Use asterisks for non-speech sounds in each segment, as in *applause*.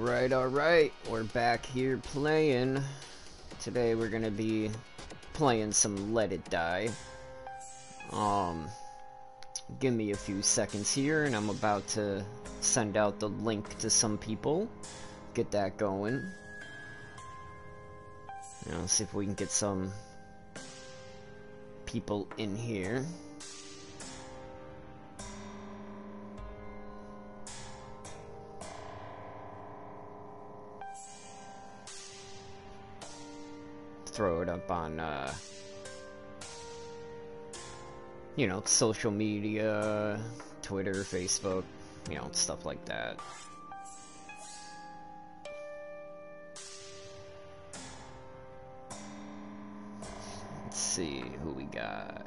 Alright, alright, we're back here playing. Today we're gonna be playing some Let It Die. Um, give me a few seconds here and I'm about to send out the link to some people. Get that going. Know, see if we can get some people in here. Throw it up on, uh, you know, social media, Twitter, Facebook, you know, stuff like that. Let's see who we got.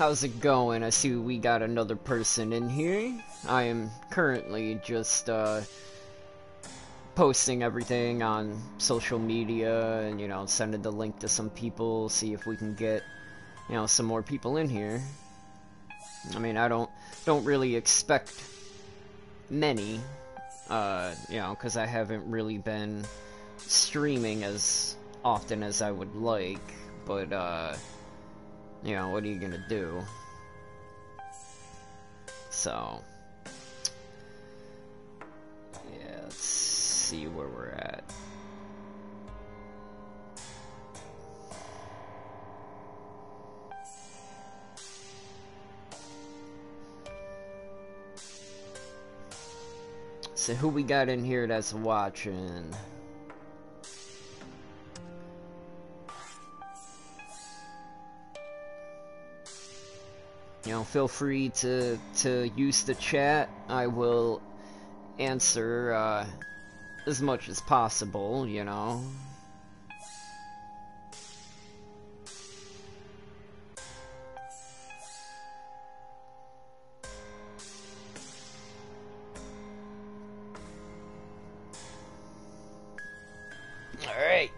How's it going? I see we got another person in here. I am currently just uh, posting everything on social media and, you know, sending the link to some people, see if we can get, you know, some more people in here. I mean, I don't, don't really expect many, uh, you know, because I haven't really been streaming as often as I would like, but, uh, you know, what are you gonna do? So, yeah, let's see where we're at. So who we got in here that's watching? You know, feel free to to use the chat. I will answer uh, as much as possible, you know. Alright.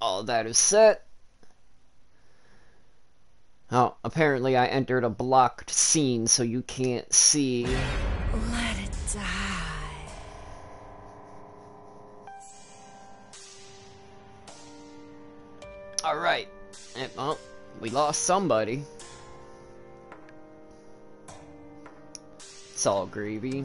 All that is set. Oh, apparently I entered a blocked scene so you can't see. Let it die. Alright. Eh, well, we lost somebody. It's all gravy.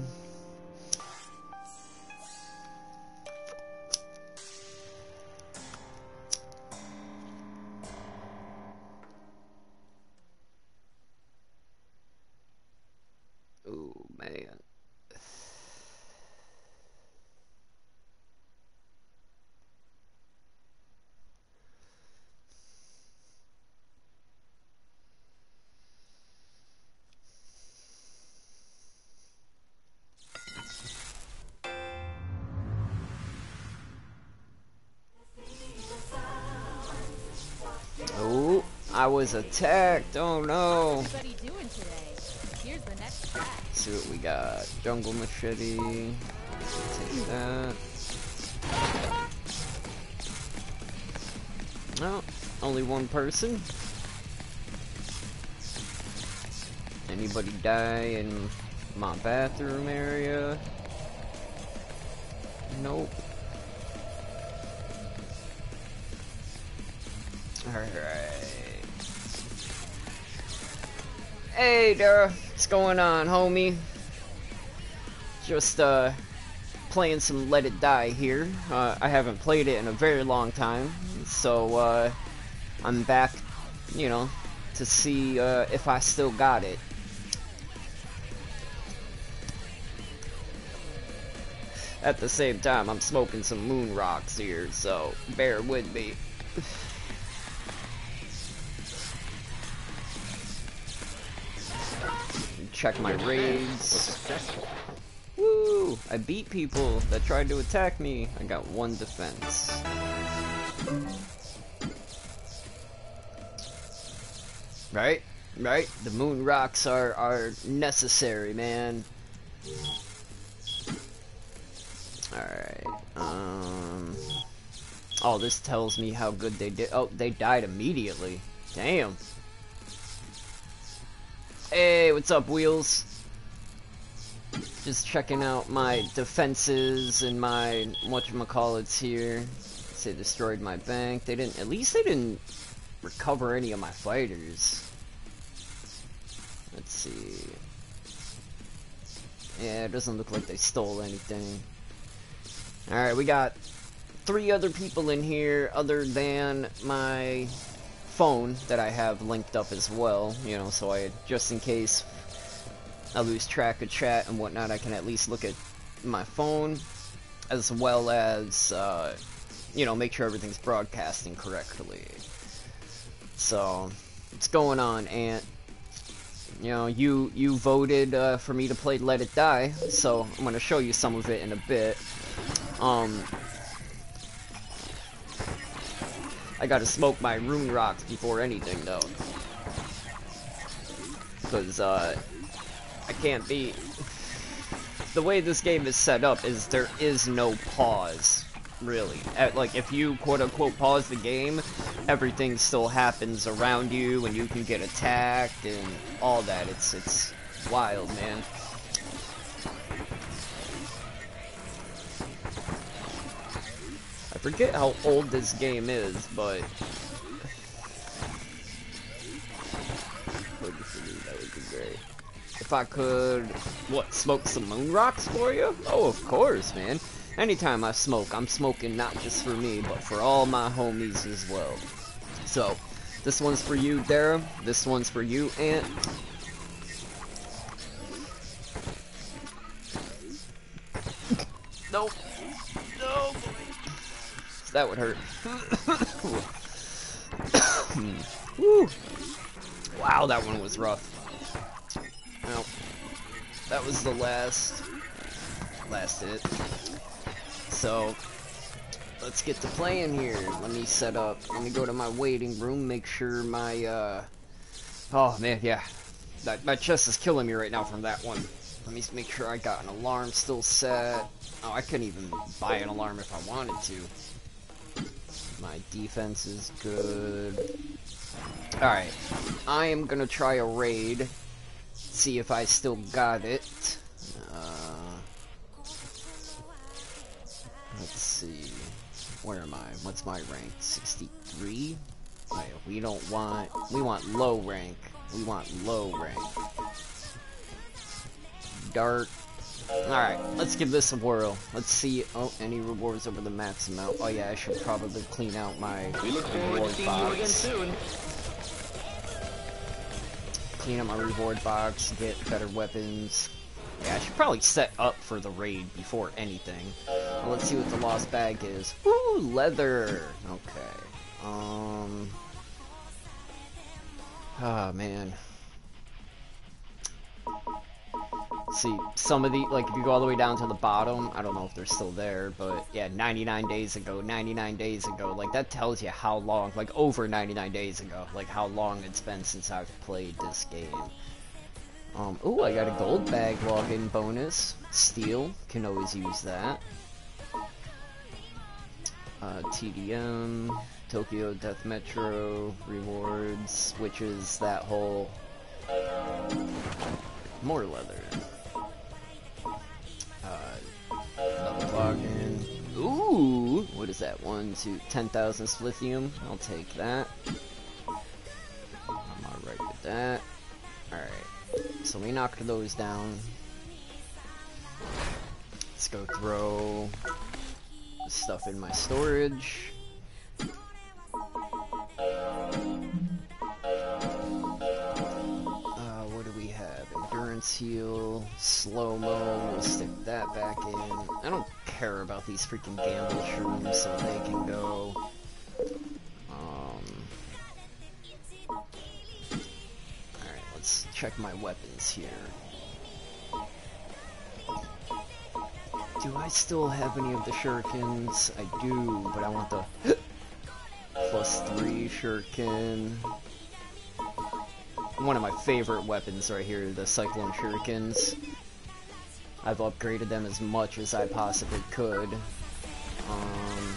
I was attacked. Oh no. Everybody doing today? Here's the next track. Let's see what we got. Jungle machete. Take that. No, only one person. Anybody die in my bathroom area? Nope. Hey what's going on, homie? Just, uh, playing some Let It Die here. Uh, I haven't played it in a very long time, so, uh, I'm back, you know, to see, uh, if I still got it. At the same time, I'm smoking some moon rocks here, so bear with me. *laughs* Check my raids. Woo! I beat people that tried to attack me. I got one defense. Right? Right? The moon rocks are, are necessary, man. Alright, um... Oh, this tells me how good they did. Oh, they died immediately. Damn. Hey, what's up, Wheels? Just checking out my defenses and my whatchamacallits here. They destroyed my bank. They didn't, at least they didn't recover any of my fighters. Let's see. Yeah, it doesn't look like they stole anything. Alright, we got three other people in here other than my phone that I have linked up as well, you know, so I, just in case I lose track of chat and whatnot, I can at least look at my phone, as well as, uh, you know, make sure everything's broadcasting correctly. So, what's going on, Ant? You know, you you voted uh, for me to play Let It Die, so I'm gonna show you some of it in a bit. Um, I gotta smoke my rune rocks before anything, though. Because, uh, I can't be... *laughs* The way this game is set up is there is no pause, really. At, like, if you quote-unquote pause the game, everything still happens around you, and you can get attacked, and all that. It's, it's wild, man. Forget how old this game is, but... That would be great. If I could, what, smoke some moon rocks for you? Oh, of course, man. Anytime I smoke, I'm smoking not just for me, but for all my homies as well. So, this one's for you, Dara. This one's for you, Ant. Nope. That would hurt. *coughs* Wow, that one was rough. Well, that was the last, last hit. So, let's get to playing here. Let me set up, let me go to my waiting room, make sure my, uh, oh man, yeah. That, my chest is killing me right now from that one. Let me make sure I got an alarm still set. Oh, I couldn't even buy an alarm if I wanted to. My defense is good. Alright. I am gonna try a raid. See if I still got it. Uh, let's see. Where am I? What's my rank? 63? Right, we don't want... We want low rank. We want low rank. Dark. Alright, let's give this a whirl. Let's see. Oh, any rewards over the max amount. Oh yeah, I should probably clean out my We look reward box. you again soon. Clean up my reward box, get better weapons. Yeah, I should probably set up for the raid before anything. Well, let's see what the lost bag is. Ooh, leather! Okay. Um... Ah, man. See, some of the, like, if you go all the way down to the bottom, I don't know if they're still there, but yeah, 99 days ago, 99 days ago, like, that tells you how long, like, over 99 days ago, like, how long it's been since I've played this game. Um, ooh, I got a gold bag login bonus. Steel, can always use that. Uh, TDM, Tokyo Death Metro, rewards, which is that whole... More leather. Ooh! What is that? One, two, 10,000 lithium. I'll take that. I'm alright with that. Alright. So we knocked those down. Let's go throw stuff in my storage. Endurance heal, slow-mo, we'll stick that back in. I don't care about these freaking gamble shrooms, so they can go. Um. Alright, let's check my weapons here. Do I still have any of the shurikens? I do, but I want the *gasps* plus three shuriken one of my favorite weapons right here, the Cyclone Shurikens. I've upgraded them as much as I possibly could. Um,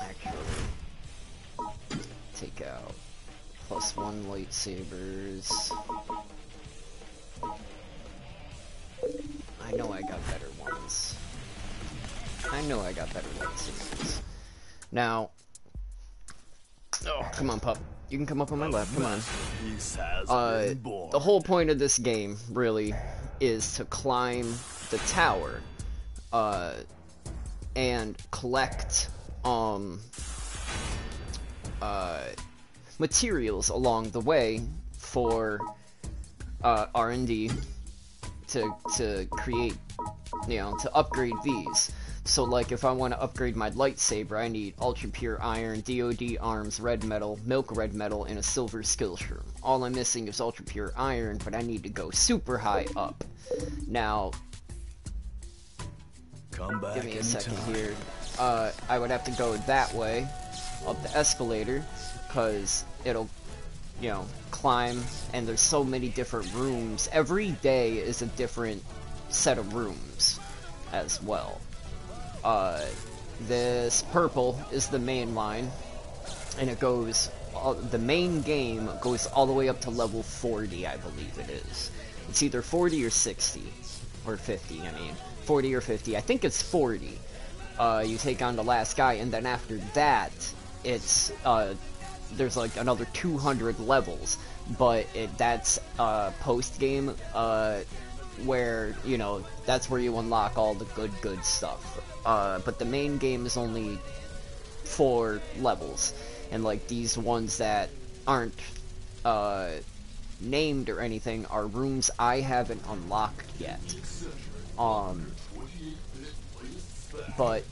actually, take out plus one lightsabers. I know I got better ones. I know I got better lightsabers. Now, oh, come on, pup. You can come up on my left, come on. Uh, the whole point of this game, really, is to climb the tower, uh, and collect, um, uh, materials along the way for, uh, R&D to, to create, you know, to upgrade these. So like if I want to upgrade my lightsaber, I need ultra pure iron, DoD arms, red metal, milk red metal, and a silver skill shroom. All I'm missing is ultra pure iron, but I need to go super high up. Now, Come back give me a second anytime. here. Uh, I would have to go that way, up the escalator, because it'll, you know, climb, and there's so many different rooms. Every day is a different set of rooms as well. Uh, this purple is the main line, and it goes. Uh, the main game goes all the way up to level 40, I believe it is. It's either 40 or 60, or 50. I mean, 40 or 50. I think it's 40. Uh, you take on the last guy, and then after that, it's uh, there's like another 200 levels, but it, that's uh, post game. Uh, where you know that's where you unlock all the good good stuff uh, but the main game is only four levels, and like these ones that aren't uh, named or anything are rooms I haven't unlocked yet. Um, but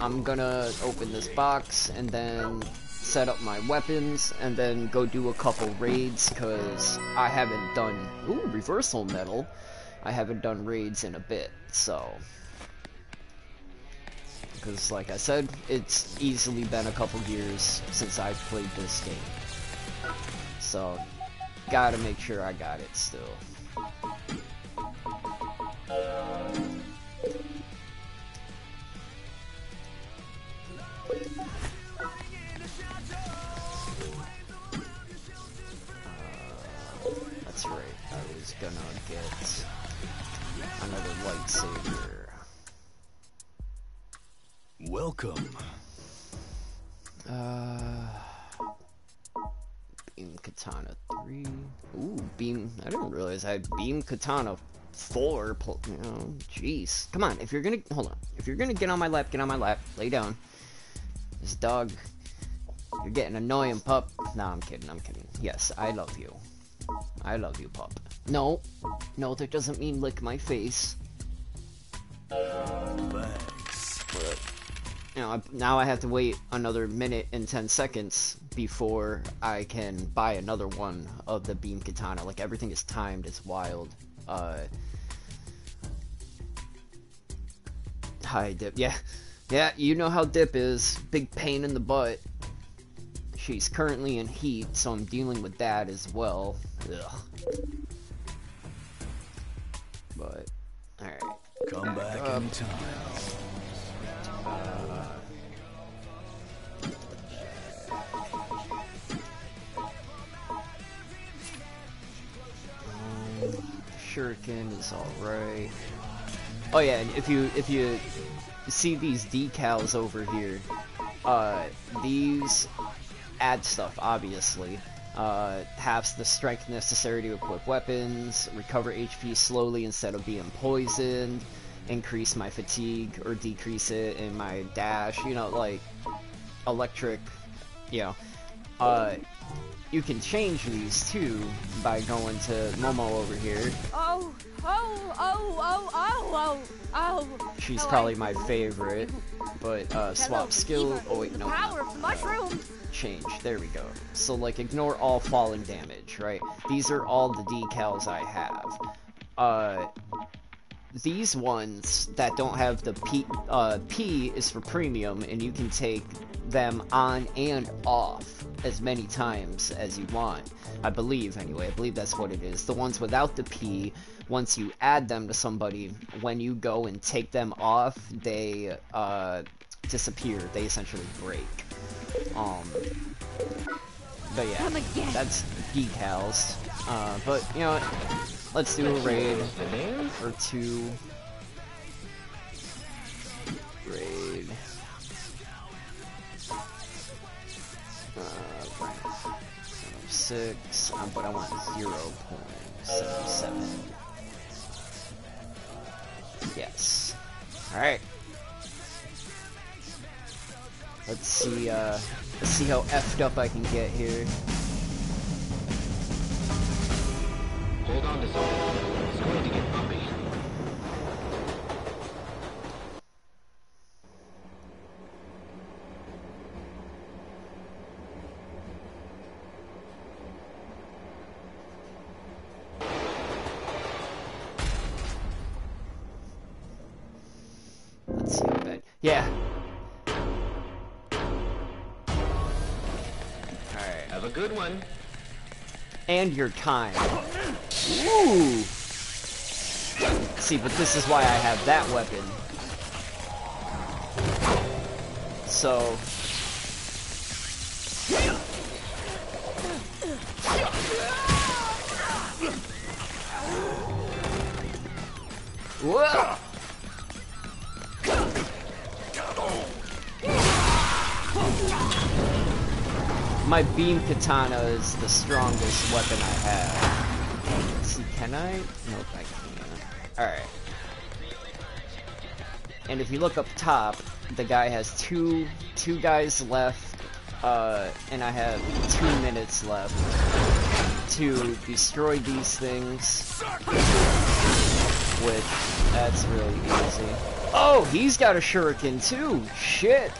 I'm gonna open this box and then set up my weapons and then go do a couple raids because I haven't done ooh reversal metal. I haven't done raids in a bit, so because like I said, it's easily been a couple years since I've played this game. So, gotta make sure I got it still. Uh, that's right, I was gonna get another lightsaber. Welcome. Uh, beam katana three. Ooh, beam. I didn't realize I had beam katana four. You know, jeez. Come on, if you're gonna hold on, if you're gonna get on my lap, get on my lap. Lay down. This dog. You're getting annoying, pup. Nah, I'm kidding. I'm kidding. Yes, I love you. I love you, pup. No, no, that doesn't mean lick my face. Thanks. But you know, now I have to wait another minute and 10 seconds before I can buy another one of the beam katana. Like everything is timed, it's wild. Uh, hi, Dip. Yeah, yeah, you know how Dip is. Big pain in the butt. She's currently in heat, so I'm dealing with that as well. Ugh. But, alright. Come back up. anytime. Shuriken is alright. Oh yeah, and if you if you see these decals over here, uh, these add stuff obviously. Uh, halves the strength necessary to equip weapons, recover HP slowly instead of being poisoned, increase my fatigue or decrease it in my dash, you know, like electric, you know. Uh, you can change these too by going to Momo over here. Oh, oh, oh, oh, oh, oh, oh. She's Oh, probably I- my favorite, but uh, swap Hello, skill. Eva. Oh wait, The no. Power of mushroom. change. There we go. So like ignore all falling damage, right? These are all the decals I have. Uh these ones that don't have the P uh P is for premium and you can take them on and off as many times as you want. I believe anyway. I believe that's what it is. The ones without the P once you add them to somebody, when you go and take them off, they uh disappear. They essentially break. Um, but yeah, that's decals. Uh, but you know? Let's do a raid or two. Raid. Uh, six, um, but I want zero point seven seven. Yes. All right. Let's see, uh, let's see how effed up I can get here. Hold on to something. It's going to get bumpy. Let's see how. Yeah. Alright. Have a good one. And your time. Ooh! See, but this is why I have that weapon. So... Whoa! My beam katana is the strongest weapon I have. See, can I? Nope, I can't. Alright. And if you look up top, the guy has two two guys left, uh, and I have two minutes left to destroy these things. Which, that's really easy. Oh, he's got a shuriken too! Shit!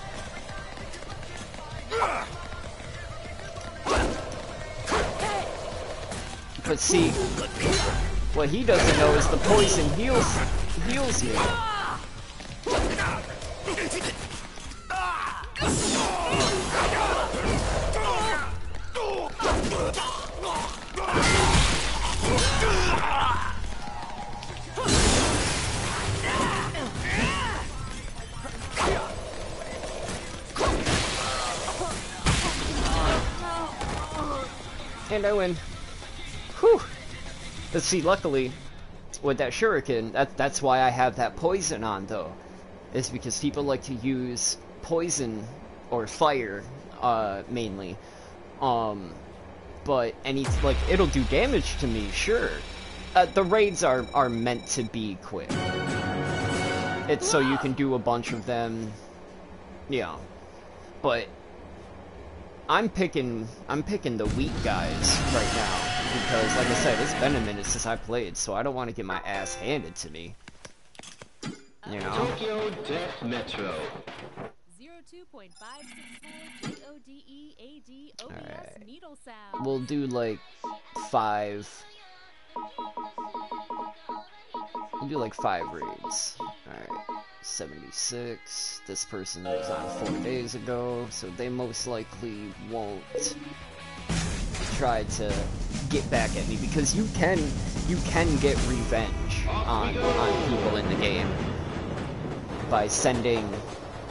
But see, what he doesn't know is the poison heals heals me. And I win. But see, luckily, with that shuriken, that, that's why I have that poison on, though. Is because people like to use poison or fire, uh, mainly. Um, but any, like, it'll do damage to me, sure. Uh, the raids are, are meant to be quick. It's so you can do a bunch of them, yeah. But I'm picking I'm picking the weak guys right now because like I said, it's been a minute since I played, so I don't want to get my ass handed to me. You know? Tokyo Death Metro. Zero 102.564 JODE AD OBS Alright. needle sound. We'll do like five. We'll do like five raids. Alright. 76. This person was on four days ago, so they most likely won't try to get back at me because you can you can get revenge on on people in the game by sending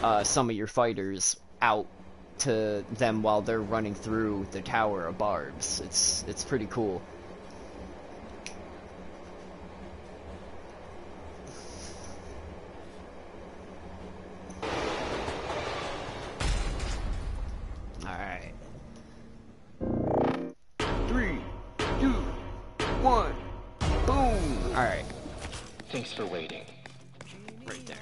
uh, some of your fighters out to them while they're running through the tower of barbs. It's it's pretty cool. Thanks for waiting. right there.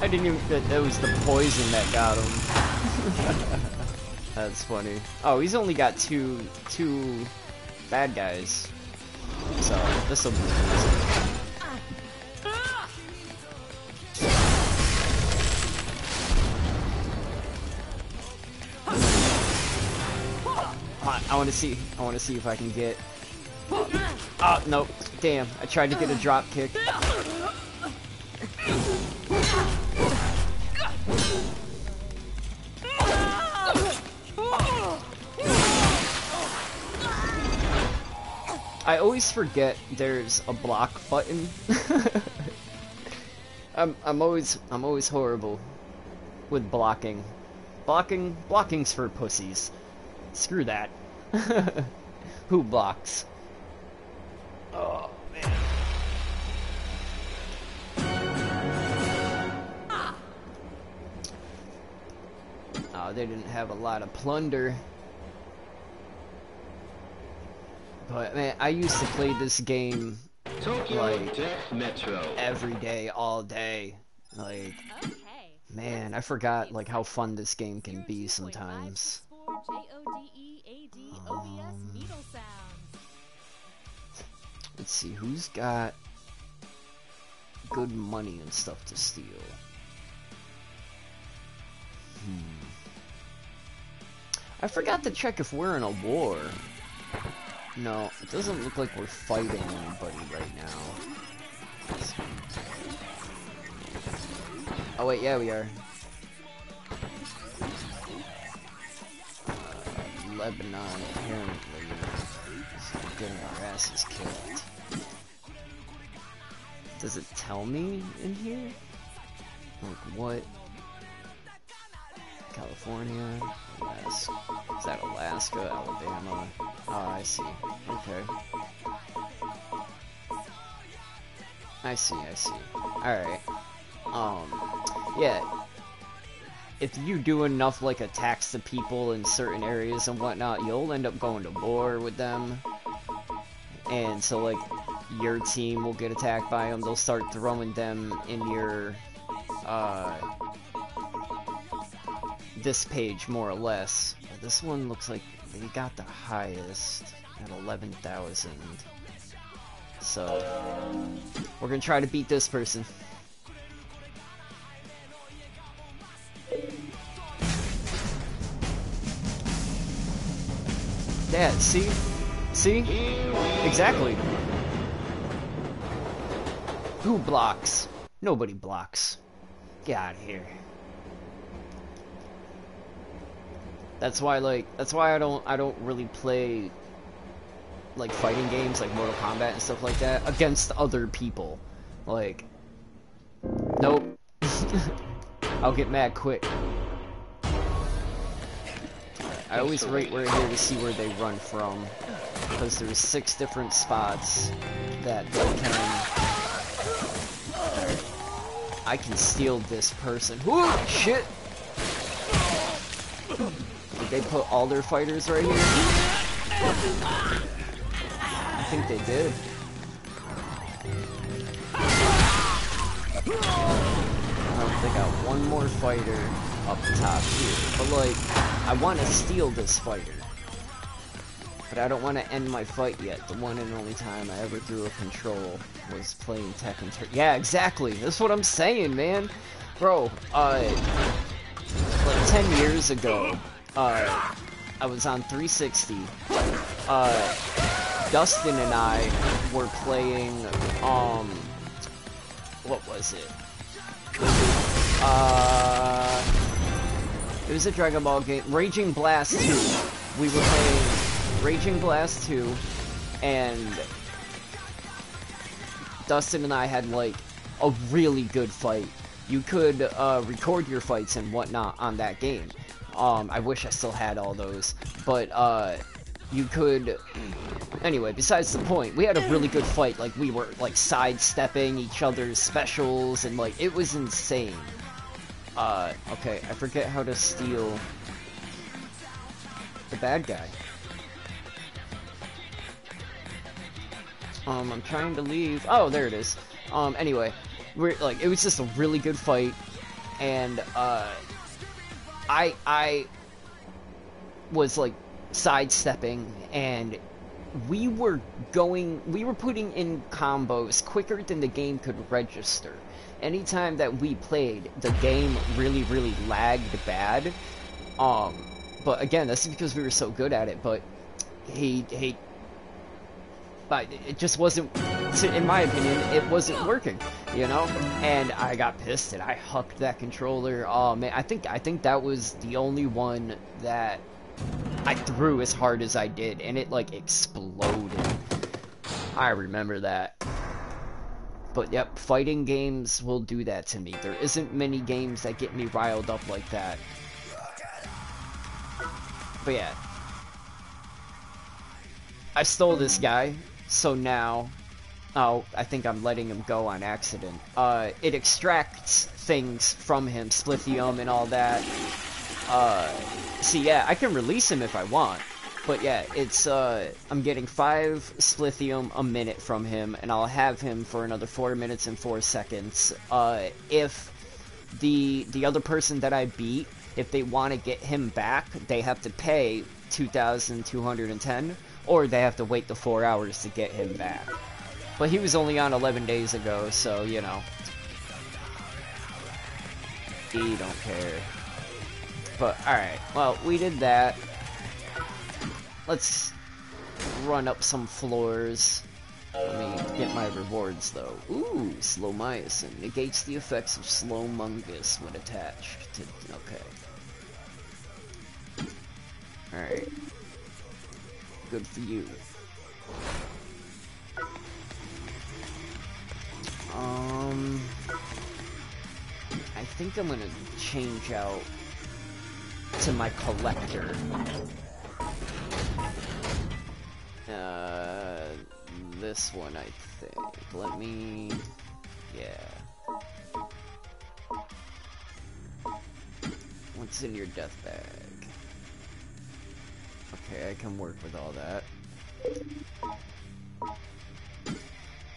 I didn't even. That, that was the poison that got him. *laughs* That's funny. Oh, he's only got two two bad guys. So this will be easy. I, want to see. I want to see if I can get. Uh, oh no! Damn! I tried to get a drop kick. I always forget there's a block button. *laughs* I'm I'm always I'm always horrible with blocking. Blocking blocking's for pussies. Screw that. *laughs* Who blocks? Oh man. Ah. Oh, they didn't have a lot of plunder. But man, I used to play this game Tokyo Like- Death Metro. every day, all day. Like, Okay. man, I forgot like how fun this game can be sometimes. JODE AD OBS Um, needle sound. Let's see, who's got good money and stuff to steal? Hmm. I forgot to check if we're in a war. No, it doesn't look like we're fighting anybody right now. Oh wait, yeah we are. Lebanon apparently getting our asses kicked. Does it tell me in here? Like what? California, Alaska. Is that Alaska, Alabama? Oh, I see. Okay. I see, I see. Alright. Um, yeah. If you do enough, like, attacks to people in certain areas and whatnot, you'll end up going to war with them. And so, like, your team will get attacked by them. They'll start throwing them in your, uh, this page more or less. This one looks like they got the highest at 11,000. So, we're gonna try to beat this person. Yeah, see? See? Exactly. Who blocks? Nobody blocks. Get out of here. That's why like that's why I don't I don't really play like fighting games like Mortal Kombat and stuff like that against other people. Like Nope. *laughs* I'll get mad quick. I always rate right here to see where they run from. Because there's six different spots that they can I can steal this person. Whoo! Shit! Did they put all their fighters right here? I think they did. One more fighter up top here. But like, I want to steal this fighter. But I don't want to end my fight yet. The one and only time I ever threw a control was playing Tekken. Tur yeah, exactly. That's what I'm saying, man. Bro, uh, like 10 years ago, uh, I was on 360. Uh, Dustin and I were playing, um, what was it? Uh, it was a Dragon Ball game, Raging Blast 2. We were playing Raging Blast 2, and Dustin and I had like a really good fight. You could uh, record your fights and whatnot on that game. Um, I wish I still had all those, but uh, you could. Anyway, besides the point, we had a really good fight. Like we were like sidestepping each other's specials, and like it was insane. Uh, okay, I forget how to steal the bad guy. Um, I'm trying to leave. Oh, there it is. Um, anyway, we're like, it was just a really good fight, and uh, I I was like sidestepping, and we were going, we were putting in combos quicker than the game could register. Anytime that we played, the game really, really lagged bad. Um, but again, that's because we were so good at it. But he he but it just wasn't in my opinion it wasn't working you know and i got pissed and i hucked that controller oh man i think i think that was the only one that i threw as hard as i did and it like exploded i remember that but yep fighting games will do that to me there isn't many games that get me riled up like that but yeah I stole this guy so now, oh, I think I'm letting him go on accident. Uh, it extracts things from him, splithium and all that. Uh, see, yeah, I can release him if I want. But yeah, it's, uh, I'm getting 5 splithium a minute from him, and I'll have him for another 4 minutes and 4 seconds. Uh, if the, the other person that I beat, if they want to get him back, they have to pay 2,210 or they have to wait the four hours to get him back. But he was only on 11 days ago, so, you know. He don't care. But, alright. Well, we did that. Let's run up some floors. Let me get my rewards, though. Ooh, slow myosin. Negates the effects of slow mungus when attached to... Okay. Alright good for you. Um, I think I'm gonna change out to my collector. Uh, this one, I think. Let me, yeah. What's in your death bag? Okay, I can work with all that.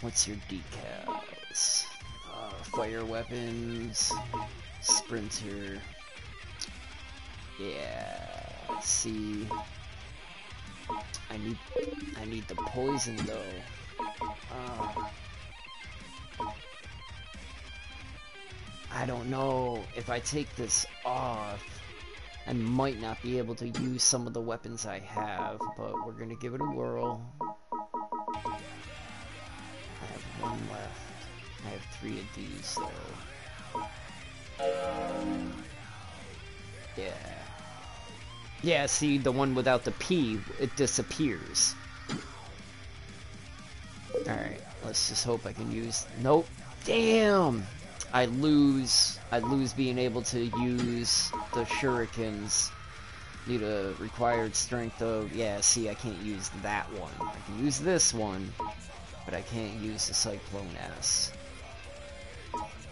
What's your decals? Uh, fire weapons, sprinter. Yeah, see. I need, I need the poison though. Uh, I don't know if I take this off. I might not be able to use some of the weapons I have, but we're gonna give it a whirl. I have one left. I have three of these, though. Yeah. Yeah, see, the one without the P, it disappears. Alright, let's just hope I can use... Nope. Damn! I lose I lose being able to use the shurikens. Need a required strength of yeah, see I can't use that one. I can use this one, but I can't use the Cyclone S.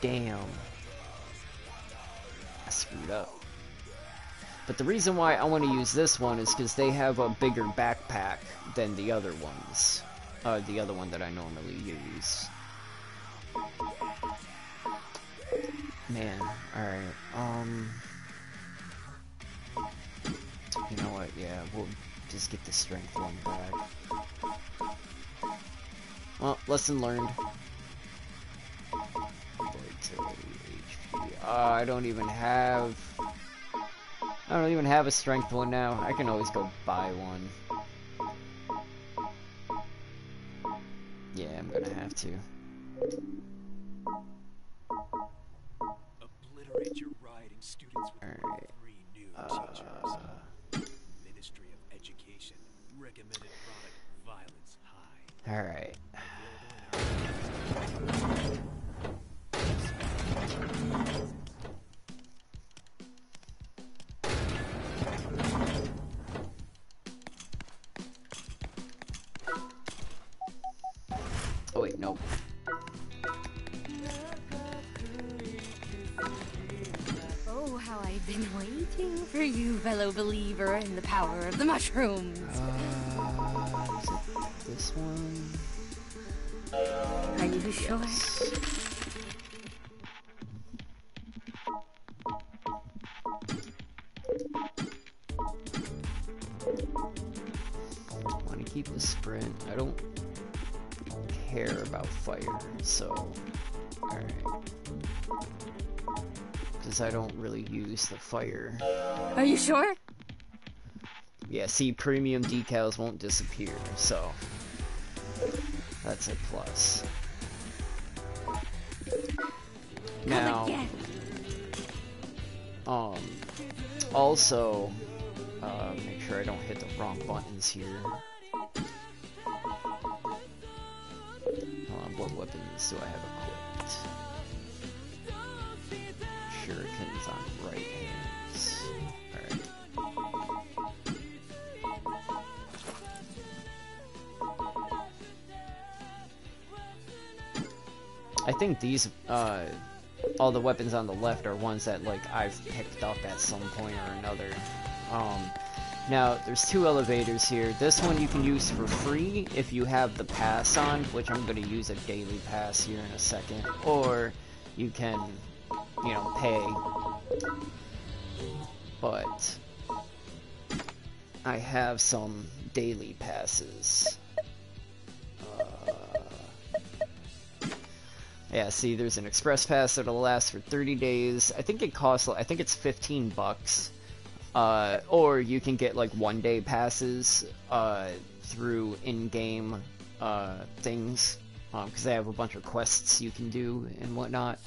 Damn. I screwed up. But the reason why I want to use this one is because they have a bigger backpack than the other ones. Uh, the other one that I normally use. Man, alright, um... You know what, yeah, we'll just get the strength one back. Well, lesson learned. Uh, I don't even have... I don't even have a strength one now. I can always go buy one. Yeah, I'm gonna have to. Obliterate your rioting students with Alright. three new Uh, teachers. Ministry of Education. Recommended product violence high. Alright. Oh wait, no. Oh, how I've been waiting for you, fellow believer in the power of the mushrooms. Uh, is it this one? Are you sure? I want to keep the sprint. I don't care about fire, so alright. Because I don't really use the fire. Are you sure? Yeah, see, premium decals won't disappear, so that's a plus. Now, um, also, uh, make sure I don't hit the wrong buttons here. Do I have equipped? Shurikens on right hands. I think these, uh, all the weapons on the left are ones that, like, I've picked up at some point or another. Um, now, there's two elevators here. This one you can use for free if you have the pass on, which I'm going to use a daily pass here in a second. Or you can, you know, pay. But I have some daily passes. Uh, yeah, see, there's an express pass that'll last for 30 days. I think it costs, I think it's 15 bucks. Uh, or you can get like one day passes uh, through in-game uh, things because they have a bunch of quests you can do and whatnot.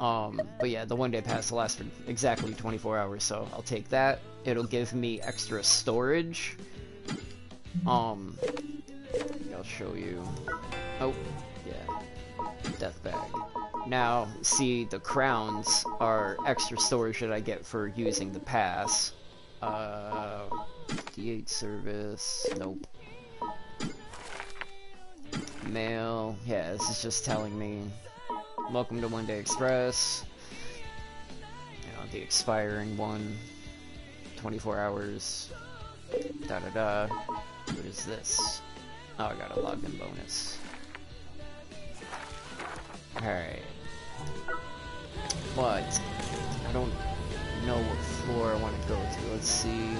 Um, but yeah, the one day pass will last for exactly 24 hours, so I'll take that. It'll give me extra storage. Um, I'll show you. Oh, yeah, death bag. Now, see, the crowns are extra storage that I get for using the pass. Uh, D8 service, nope. Mail, yeah, this is just telling me, welcome to One Day Express. You know, the expiring one, 24 hours, da da da. What is this? Oh, I got a login bonus. Alright. But, I don't know what floor I want to go to. Let's see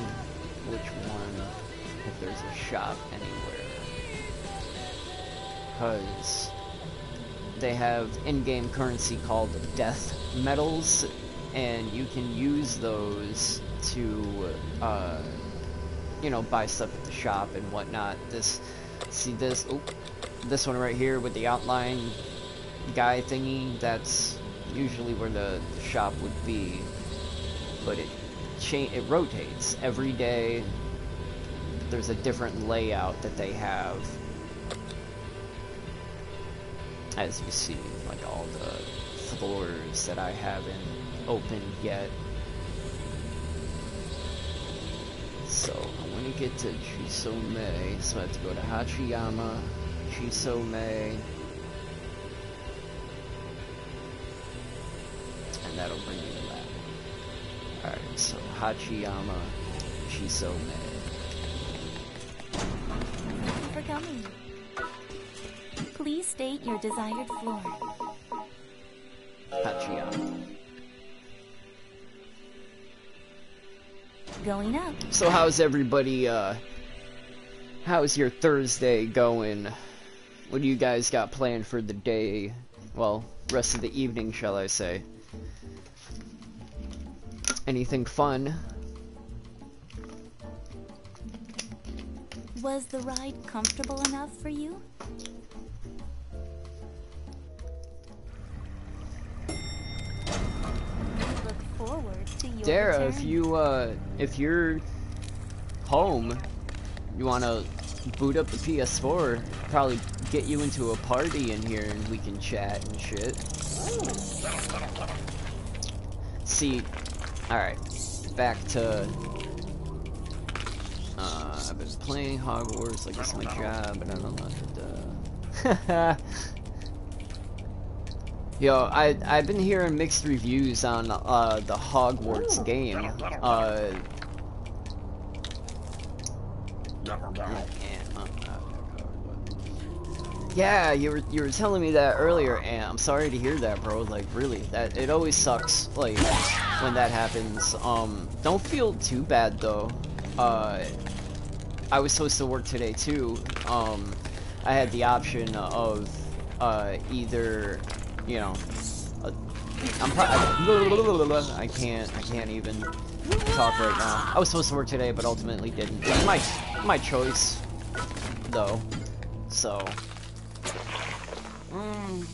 which one, if there's a shop anywhere. Because they have in-game currency called death medals, and you can use those to, uh, you know, buy stuff at the shop and whatnot. This, see this, this one right here with the outline guy thingy, that's usually where the, the shop would be. But it it rotates every day. There's a different layout that they have. As you see, like all the floors that I haven't opened yet. So I want to get to Chisome, so I have to go to Hachiyama, Chisome, and that'll bring me to that. Alright, so Hachiyama, Chisome. for coming. Please state your desired floor. Hachiyama. going up. So how's everybody, uh, how's your Thursday going? What do you guys got planned for the day? Well, rest of the evening, shall I say? Anything fun? Was the ride comfortable enough for you? Look forward to your Dara, return. if you, uh, if you're home, you wanna boot up the PS4, probably get you into a party in here and we can chat and shit. See, alright, back to, uh, I've been playing Hogwarts like it's my job, but I don't know what to do. Yo, I I've been hearing mixed reviews on uh the Hogwarts game. Uh Yeah, you were you were telling me that earlier, and I'm sorry to hear that, bro. Like, really, that it always sucks, like, when that happens. Um, don't feel too bad though. Uh, I was supposed to work today too. Um, I had the option of uh either, you know, uh, I'm probably I can't I can't even talk right now. I was supposed to work today, but ultimately didn't. My my choice, though. So. Um,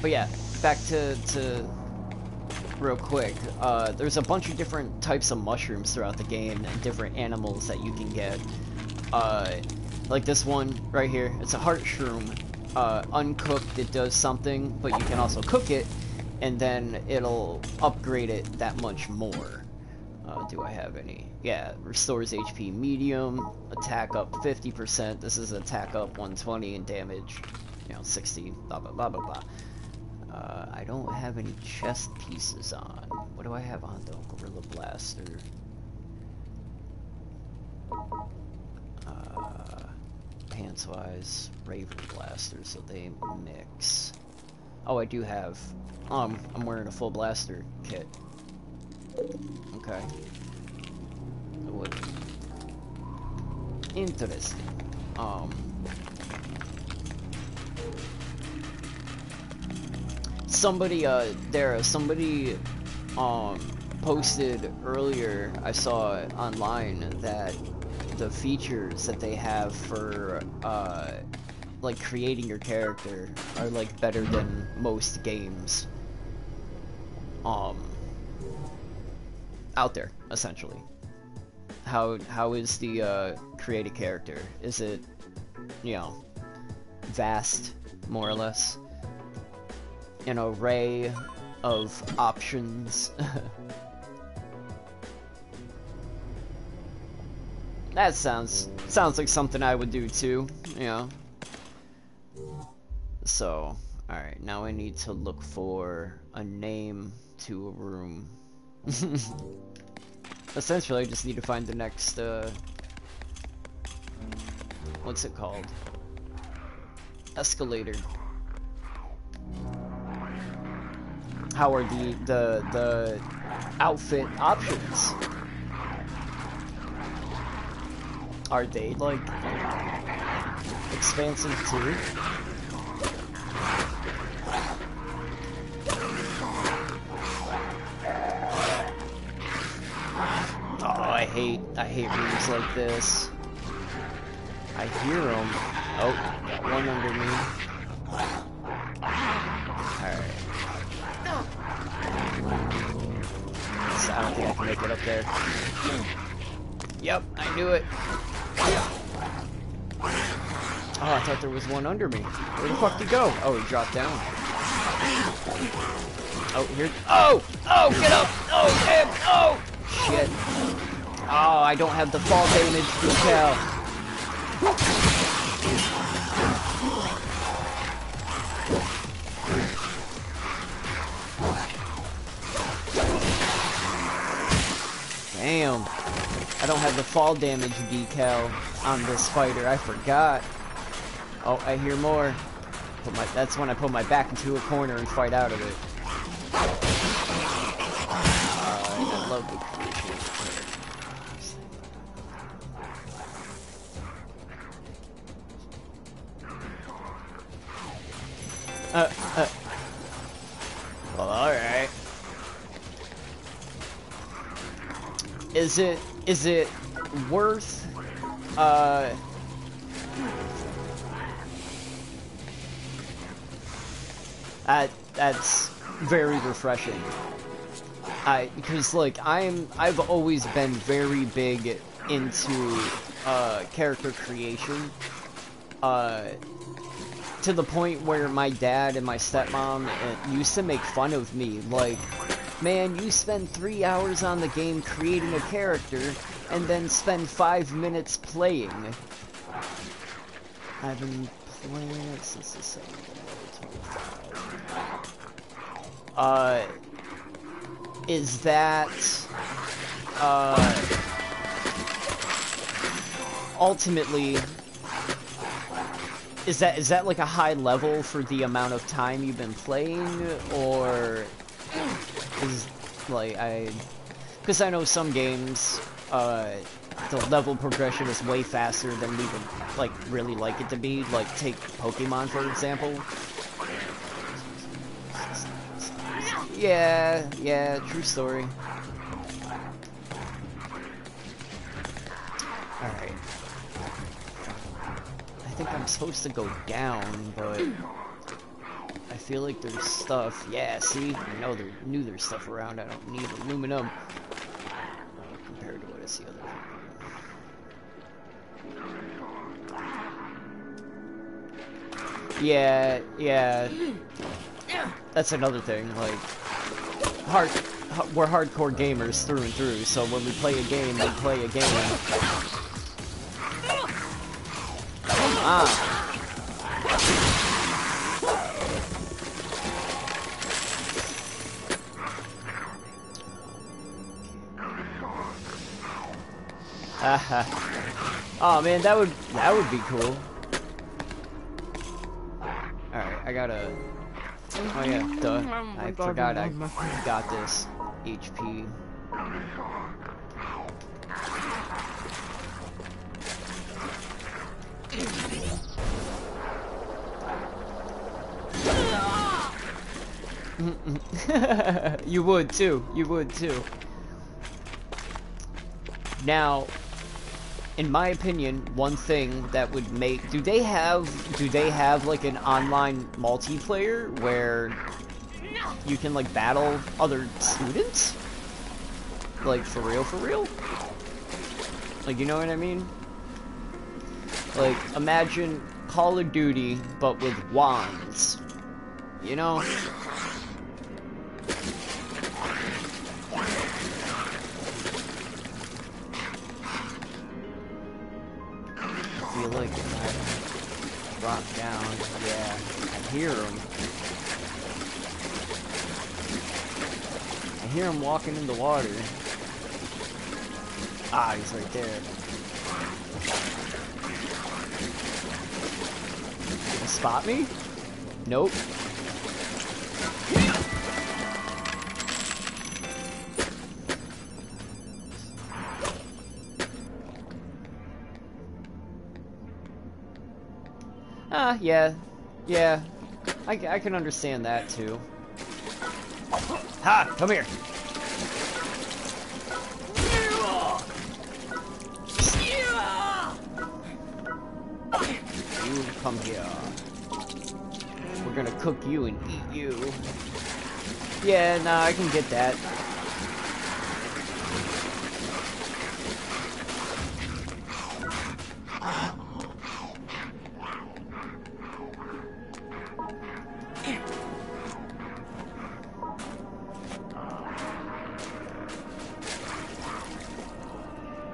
but yeah, back to, to real quick. Uh, there's a bunch of different types of mushrooms throughout the game and different animals that you can get. Uh, like this one right here, it's a heart shroom. Uh, uncooked, it does something, but you can also cook it, and then it'll upgrade it that much more. Uh, do I have any? Yeah, restores HP medium, attack up 50%. This is attack up 120 and damage, you know, 60, blah blah blah blah blah. Uh, I don't have any chest pieces on. What do I have on though? Gorilla Blaster. Uh, pants wise, Raven Blaster, so they mix. Oh, I do have. Um, I'm wearing a full blaster kit. Okay. What? Interesting. Um. Somebody, uh, there, somebody, um, posted earlier, I saw online, that the features that they have for, uh, like creating your character are like better than most games. Um, out there, essentially. How how is the uh, create a character? Is it, you know, vast, more or less? An array of options. *laughs* that sounds sounds like something I would do too, you know. So, alright, now I need to look for a name to a room. *laughs* Essentially, I just need to find the next, uh... What's it called? Escalator. How are the, the, the outfit options? Are they, like, expansive too? Hate, I hate rooms like this. I hear them. Oh, got one under me. Alright. I don't think I can make it up there. Yep, I knew it. Oh, I thought there was one under me. Where the fuck did he go? Oh, he dropped down. Oh, here. Oh! Oh, get up! Oh, damn! Oh! Shit. Oh, I don't have the fall damage decal. Damn. I don't have the fall damage decal on this fighter. I forgot. Oh, I hear more. My, that's when I put my back into a corner and fight out of it. Uh, love the Well, alright. Is it, is it worth, uh... That, that's very refreshing. I, because like, I'm, I've always been very big into, uh, character creation. Uh, to the point where my dad and my stepmom used to make fun of me, like, man, you spend three hours on the game creating a character, and then spend five minutes playing. I've been playing it since the second Uh, is that, uh, ultimately, is that is that like a high level for the amount of time you've been playing, or is like I, because I know some games, uh, the level progression is way faster than we would like really like it to be. Like take Pokemon for example. Yeah, yeah, true story. Alright. Think I'm supposed to go down, but I feel like there's stuff. Yeah, see? I know there knew there's stuff around. I don't need aluminum uh, compared to what I see other. Yeah, yeah. That's another thing, like hard we're hardcore gamers through and through, so when we play a game, we play a game. Ah. *laughs* oh man, that would that would be cool. Alright, I gotta Oh yeah, duh. I forgot I got this HP. *laughs* you would too. You would too. Now, in my opinion, one thing that would make do they have do they have like an online multiplayer where you can like battle other students? Like for real for real? Like you know what I mean? Like imagine Call of Duty but with wands. You know? feel like I down, yeah, I hear him. I hear him walking in the water. Ah, he's right there. Spot me? Nope. Ah, yeah. Yeah. I, I can understand that, too. Ha! Come here! Cook you and eat you. Yeah, nah, I can get that.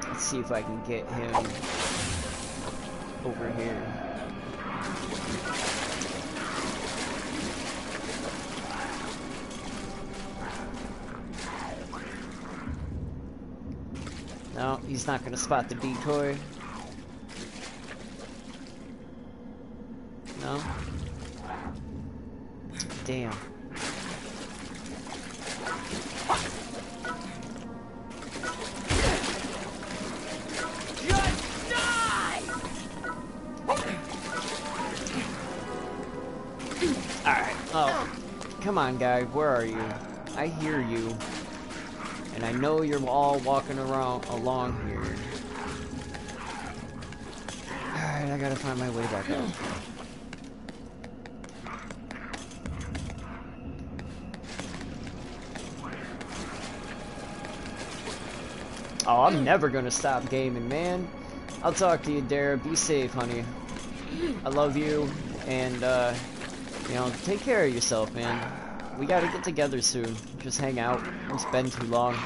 Let's see if I can get him not going to spot the decoy. No? Damn. Alright. Oh. Come on, guy. Where are you? I hear you. And I know you're all walking around along gotta find my way back up. Oh, I'm never gonna stop gaming, man. I'll talk to you, Dara. Be safe, honey. I love you, and, uh, you know, take care of yourself, man. We gotta get together soon. Just hang out. It's been too long.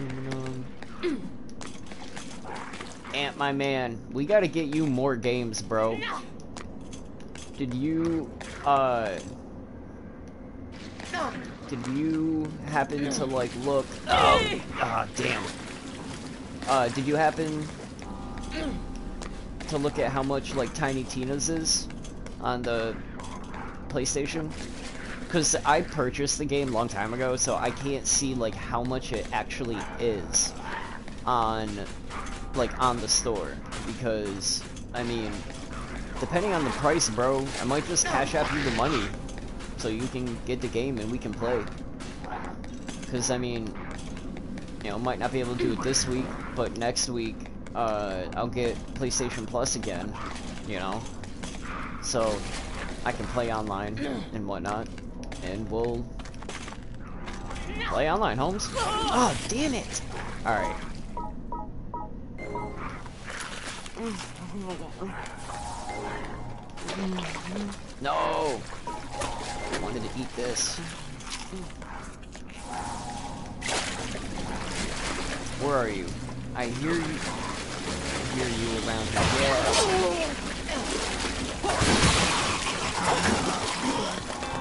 Aluminum. Ant, my man, we gotta get you more games, bro. Did you, uh... Did you happen to, like, look... Oh, ah, damn. Uh, did you happen to look at how much, like, Tiny Tina's is on the PlayStation? Because I purchased the game a long time ago, so I can't see, like, how much it actually is on, like, on the store. Because, I mean, depending on the price, bro, I might just cash out you the money so you can get the game and we can play. Because, I mean, you know, might not be able to do it this week, but next week, uh, I'll get PlayStation Plus again, you know? So, I can play online and whatnot, and we'll play online, Holmes. Oh, damn it! Alright. No! I wanted to eat this. Where are you? I hear you. I hear you around here. Yeah.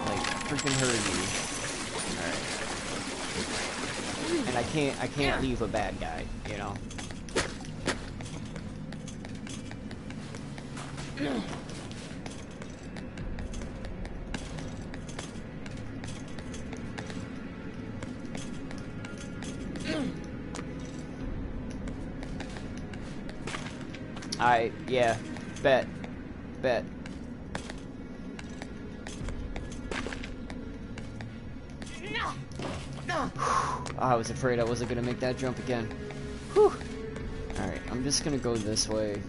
Like freaking heard you. Alright. And I can't I can't leave a bad guy, you know. I, yeah, bet, bet. Oh, I was afraid I wasn't gonna make that jump again. Whew. Alright, I'm just gonna go this way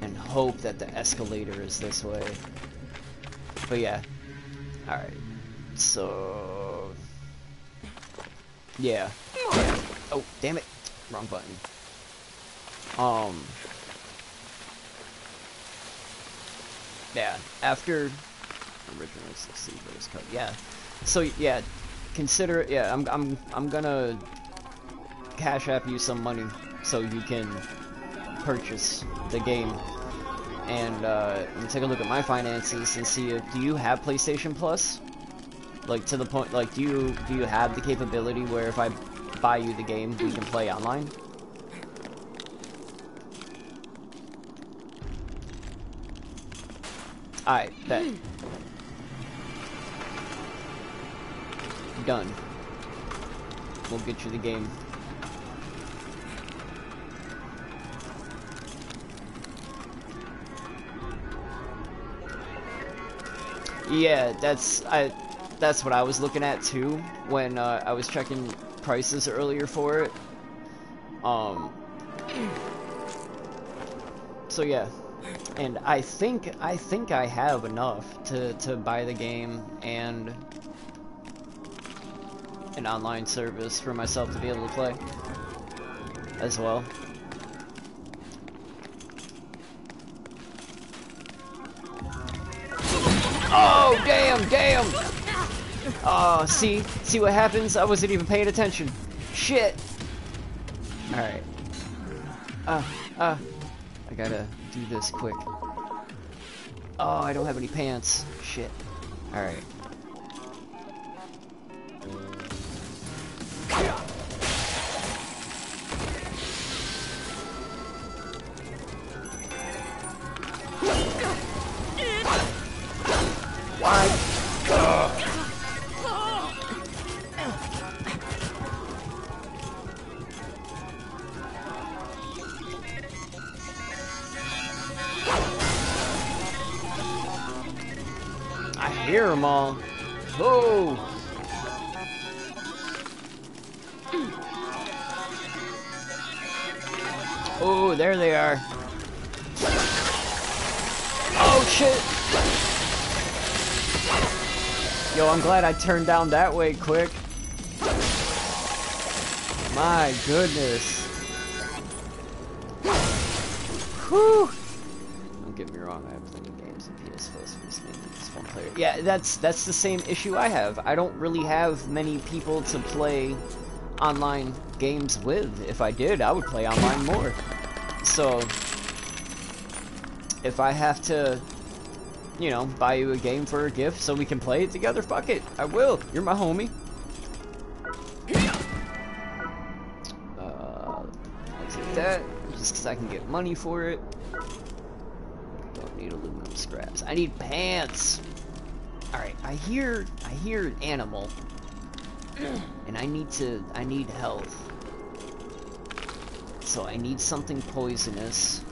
and hope that the escalator is this way. But yeah. Alright. So... Yeah. yeah. Oh, damn it. Wrong button. Um... Yeah, after Originally 60 verse code. Yeah. So yeah, consider yeah, I'm I'm I'm gonna cash app you some money so you can purchase the game. And uh take a look at my finances and see if do you have PlayStation Plus? Like to the point like do you do you have the capability where if I buy you the game we can play online? Alright, bet. Done. We'll get you the game. Yeah, that's I. That's what I was looking at too when uh, I was checking prices earlier for it. Um. *clears throat* So yeah, and I think I think I have enough to to buy the game and an online service for myself to be able to play as well. Oh, damn, damn! Oh, see? See what happens? I wasn't even paying attention. Shit! Alright. Uh, uh, I gotta do this quick. Oh, I don't have any pants. Shit. Alright. Hear them all. Oh! Oh, there they are. Oh, shit! Yo, I'm glad I turned down that way quick. My goodness. That's that's the same issue I have. I don't really have many people to play online games with. If I did, I would play online more. So, if I have to, you know, buy you a game for a gift so we can play it together, fuck it. I will. You're my homie. Uh, I'll take that, just because I can get money for it. Don't need aluminum scraps. I need pants! I hear, I hear an animal. *clears throat* And I need to, I need health. So I need something poisonous.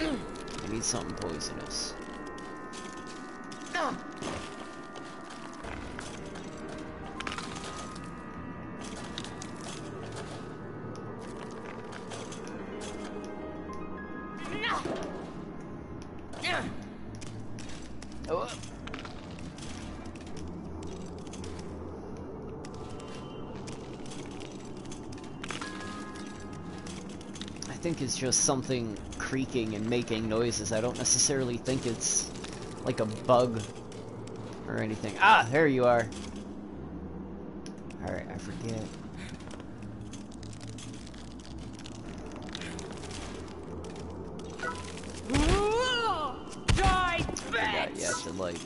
I need something poisonous. Just something creaking and making noises. I don't necessarily think it's like a bug or anything. Ah, there you are. Alright, I forget. Die, Yeah, you have to like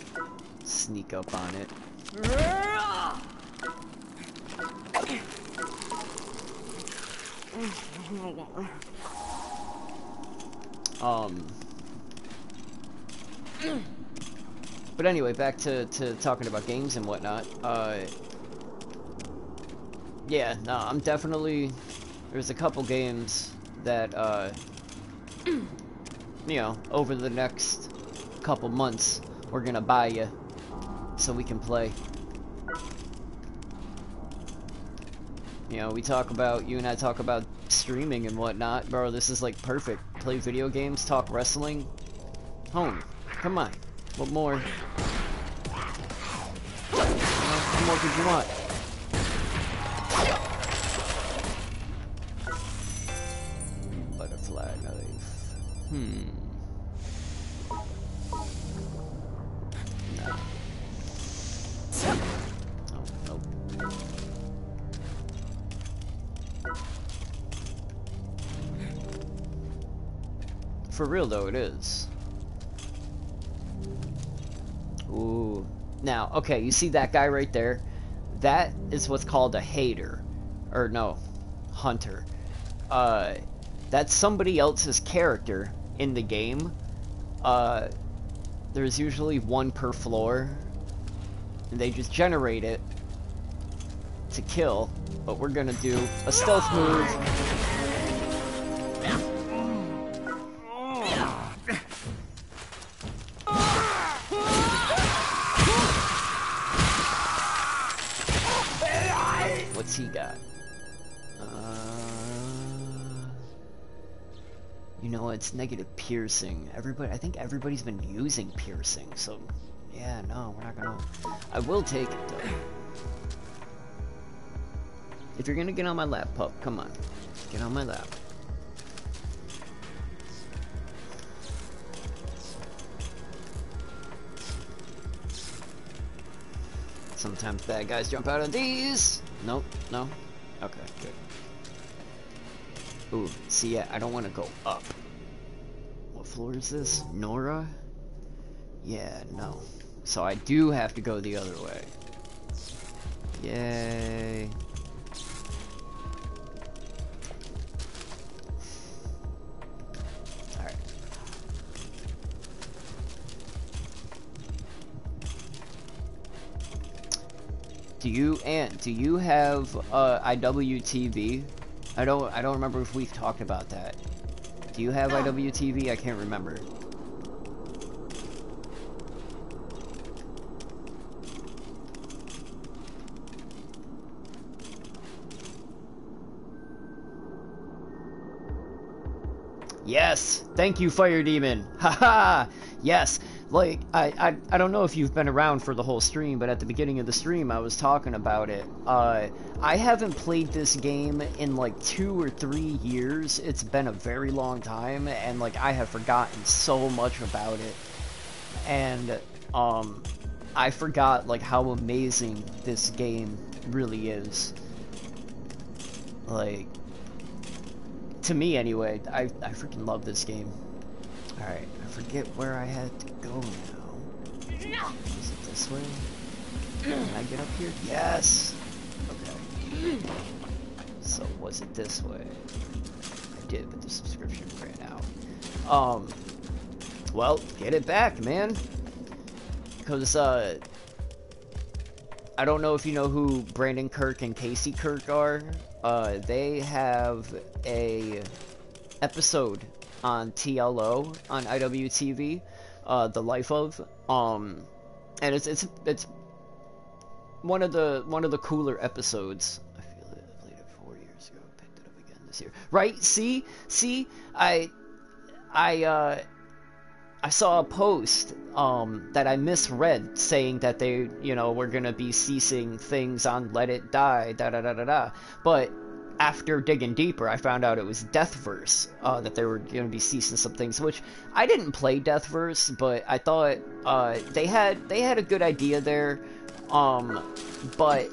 sneak up on it. Um. But anyway, back to, to talking about games and whatnot. Uh, yeah, no, I'm definitely. There's a couple games that, uh, *clears throat* you know, over the next couple months, we're gonna buy you so we can play. You know, we talk about, you and I talk about streaming and whatnot. Bro, this is like perfect. Play video games, talk wrestling. Home. Come on. What more? What more could you want? Butterfly knife. Hmm. No. Oh, nope. For real though, it is. Now, okay, you see that guy right there? That is what's called a hater. Or no, hunter. Uh, that's somebody else's character in the game. Uh, there's usually one per floor. And they just generate it to kill. But we're gonna do a stealth move. Negative piercing. Everybody, I think everybody's been using piercing, so yeah, no, we're not gonna. I will take it though. If you're gonna get on my lap, pup, come on, get on my lap. Sometimes bad guys jump out of these. Nope, no. Okay, good. Ooh, see, yeah, I don't want to go up. Floor is this? Nora? Yeah, no. So I do have to go the other way. Yay. Alright. Do you Ant, do you have uh, IWTV? I don't I don't remember if we've talked about that. Do you have IWTV? I can't remember. Yes! Thank you, Fire Demon! *laughs* Haha! yes! Like, I, I, I don't know if you've been around for the whole stream, but at the beginning of the stream I was talking about it. Uh, I haven't played this game in like two or three years. It's been a very long time, and like I have forgotten so much about it. And, um, I forgot like how amazing this game really is. Like, to me anyway, I, I freaking love this game. Alright, I forget where I had to go now. Is it this way? Can I get up here? Yes! Okay. So, was it this way? I did, but the subscription ran out. Um, well, get it back, man. Because, uh, I don't know if you know who Brandon Kirk and Casey Kirk are. Uh, they have a episode on TLO on IWTV, uh, The Life of, um, and it's it's it's one of the one of the cooler episodes. I feel it. I played it four years ago. Picked it up again this year. Right? See, see, I, I, uh. I saw a post um, that I misread saying that they, you know, were gonna be ceasing things on Let It Die, da da da da da. But after digging deeper, I found out it was Deathverse uh, that they were gonna be ceasing some things. Which I didn't play Deathverse, but I thought uh, they had they had a good idea there. Um, but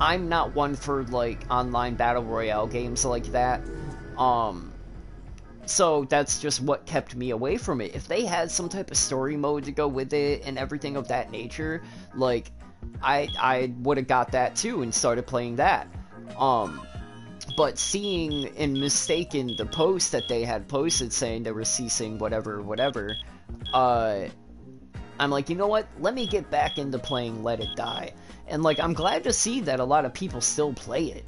I'm not one for like online battle royale games like that. Um, so that's just what kept me away from it. If they had some type of story mode to go with it and everything of that nature, like I I would have got that too and started playing that. Um but seeing and mistaken the post that they had posted saying they were ceasing whatever whatever, uh I'm like, you know what? Let me get back into playing Let It Die. And like I'm glad to see that a lot of people still play it.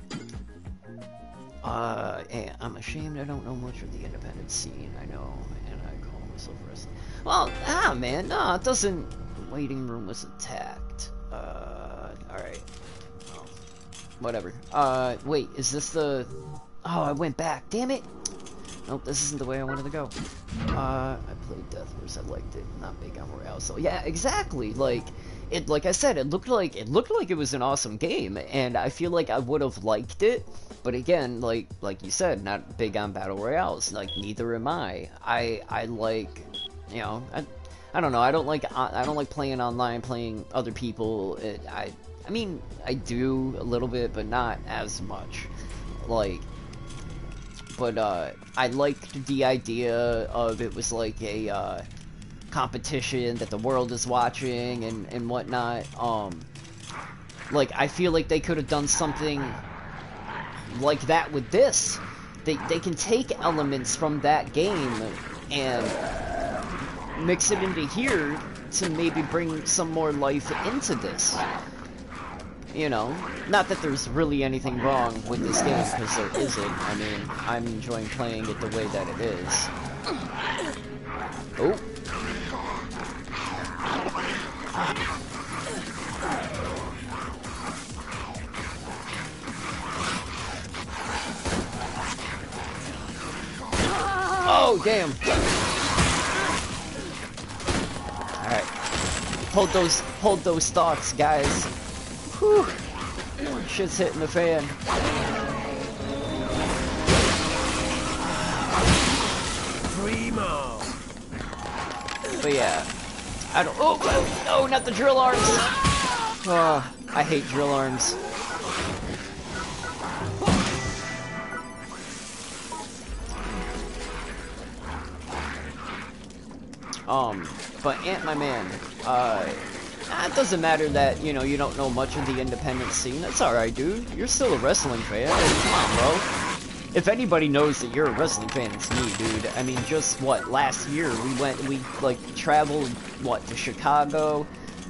Uh, I'm ashamed I don't know much of the independent scene, I know, and I call myself wrestling. Well, ah, man, no, it doesn't... Waiting room was attacked. Uh, alright. Well, whatever. Uh, wait, is this the... Oh, I went back, damn it! Nope, this isn't the way I wanted to go. Uh, I played Deathverse, I liked it, not big on Royale, so yeah, exactly, like it like I said, it looked like it looked like it was an awesome game, and I feel like I would have liked it. But again, like like you said, not big on battle royales. Like neither am I. I I like, you know, I, I don't know. I don't like I don't like playing online, playing other people. It, I I mean I do a little bit, but not as much. Like, but uh, I liked the idea of it was like a. Uh, competition that the world is watching and, and whatnot. Um, like, I feel like they could have done something like that with this. They, they can take elements from that game and mix it into here to maybe bring some more life into this. You know, not that there's really anything wrong with this game, because there isn't. I mean, I'm enjoying playing it the way that it is. Oh. Oh, damn. Alright. Hold those, hold those thoughts, guys. Whew. Shit's hitting the fan. Primo. But yeah. I don't- oh, oh, no, not the drill arms! Oh, I hate drill arms. Um, but Ant My Man, uh, it doesn't matter that, you know, you don't know much of the independent scene. That's alright, dude. You're still a wrestling fan. Come on, bro. If anybody knows that you're a wrestling fan, it's me, dude. I mean, just, what, last year, we went, we, like, traveled, what, to Chicago,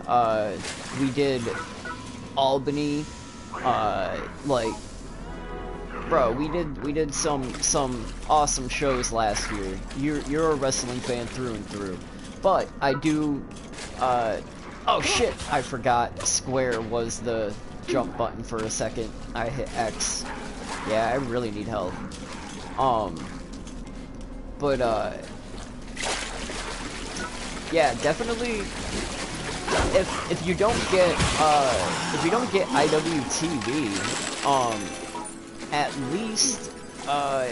uh, we did Albany, uh, like, bro, we did we did some some awesome shows last year. You're you're a wrestling fan through and through. But I do uh oh shit, I forgot square was the jump button for a second. I hit X. Yeah, I really need help. Um but uh yeah, definitely if if you don't get uh if you don't get IWTV, um at least uh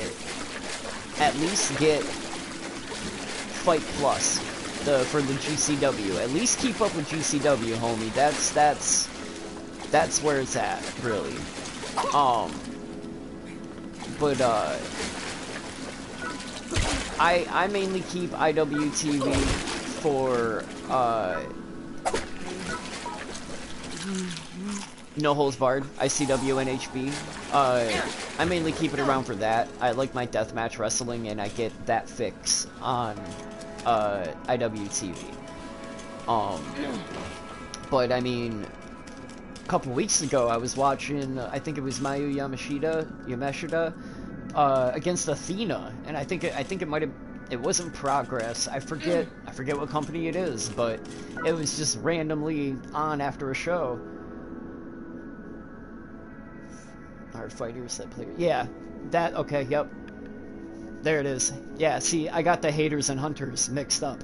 at least get Fight Plus the for the GCW. At least keep up with GCW, homie. That's that's that's where it's at, really. Um but uh I I mainly keep IWTV for uh no Holds Barred, ICW and HB. Uh, I mainly keep it around for that. I like my deathmatch wrestling, and I get that fix on uh, IWTV. Um, but I mean, a couple weeks ago, I was watching. I think it was Miyu Yamashita, Yamashita, uh, against Athena, and I think it, I think it might have. It wasn't Progress. I forget. I forget what company it is, but it was just randomly on after a show. Our fighters that play. Yeah, that. Okay. Yep. There it is. Yeah. See, I got the haters and hunters mixed up.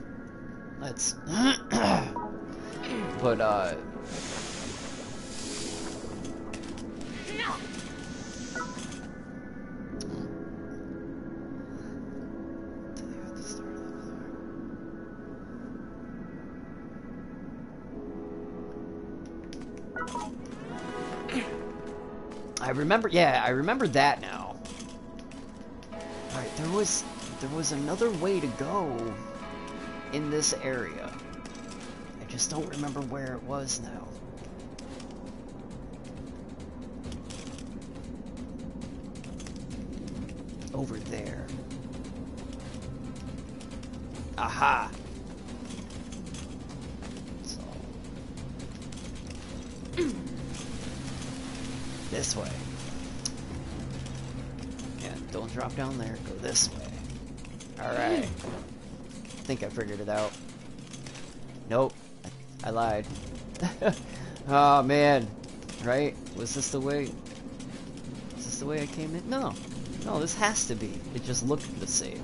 That's. *clears throat* but uh. I remember, yeah, I remember that now. There was, there was another way to go in this area. I just don't remember where it was now. Over there. Aha! *clears throat* This way. Drop down there. Go this way. Alright. I think I figured it out. Nope. I, I lied. *laughs* oh, man. Right? Was this the way... Is this the way I came in? No. No, this has to be. It just looked the same.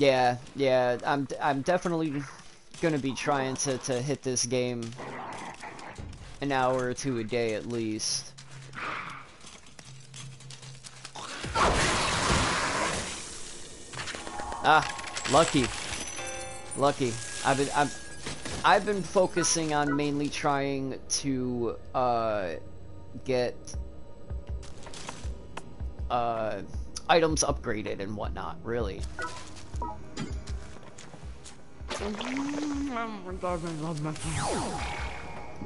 Yeah, yeah, I'm I'm definitely gonna be trying to to hit this game an hour or two a day at least. Ah, lucky, lucky. I've been I've I've been focusing on mainly trying to uh get uh items upgraded and whatnot. Really.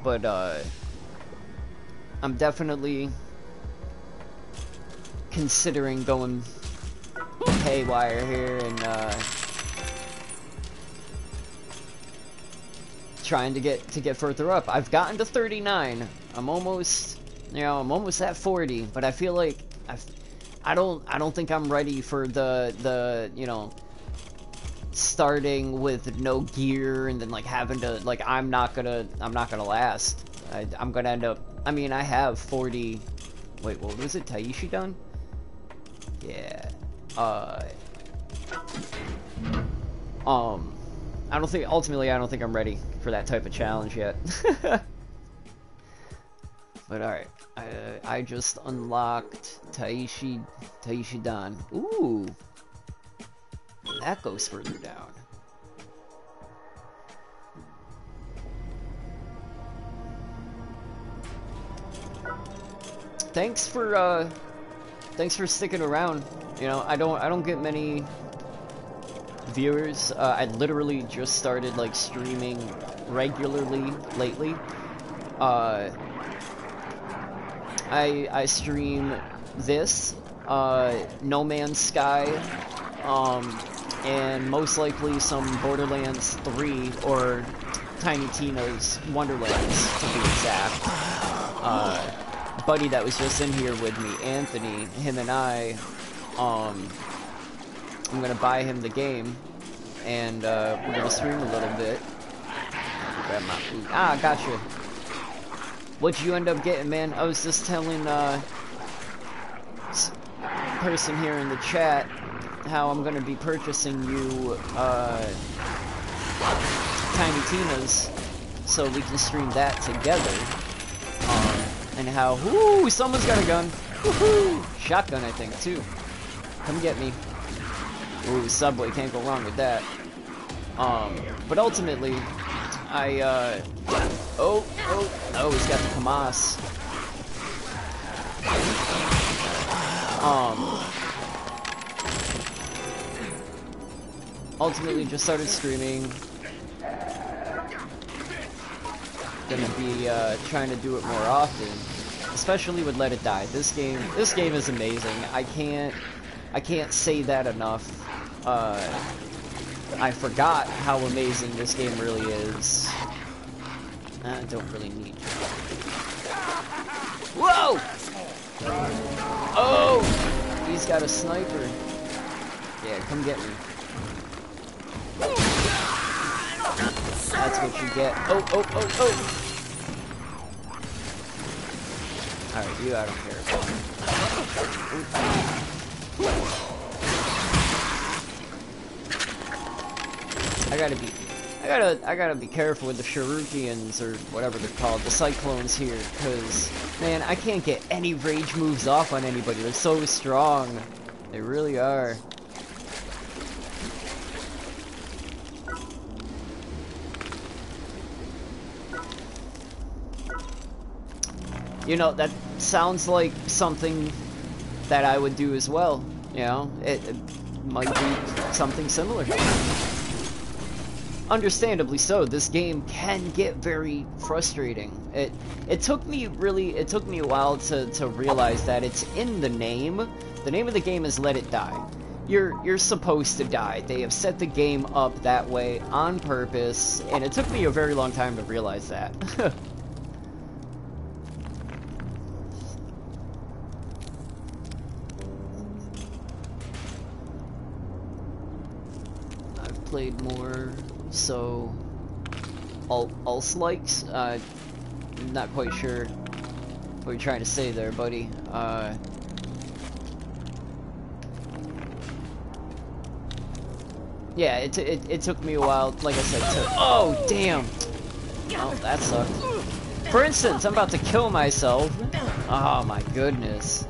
But, uh, I'm definitely considering going haywire here and, uh, trying to get, to get further up. I've gotten to 39. I'm almost, you know, I'm almost at 40, but I feel like I've, I don't, I don't think I'm ready for the, the, you know, starting with no gear and then like having to like I'm not gonna I'm not gonna last. I, I'm gonna end up. I mean, I have 40. Wait, what was it? Taishi done? Yeah. Uh. Um. I don't think ultimately I don't think I'm ready for that type of challenge yet. *laughs* but alright. I, I just unlocked Taishi Taishi Dan. Ooh. That goes further down. Thanks for uh thanks for sticking around. You know, I don't I don't get many viewers. Uh, I literally just started like streaming regularly lately. Uh I I stream this uh No Man's Sky um and most likely some Borderlands 3 or Tiny Tina's Wonderlands, to be exact. Uh, buddy that was just in here with me, Anthony, him and I, um, I'm gonna buy him the game, and uh, we're gonna stream a little bit. Grab my food. Ah, gotcha. What'd you end up getting, man? I was just telling uh, person here in the chat how I'm gonna be purchasing you uh, Tiny Tina's so we can stream that together. Um, and how, whoo, someone's got a gun. Shotgun, I think, too. Come get me. Ooh, Subway, can't go wrong with that. Um, but ultimately, I, uh, oh, oh, oh, he's got the Kamas. Um, ultimately just started streaming. Gonna be, uh, trying to do it more often. Especially with Let It Die. This game, this game is amazing. I can't, I can't say that enough. Uh, I forgot how amazing this game really is. I don't really need. Whoa! Oh! He's got a sniper. Yeah, come get me. That's what you get. Oh, oh, oh, oh! Alright, you I don't care I gotta be I gotta I gotta be careful with the Shurikians or whatever they're called, the cyclones here, because man, I can't get any rage moves off on anybody. They're so strong. They really are. You know, that sounds like something that I would do as well. You know, it, it might be something similar. Understandably so, this game can get very frustrating. It it took me really it took me a while to, to realize that it's in the name. The name of the game is Let It Die. You're you're supposed to die. They have set the game up that way on purpose, and it took me a very long time to realize that. *laughs* I've played more so all Ulse likes. Uh, not quite sure what you're trying to say there, buddy. Uh, yeah, it, it, it took me a while, like I said, to- Oh, damn! Oh, that sucked. For instance, I'm about to kill myself. Oh my goodness.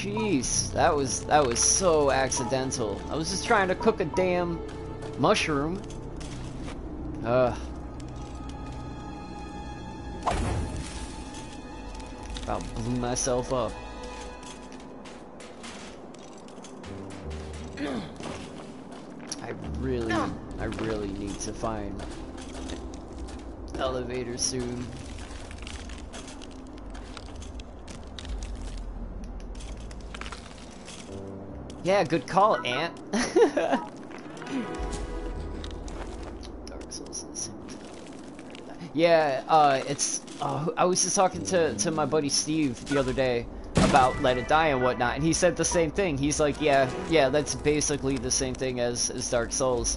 Jeez, that was that was so accidental. I was just trying to cook a damn mushroom. Ugh. About blew myself up. *clears throat* I really, I really need to find elevator soon. Yeah, good call, Ant. *laughs* Dark Souls is Yeah, uh, it's. Uh, I was just talking to to my buddy Steve the other day about Let It Die and whatnot, and he said the same thing. He's like, yeah, yeah, that's basically the same thing as as Dark Souls.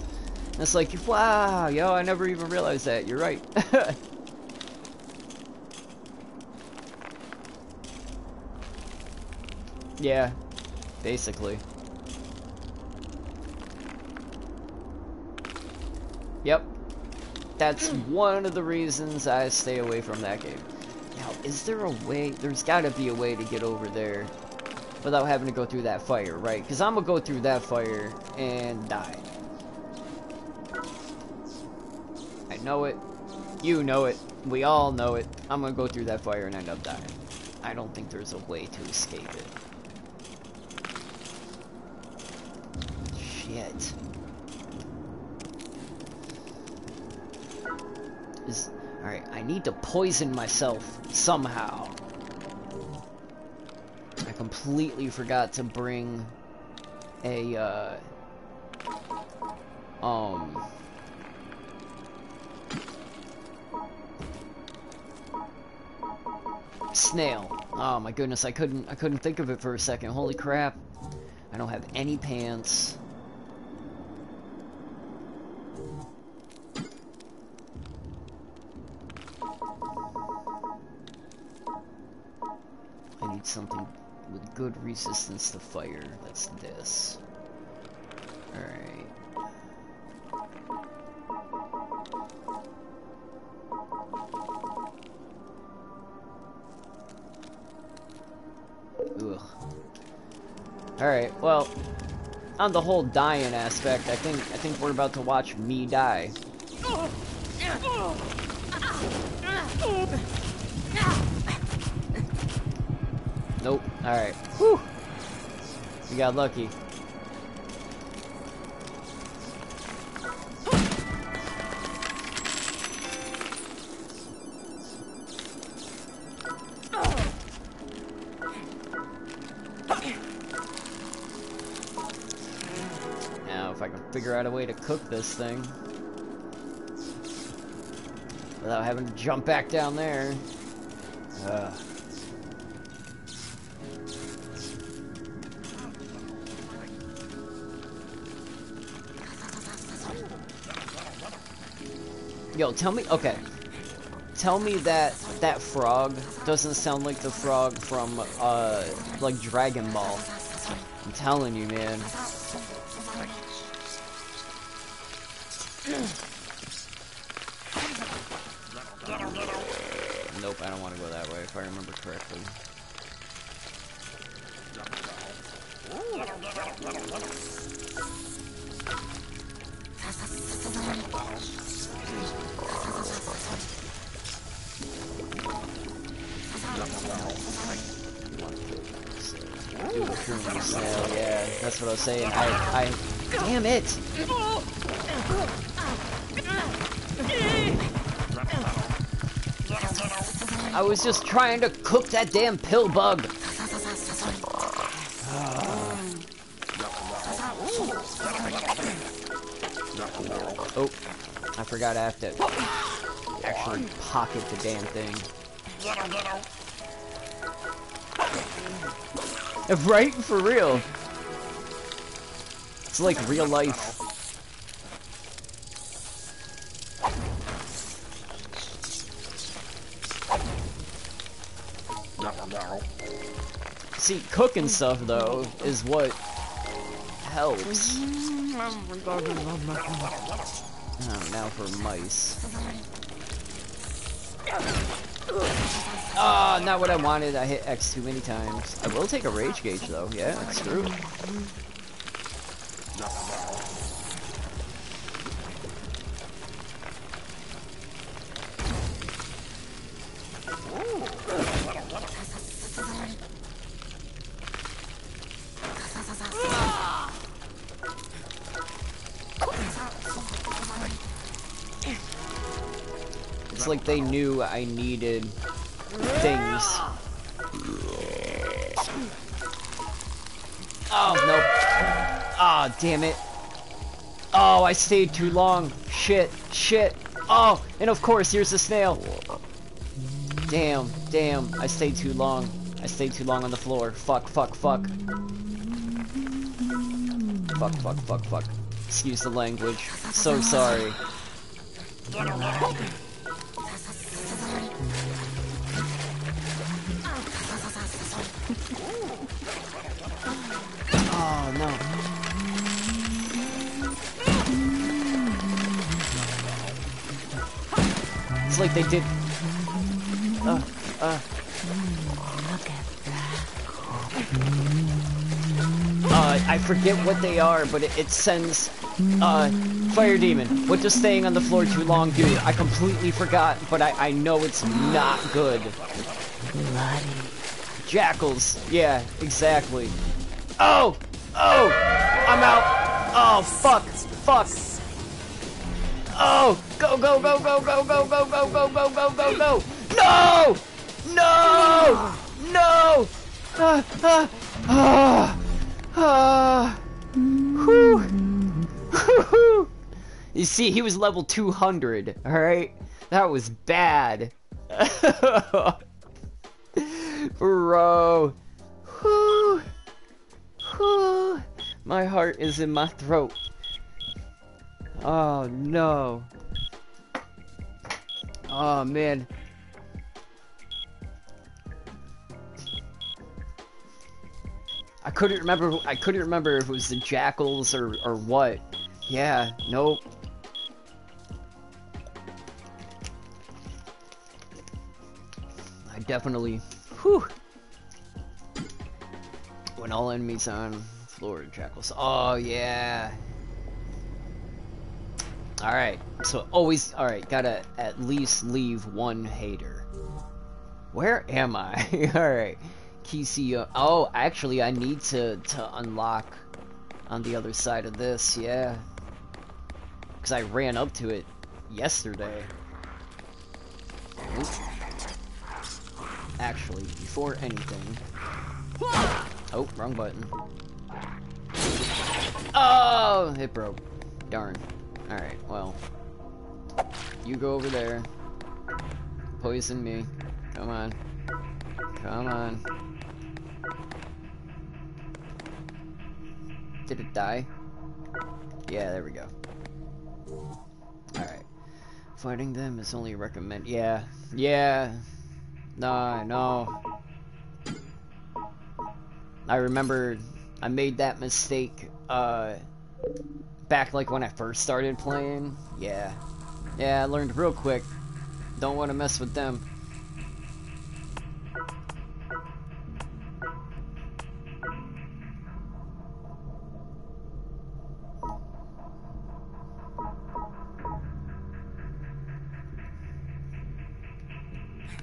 And it's like, wow, yo, I never even realized that. You're right. *laughs* yeah, basically. Yep. That's one of the reasons I stay away from that game. Now, is there a way? There's gotta be a way to get over there without having to go through that fire, right? Because I'm gonna go through that fire and die. I know it. You know it. We all know it. I'm gonna go through that fire and end up dying. I don't think there's a way to escape it. Shit. Alright, I need to poison myself somehow. I completely forgot to bring a, uh... Um... Snail. Oh my goodness, I couldn't I couldn't think of it for a second. Holy crap. I don't have any pants. Need something with good resistance to fire. That's this. Alright. Ugh. Alright, well, on the whole dying aspect, I think I think we're about to watch me die. *laughs* Nope. Alright. Whew. We got lucky. Now, if I can figure out a way to cook this thing without having to jump back down there. Ugh. Yo, tell me, okay. Tell me that that frog doesn't sound like the frog from, uh, like Dragon Ball. I'm telling you, man. Nope, I don't want to go that way if I remember correctly. That's what I was saying. I, I, damn it! I was just trying to cook that damn pill bug. Oh, I forgot I have to actually pocket the damn thing. Right? For real. It's like real life. See, cooking stuff, though, is what helps. Oh, now for mice. Ah, not what I wanted. I hit X too many times. I will take a rage gauge, though. Yeah, screw. Knew I needed things. Oh, nope. Ah, oh, damn it. Oh, I stayed too long. Shit, shit. Oh, and of course, here's the snail. Damn, damn, I stayed too long. I stayed too long on the floor. Fuck, fuck, fuck. Fuck, fuck, fuck, fuck. Excuse the language. So sorry. Like they did. Uh, uh. Uh, I forget what they are, but it, it sends, uh, Fire Demon. What does staying on the floor too long do? I completely forgot, but I, I know it's not good. Bloody. Jackals. Yeah, exactly. Oh! Oh! I'm out! Oh, fuck! Fuck! Oh! Go, go, go, go, go, go, go, go, go, go, go, go, go! No! No! No! Ah, ah, ah, ah. Whew. You see, he was level 200, alright? That was bad. Bro. Whew. Whew. My heart is in my throat. Oh no. Oh man. I couldn't remember I couldn't remember if it was the jackals or or what. Yeah, nope. I definitely whew when all enemies on floor jackals. Oh yeah. Alright, so always alright, gotta at least leave one hater. Where am I? *laughs* alright. Kisio oh actually I need to to unlock on the other side of this, yeah. Cause I ran up to it yesterday. Actually, before anything. Oh, wrong button. Oh, it broke. Darn. Alright, well. You go over there. Poison me. Come on. Come on. Did it die? Yeah, there we go. Alright. Fighting them is only recommend- yeah. Yeah. No, know. I remember I made that mistake, uh, back like when I first started playing. Yeah. Yeah, I learned real quick. Don't want to mess with them.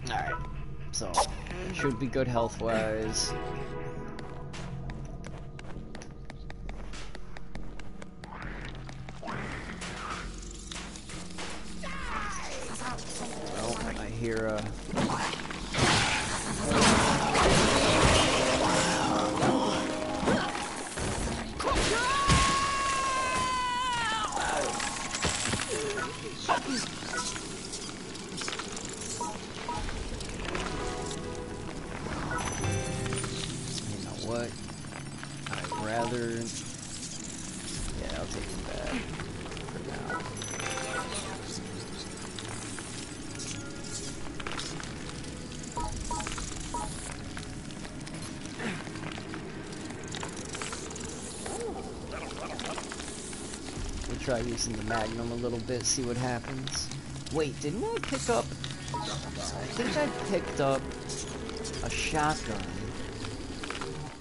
Alright. So, should be good health-wise. Oh, uh, I Magnum a little bit, see what happens. Wait, didn't I pick up... I think I picked up a shotgun.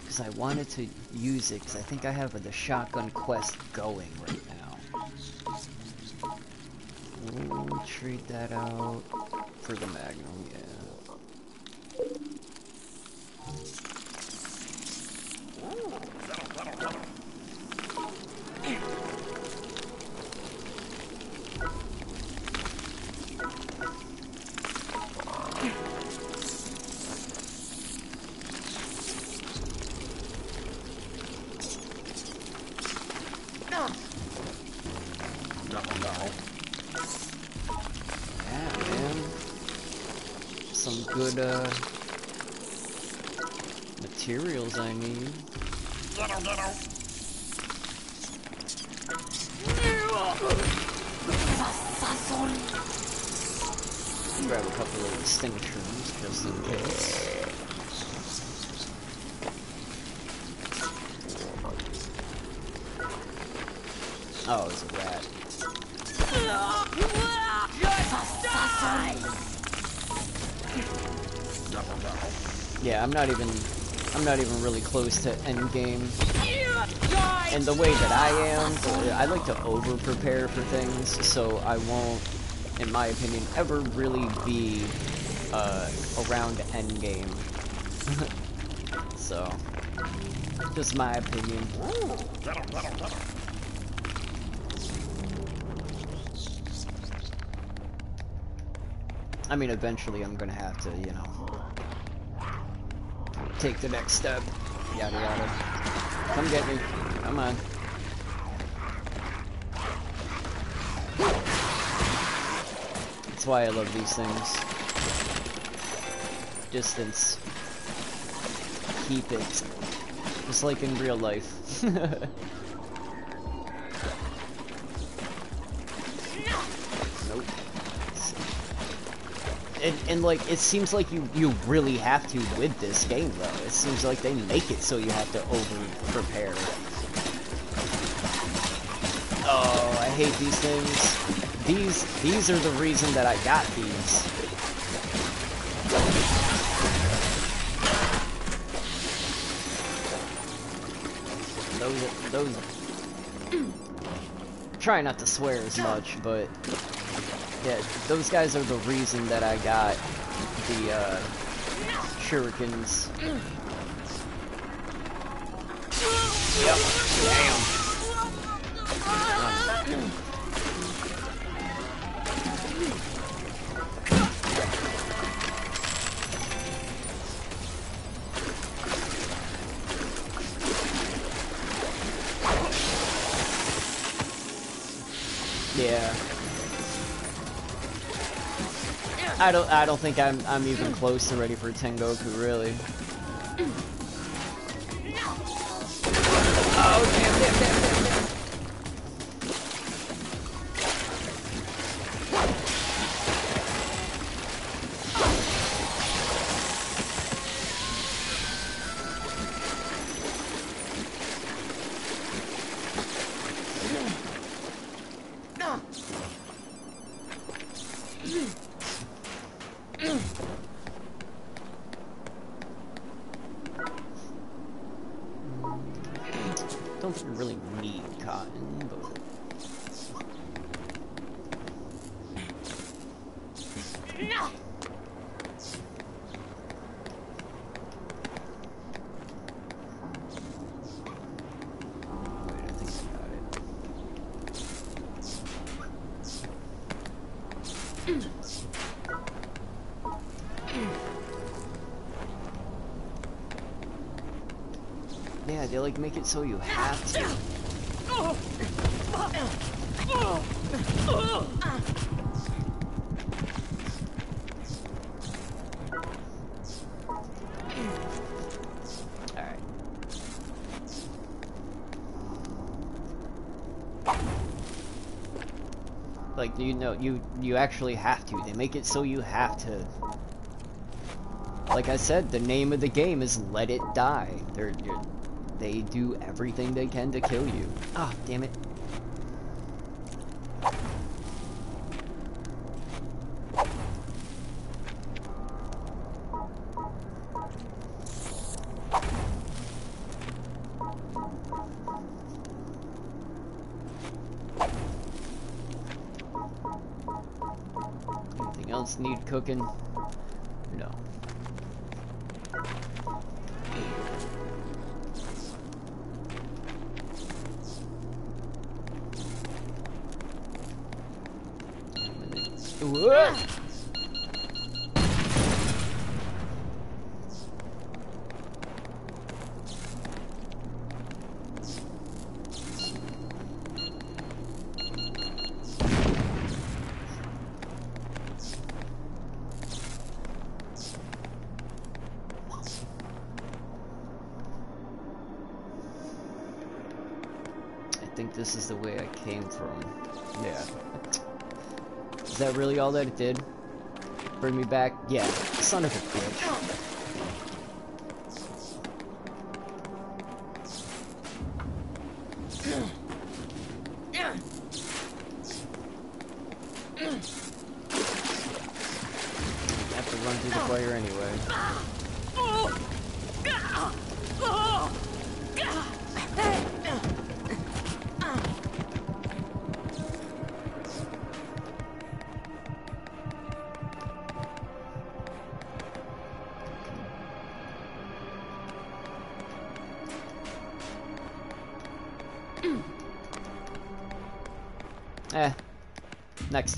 Because I wanted to use it, because I think I have the shotgun quest going right now. We'll trade that out for the Magnum, yeah. Not even really close to end game. And the way that I am, I like to over prepare for things, so I won't, in my opinion, ever really be uh, around end game. *laughs* so, just my opinion. I mean, eventually I'm gonna have to, you know, take the next step. Yada yada. Come get me. Come on. That's why I love these things. Distance. keep it. Just like in real life. *laughs* And, and like, it seems like you, you really have to with this game, though. It seems like they make it so you have to over-prepare. Oh, I hate these things. These, these are the reason that I got these. Those, those... *clears throat* Try not to swear as much, but... Yeah, those guys are the reason that I got the, uh, shurikens. I don't I don't think I'm I'm even close to ready for Tengoku really. It so you have to. Alright. Like you know, you you actually have to. They make it so you have to. Like I said, the name of the game is Let It Die. They're, you're, they do everything they can to kill you. Ah, damn it. That it did? Bring me back? Yeah. Son of a bitch.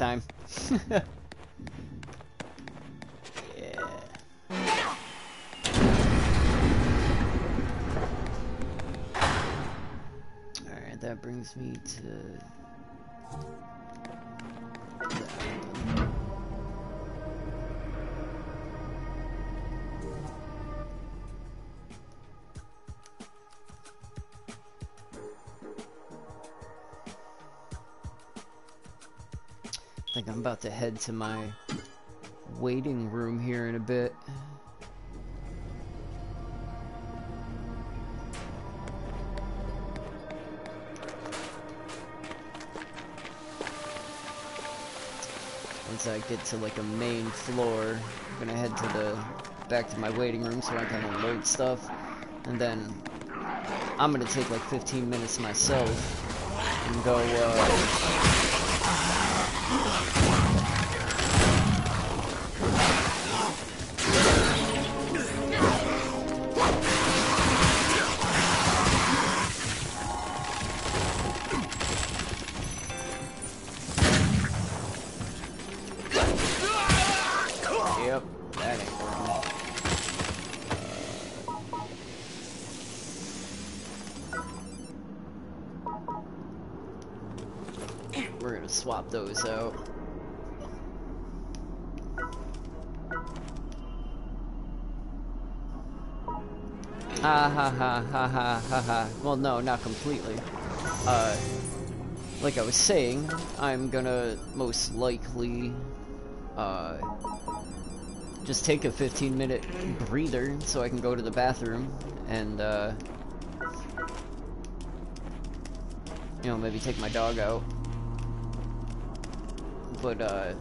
Time. Think I'm about to head to my waiting room here in a bit. Once I get to like a main floor, I'm gonna head to the back to my waiting room so I can unload stuff, and then I'm gonna take like 15 minutes myself and go. Uh, not completely. Uh, like I was saying, I'm gonna most likely, uh, just take a 15 minute breather so I can go to the bathroom and, uh, you know, maybe take my dog out. But, uh,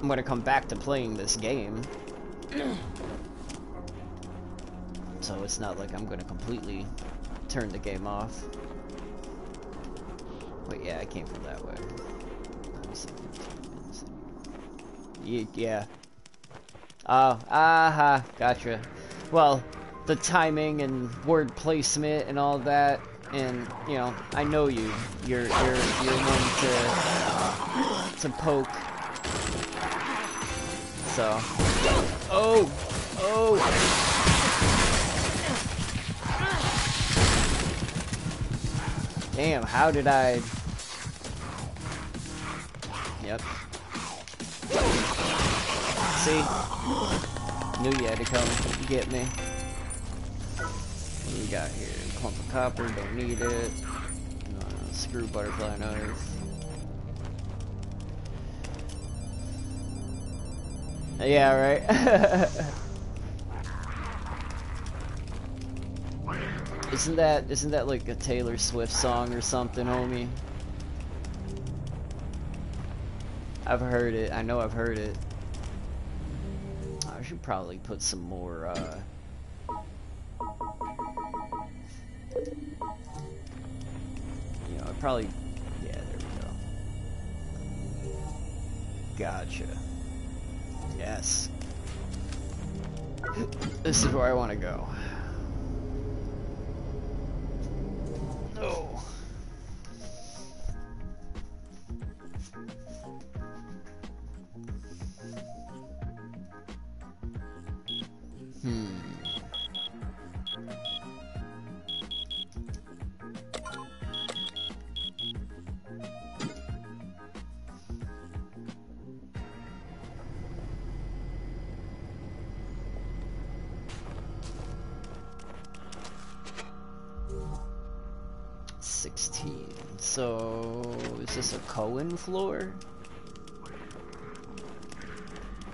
I'm gonna come back to playing this game. *clears throat* So it's not like I'm gonna completely turn the game off. Wait, yeah, I came from that way. Ye- Yeah. Oh, aha, gotcha. Well, the timing and word placement and all that, and you know, I know you. You're you're you're one to to poke. So, oh, oh. Damn, how did I... Yep. See? Knew you had to come get me. What do we got here? Clump of copper, don't need it. Uh, screw butterfly knife. Yeah, right? *laughs* Isn't that isn't that like a Taylor Swift song or something, homie? I've heard it. I know I've heard it. I should probably put some more uh You know, I probably yeah, there we go. Gotcha. Yes. *laughs* This is where I want to go. Floor?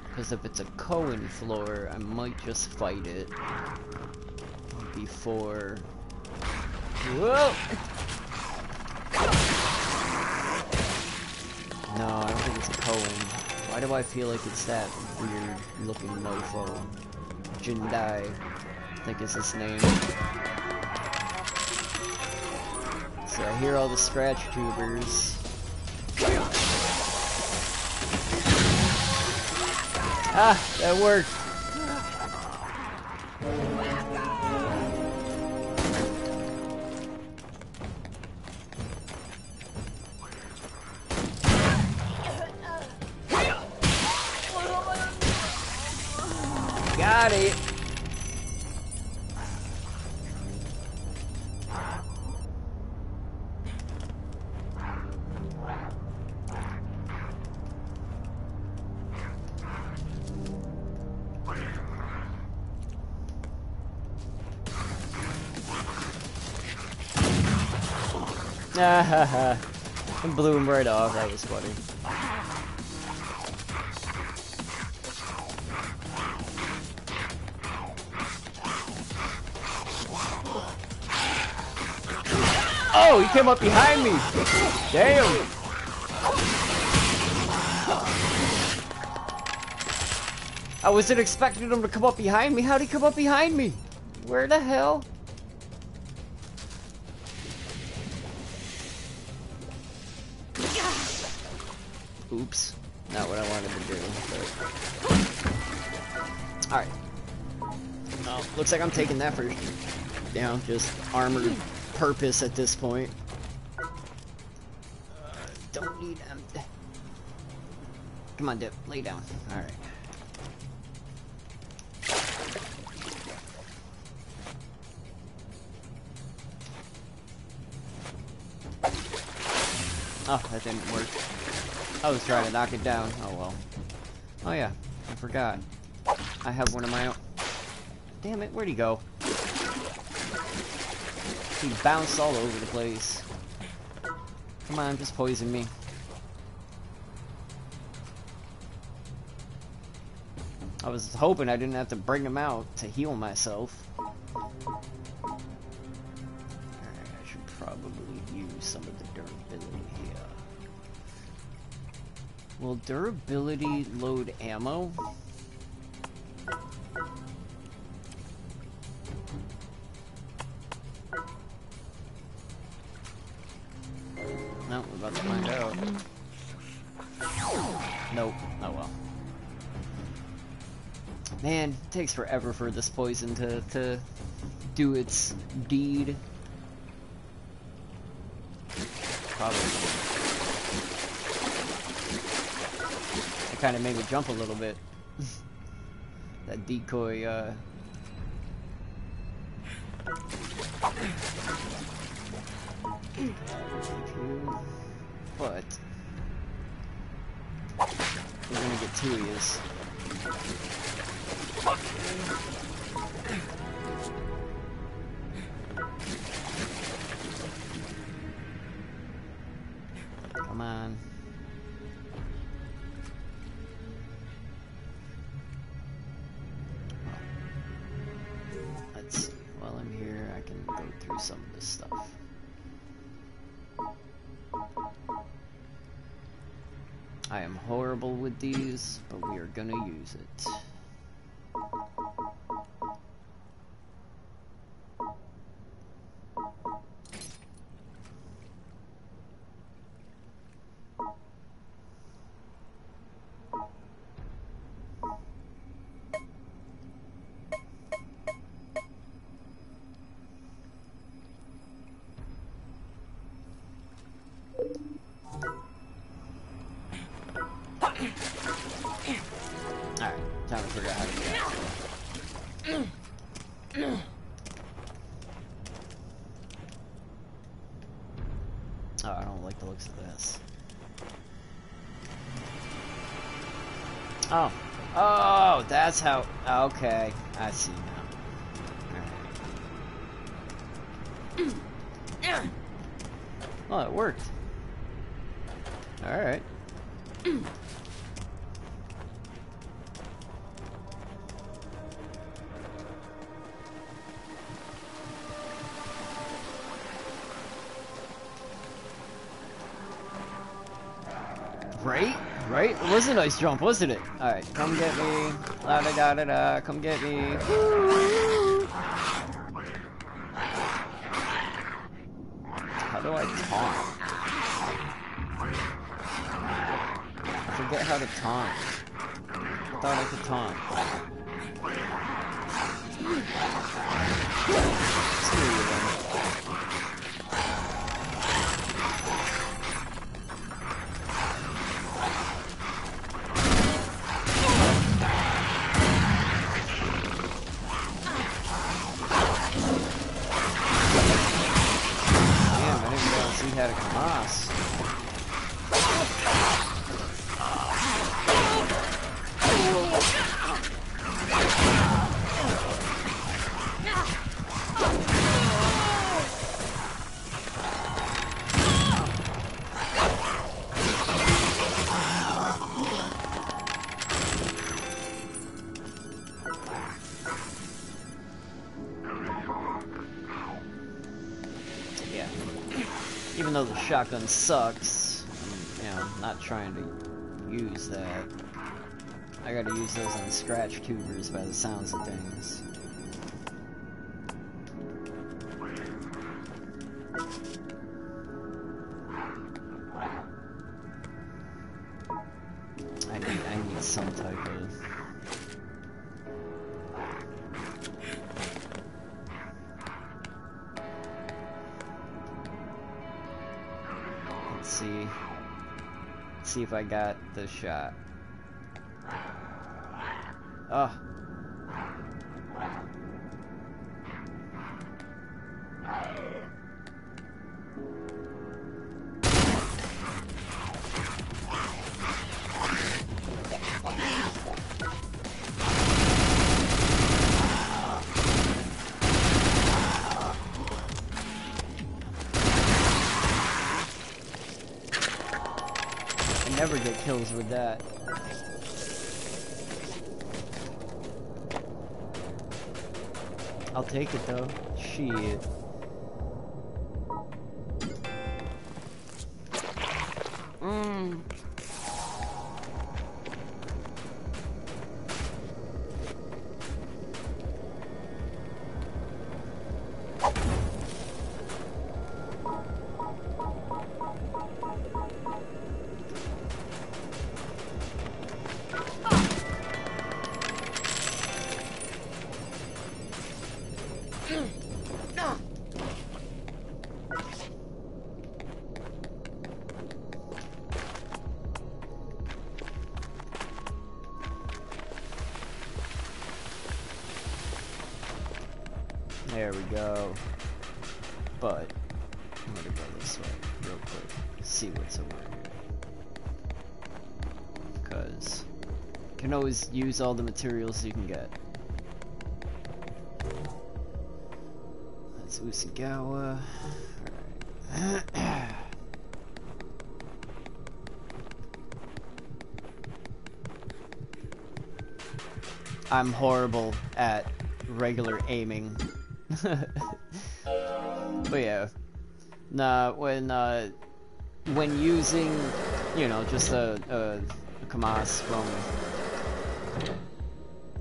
Because if it's a Cohen floor, I might just fight it before. Whoa! No, I don't think it's Cohen. Why do I feel like it's that weird looking mofo? Jindai, I think is his name. So I hear all the scratch tubers. Ah, that worked. I. And blew him right off. That was funny. Oh, he came up behind me. Damn. I wasn't expecting him to come up behind me. How'd he come up behind me? Where the hell? Looks like I'm taking that for, you know, just armored purpose at this point. Uh, don't need them. Come on, Dip. Lay down. Alright. Oh, that didn't work. I was trying to knock it down. Oh well. Oh yeah, I forgot. I have one of my own. Damn it, where'd he go? He bounced all over the place. Come on, just poison me. I was hoping I didn't have to bring him out to heal myself. I should probably use some of the durability here. Will durability load ammo? Takes forever for this poison to, to do its deed. Probably. It kind of made me jump a little bit. *laughs* that decoy, uh... But... We're gonna get two these. Come on. Let's. While I'm here, I can go through some of this stuff. I am horrible with these, but we are gonna use it. Looks of this. Oh. Oh, that's how... Okay, I see now. Alright. Oh, *clears throat* it worked. Alright. Was a nice jump, wasn't it? Alright, come get me. La da da da da, come get me. Shotgun sucks, I'm, you know, not trying to use that. I gotta use those on scratch tubers by the sounds of things. I got the shot. Kills with that. I'll take it though. Shit. Always use all the materials you can get. That's Usagawa. Alright. I'm horrible at regular aiming. *laughs* but yeah. Nah, when uh when using, you know, just a, a, a Kamas from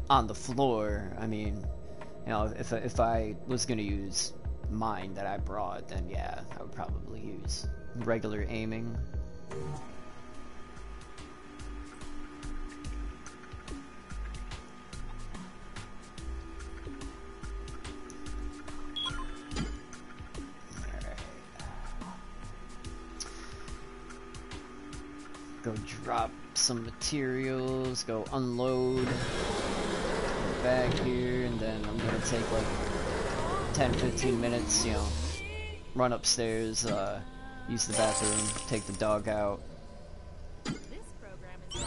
on the floor, I mean, you know, if if I was gonna use mine that I brought, then yeah, I would probably use regular aiming. Some materials, go unload back here, and then I'm gonna take like 10-15 minutes, you know, run upstairs, uh, use the bathroom, take the dog out.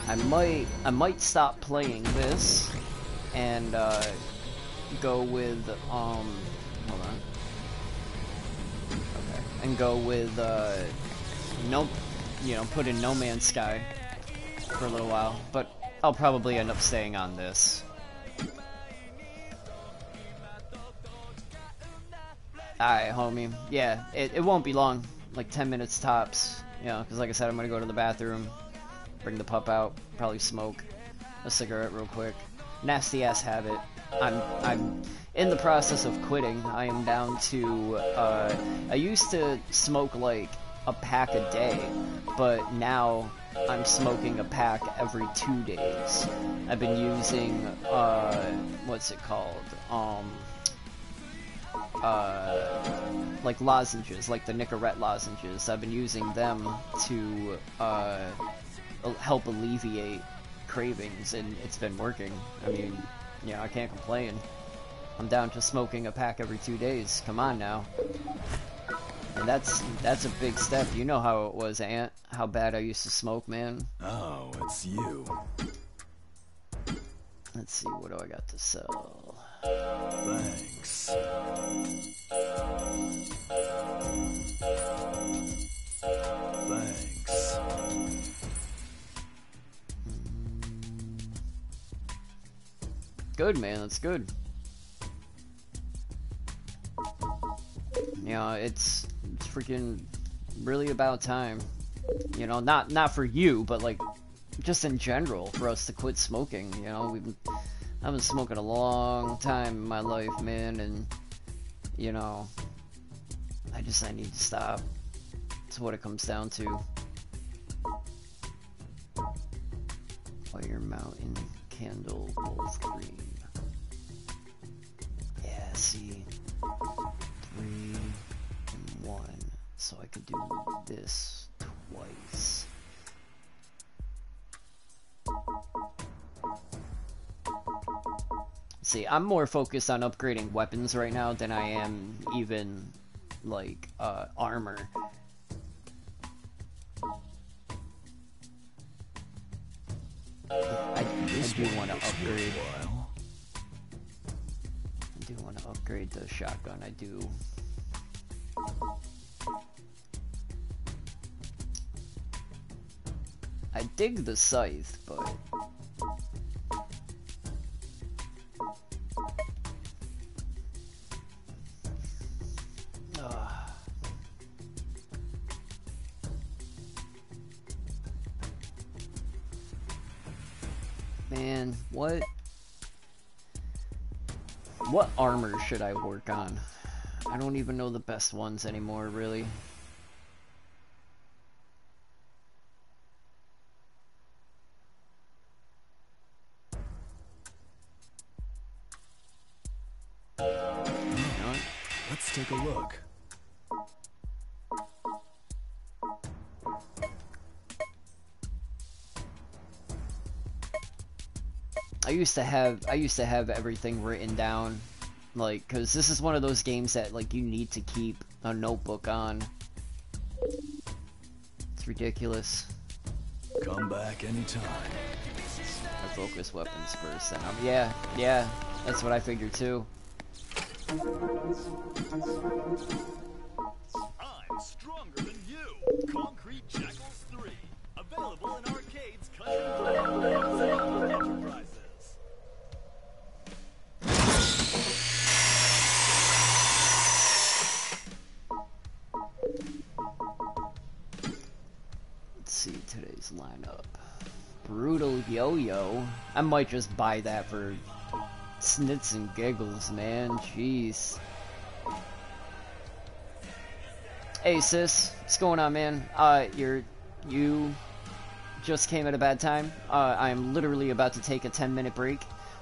I might, I might stop playing this, and uh, go with, um, hold on. Okay, and go with, uh, no, you know, put in No Man's Sky for a little while, but I'll probably end up staying on this. Alright, homie. Yeah, it, it won't be long. Like 10 minutes tops. You know, because like I said, I'm gonna go to the bathroom, bring the pup out, probably smoke a cigarette real quick. Nasty ass habit. I'm I'm in the process of quitting. I am down to uh, I used to smoke like a pack a day, but now I'm smoking a pack every two days. I've been using uh, what's it called? Um, uh, like lozenges, like the Nicorette lozenges. I've been using them to uh, help alleviate cravings, and it's been working. I mean, yeah, I can't complain. I'm down to smoking a pack every two days. Come on now. And that's that's a big step. You know how it was, Aunt. How bad I used to smoke, man. Oh, it's you. Let's see, what do I got to sell? Thanks. Thanks. Good, man. That's good. You know, it's, it's freaking really about time. You know, not not for you, but like just in general for us to quit smoking. You know, we've I've been smoking a long time in my life, man, and you know, I just I need to stop. That's what it comes down to. Fire Mountain Candle Wolf Cream. Yeah, see, so I can do this twice. See, I'm more focused on upgrading weapons right now than I am even, like, uh, armor. I, I do want to upgrade. I do want to upgrade the shotgun. I do. I dig the scythe, but ah. Man, what what armor should I work on? I don't even know the best ones anymore, really. Let's take a look. I used to have I used to have everything written down, like, cause this is one of those games that like you need to keep a notebook on. It's ridiculous. Come back anytime. I focus weapons first, and I'm yeah yeah that's what I figured too. I'm stronger than you. Concrete Jackals 3. Available in arcades, country enterprises. Let's see today's lineup. Brutal Yo-Yo. I might just buy that for snits and giggles, man. Jeez. Hey sis, what's going on, man? Uh, you're you just came at a bad time. Uh, I'm literally about to take a 10 minute break.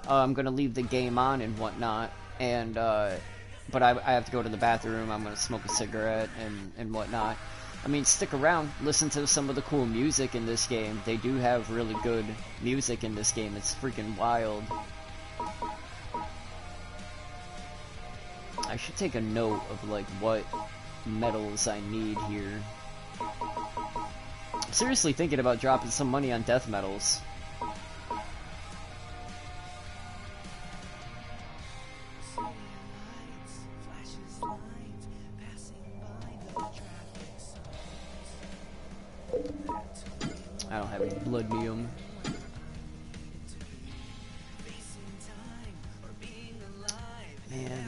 Uh, I'm gonna leave the game on and whatnot, and uh, but I, I have to go to the bathroom. I'm gonna smoke a cigarette and and whatnot. I mean, stick around, listen to some of the cool music in this game. They do have really good music in this game. It's freaking wild. I should take a note of like what metals I need here. I'm seriously thinking about dropping some money on death metals. I don't have any blood. Man.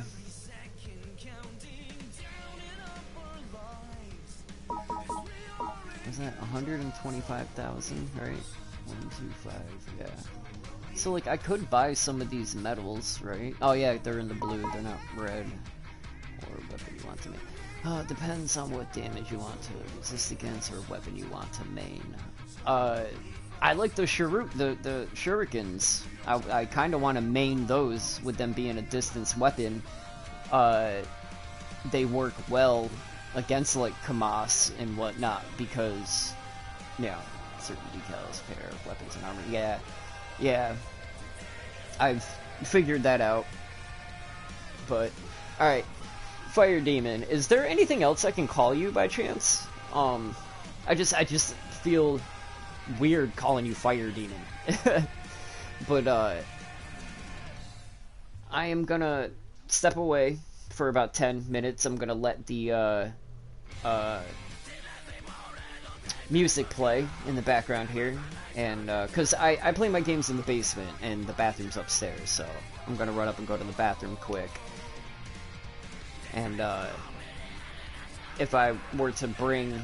Was that 125,000, right? 125, yeah. So, like, I could buy some of these metals, right? Oh, yeah, they're in the blue, they're not red. Or weapon you want to make. Uh, depends on what damage you want to resist against or weapon you want to main. Uh, I like the shuru the the shurikens. I, I kind of want to main those with them being a distance weapon. Uh, they work well against like Kamas and whatnot because, you know, certain decals, pair of weapons and armor. Yeah, yeah. I've figured that out. But, alright. Fire Demon, is there anything else I can call you by chance? Um, I just, I just feel weird calling you Fire Demon. *laughs* but, uh, I am gonna step away for about 10 minutes. I'm gonna let the, uh, uh, music play in the background here. And, uh, cause I, I play my games in the basement and the bathroom's upstairs, so I'm gonna run up and go to the bathroom quick. And, uh, if I were to bring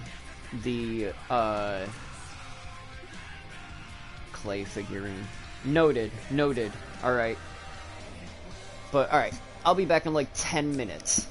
the uh, clay figurine. Noted, noted. Alright. But, alright. I'll be back in like 10 minutes.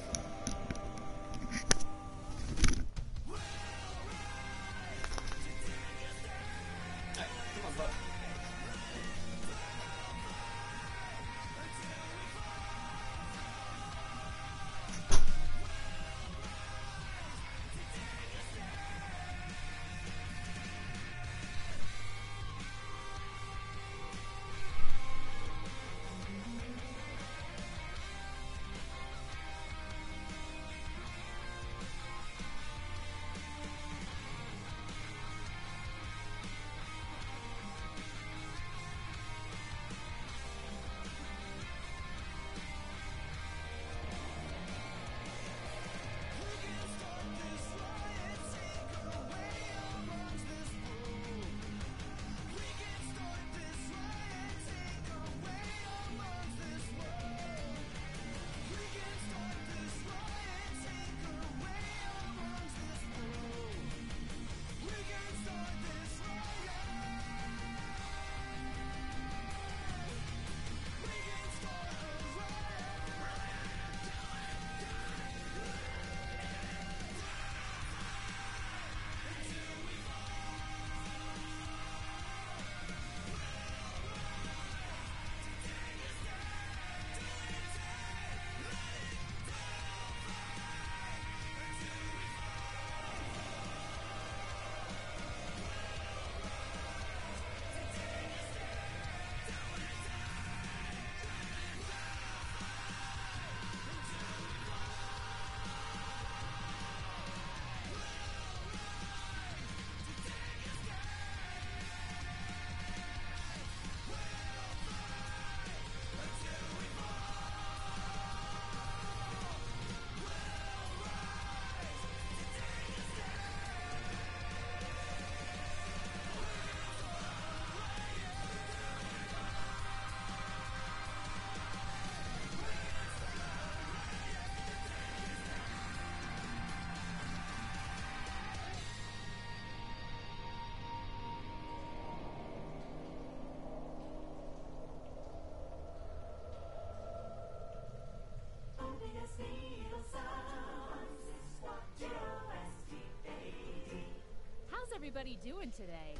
Everybody doing today?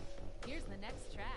Here's the next track.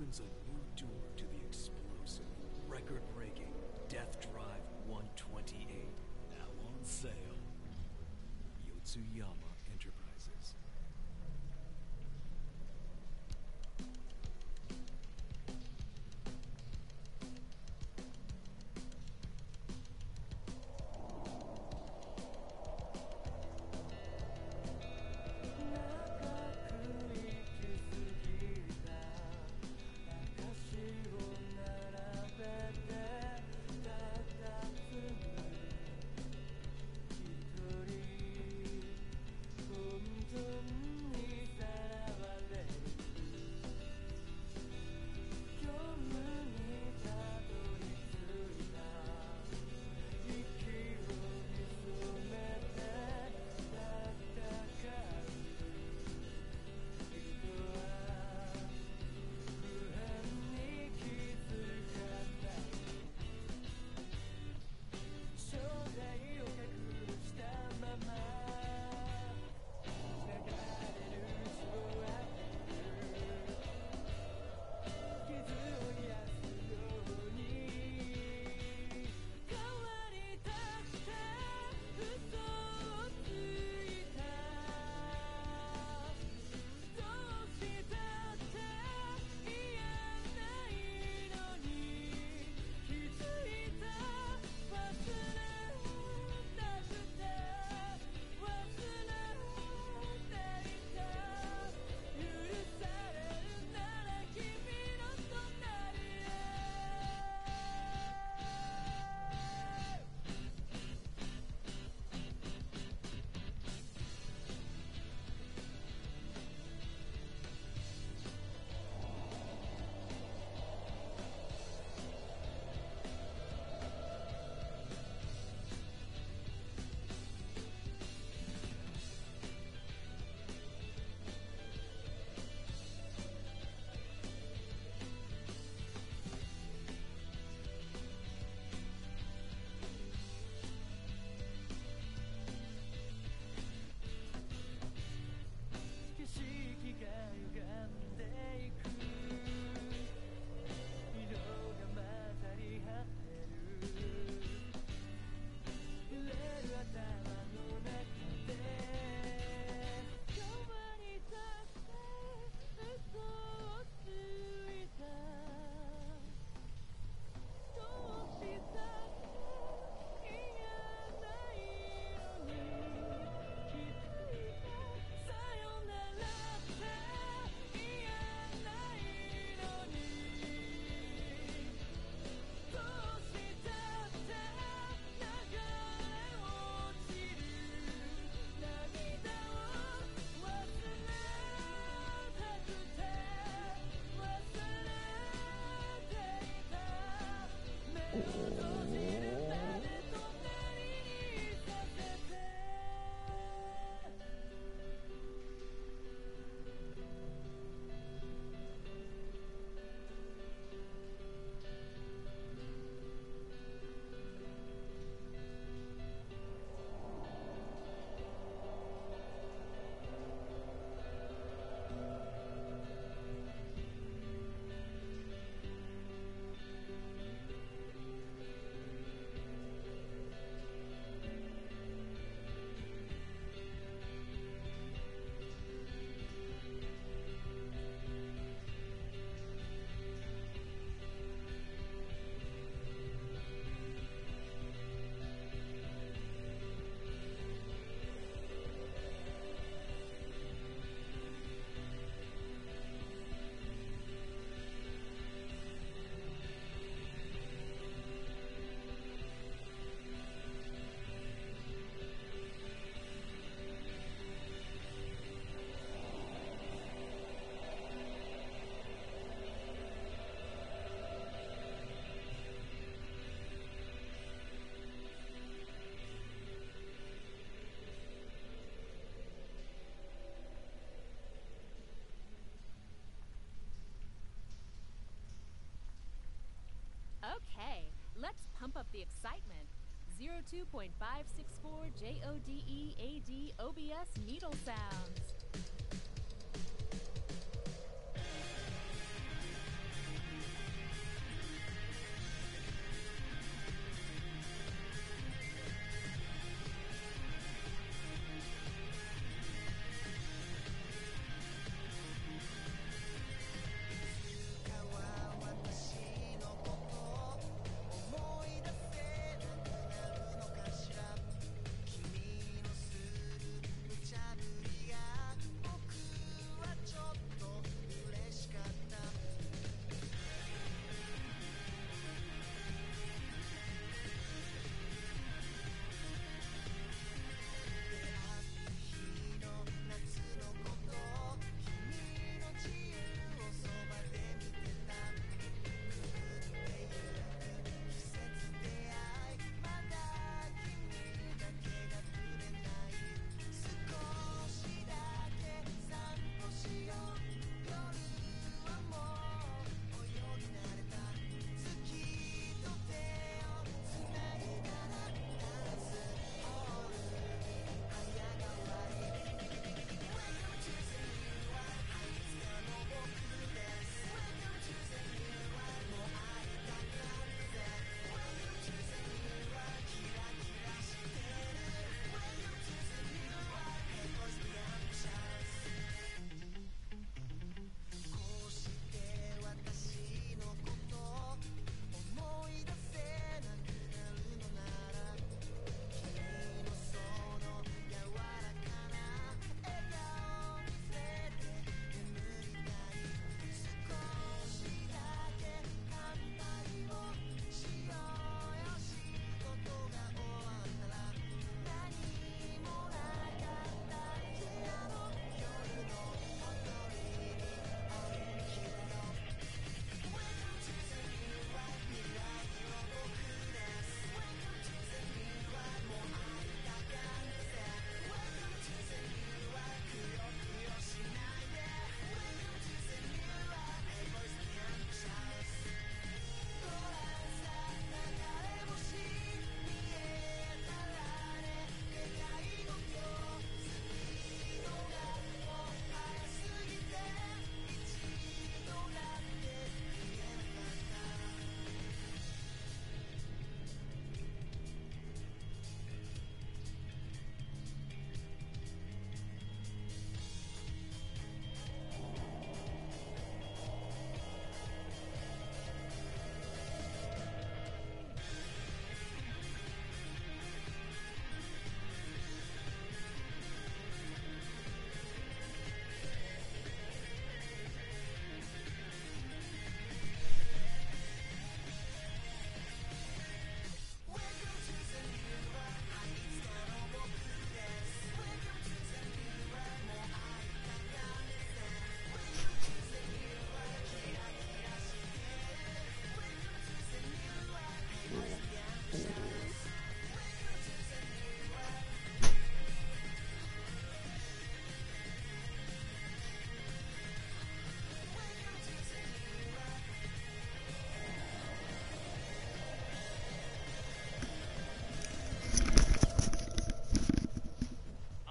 Opens a new door to the explosive, record-breaking Death Drive 128. Now on sale. Yotsuyama pump up the excitement. 02.564 JODE AD OBS needle sounds.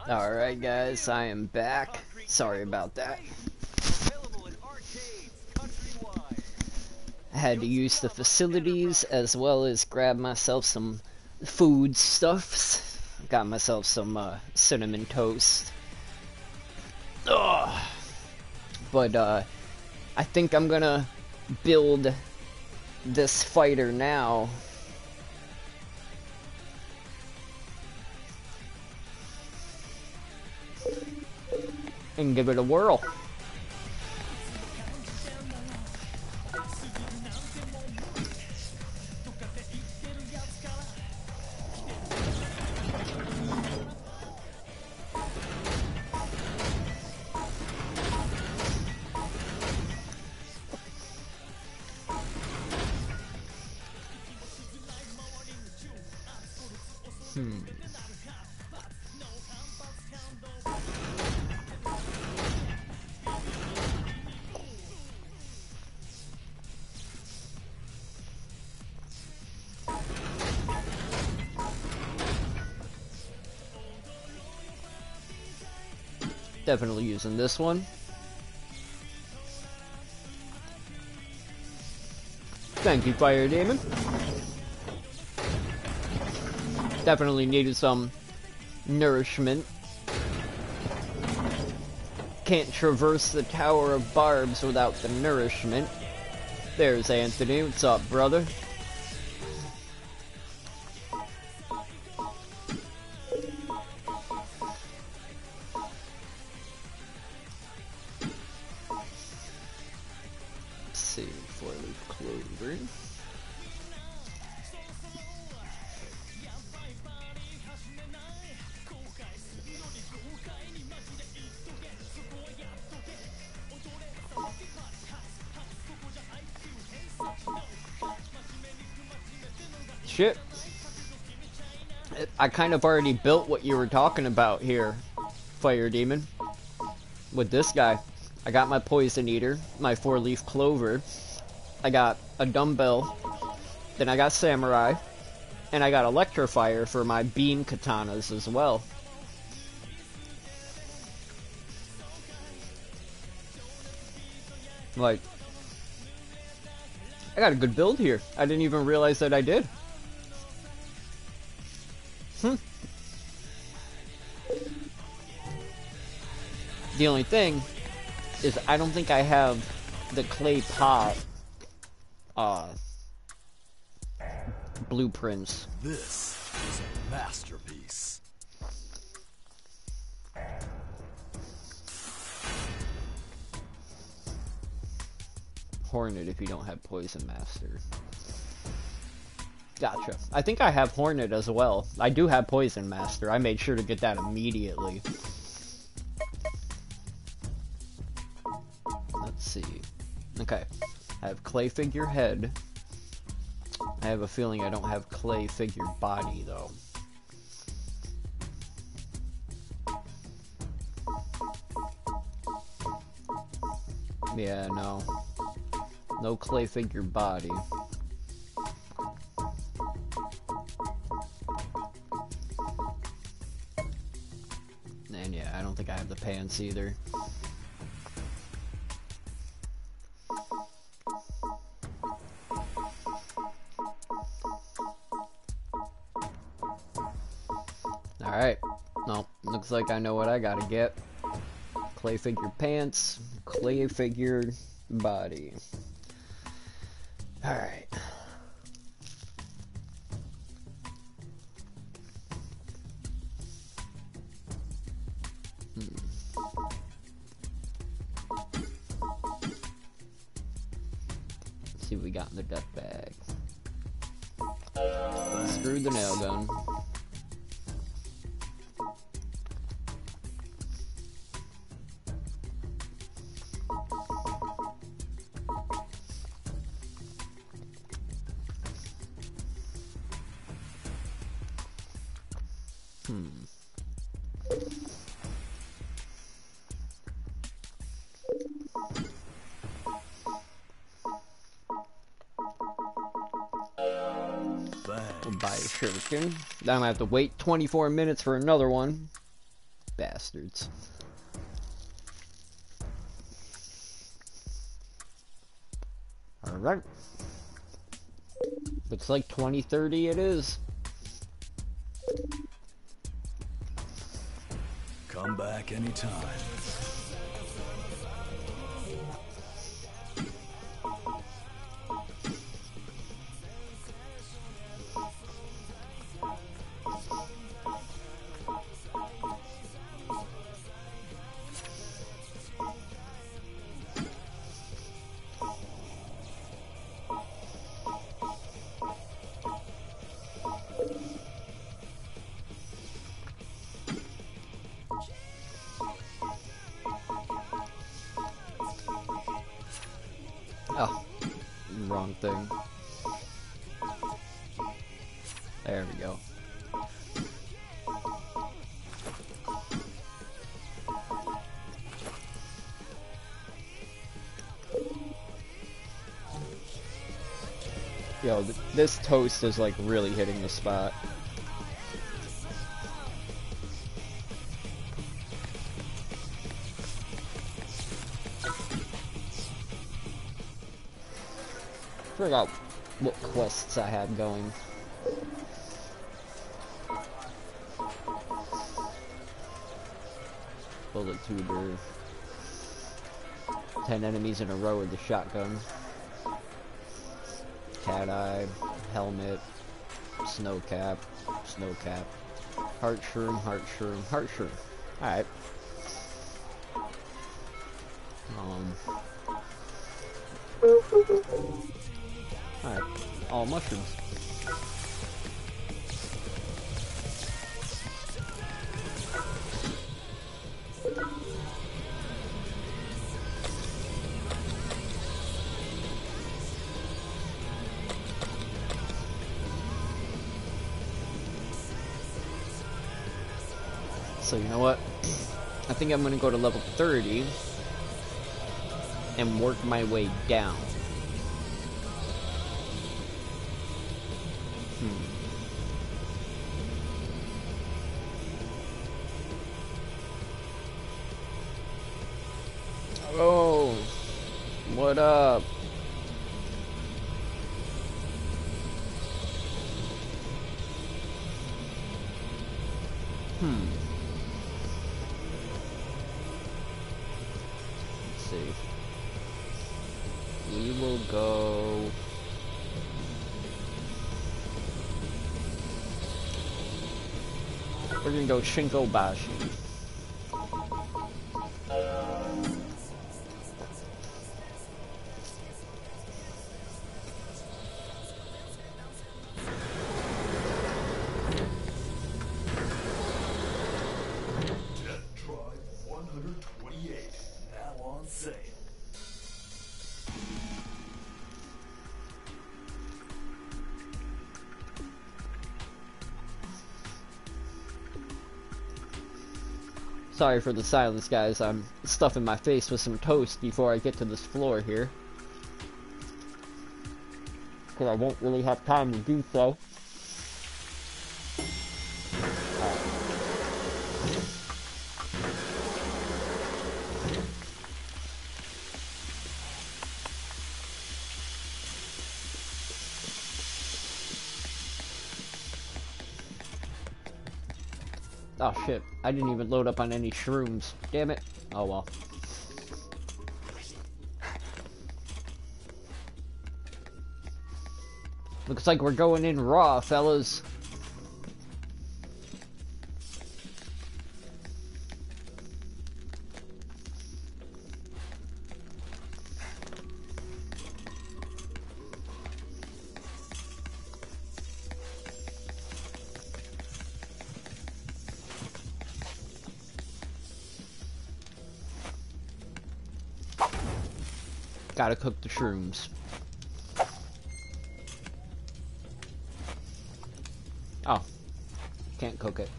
Alright guys, I am back. Sorry about that. I had to use the facilities as well as grab myself some food stuffs. Got myself some uh, cinnamon toast. Ugh. But uh, I think I'm gonna build this fighter now. And give it a whirl. Definitely using this one. Thank you, Fire Demon. Definitely needed some nourishment. Can't traverse the Tower of Barbs without the nourishment. There's Anthony. What's up, brother? I kind of already built what you were talking about here, Fire Demon. With this guy. I got my Poison Eater, my Four Leaf Clover. I got a Dumbbell. Then I got Samurai. And I got Electrifier for my Beam Katanas as well. Like, I got a good build here. I didn't even realize that I did. Only thing is I don't think I have the clay pot uh blueprints. This is a masterpiece. Hornet if you don't have Poison Master. Gotcha. I think I have Hornet as well. I do have Poison Master. I made sure to get that immediately. Clay Figure Head. I have a feeling I don't have Clay Figure Body, though. Yeah, no. No clay figure body. And yeah, I don't think I have the pants either. Looks like I know what I gotta get. Clay figure pants, clay figure body. Hmm. We'll buy a shuriken. Then I'm gonna have to wait 24 minutes for another one. Bastards. Alright. Looks like 2030 it is. Anytime. This toast is like really hitting the spot. Forgot what quests I had going. Bullet tuber. Ten enemies in a row with the shotgun. Cat eye, helmet, snow cap, snow cap, heart shroom, heart shroom, heart shroom. Alright. Um. Alright. All mushrooms. So you know what? I think I'm gonna go to level 30 and work my way down. We're go Shinko Bashi. Sorry for the silence, guys. I'm stuffing my face with some toast before I get to this floor here. Because I won't really have time to do so. I didn't even load up on any shrooms. Damn it. Oh well. Looks like we're going in raw, fellas. Gotta cook the shrooms. Oh. Can't cook it.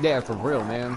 Yeah, for real, man.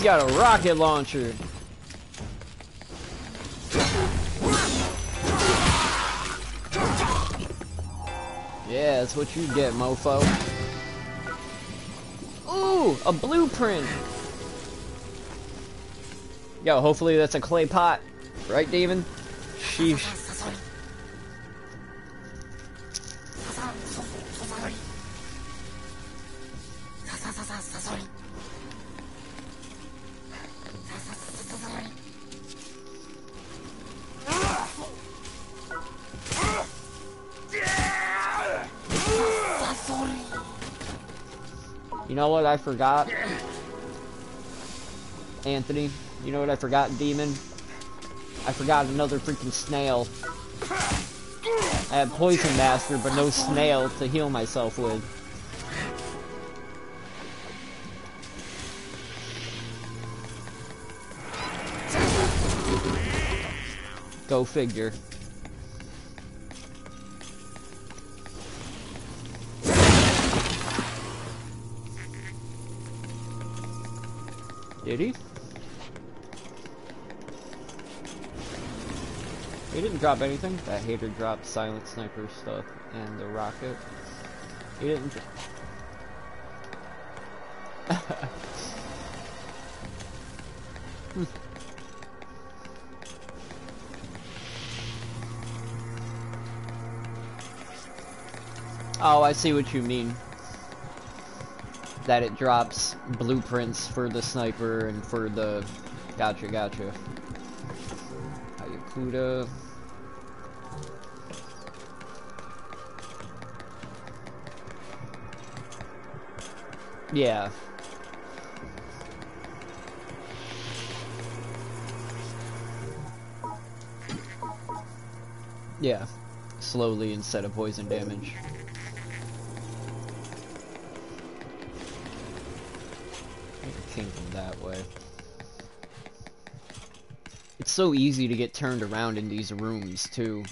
he's got a rocket launcher. Yeah, that's what you get, mofo. Ooh, a blueprint. Yo, hopefully that's a clay pot. Right, Damon? Sheesh. I forgot? Anthony, you know what I forgot, Demon? I forgot another freaking snail. I had Poison Master, but no snail to heal myself with. Go figure. Did he? He didn't drop anything. That hater dropped silent sniper stuff and the rocket. He didn't. *laughs* Hmm. oh, I see what you mean. That it drops blueprints for the sniper and for the. Gotcha, gotcha. Ayakuda. Yeah. Yeah. Slowly instead of poison damage. Came from that way. It's so easy to get turned around in these rooms, too.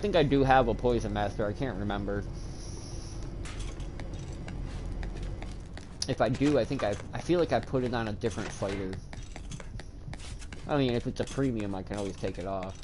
Think I do have a Poison Master, I can't remember. If I do, I think I I feel like I put it on a different fighter. I mean, if it's a premium, I can always take it off.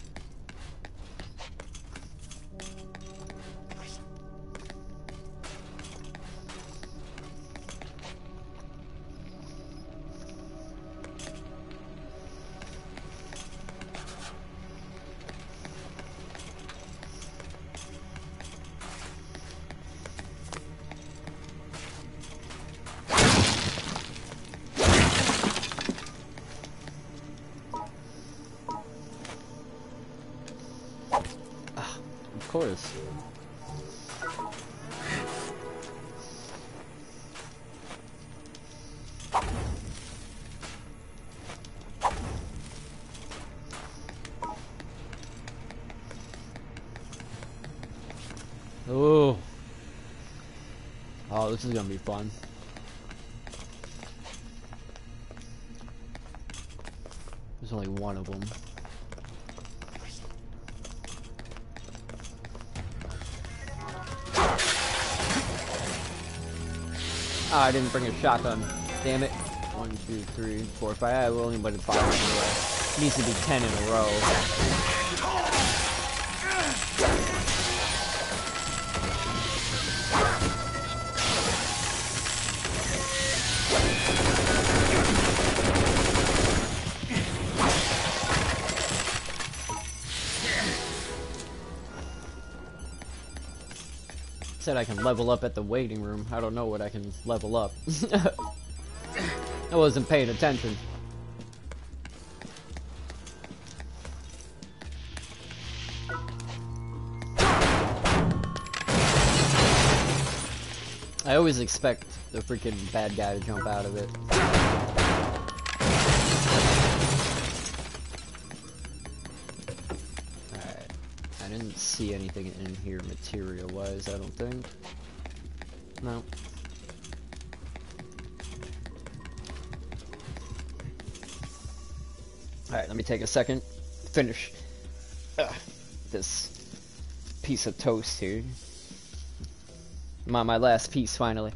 This is gonna be fun. There's only one of them. Oh, ah, I didn't bring a shotgun. Damn it. One, two, three, four, five. I will only went five anyway. Needs to be ten in a row. Said I can level up at the waiting room. I don't know what I can level up. *laughs* I wasn't paying attention. I always expect the freaking bad guy to jump out of it. Anything in here material-wise, I don't think. No. Alright, let me take a second. Finish uh, this piece of toast here. I'm my last piece finally.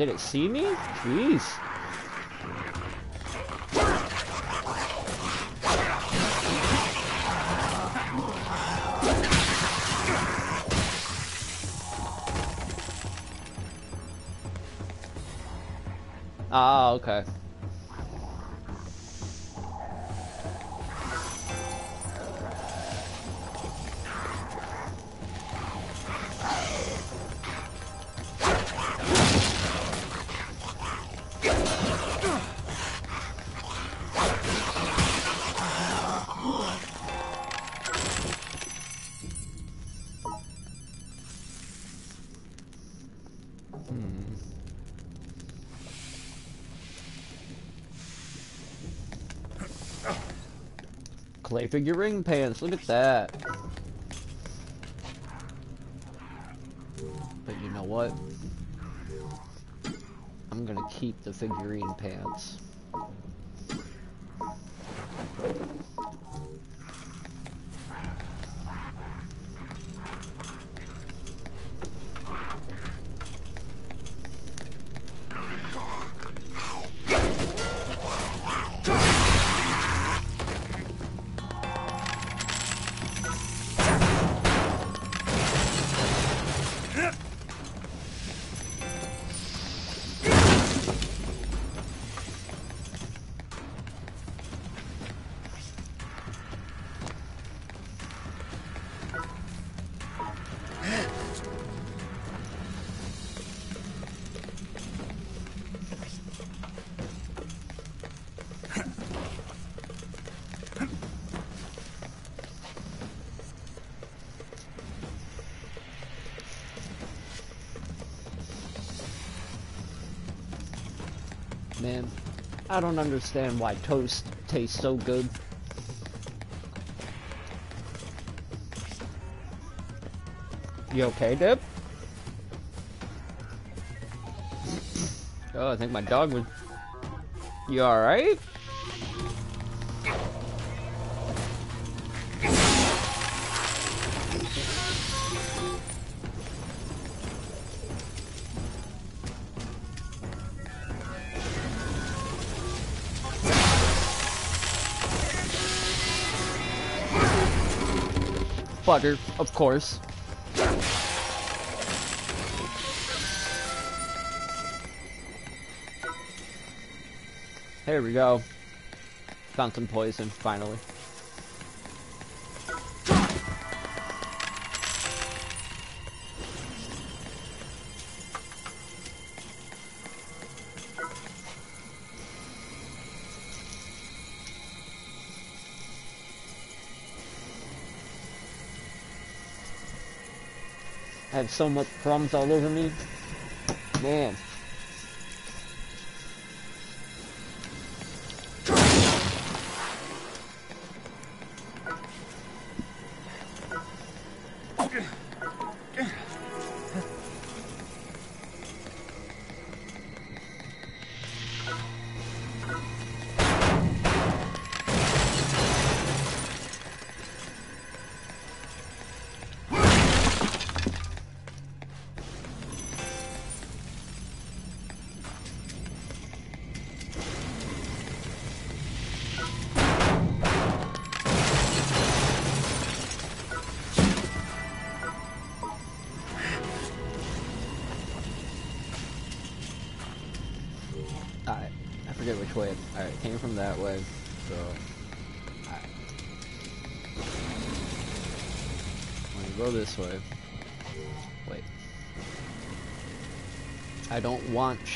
Did it see me? Jeez. Figurine pants, look at that. But you know what? I'm gonna keep the figurine pants. I don't understand why toast tastes so good. You okay, Deb? oh, I think my dog was... You alright? Butter, of course. Here we go. Found some poison, finally. So much crumbs all over me. Man.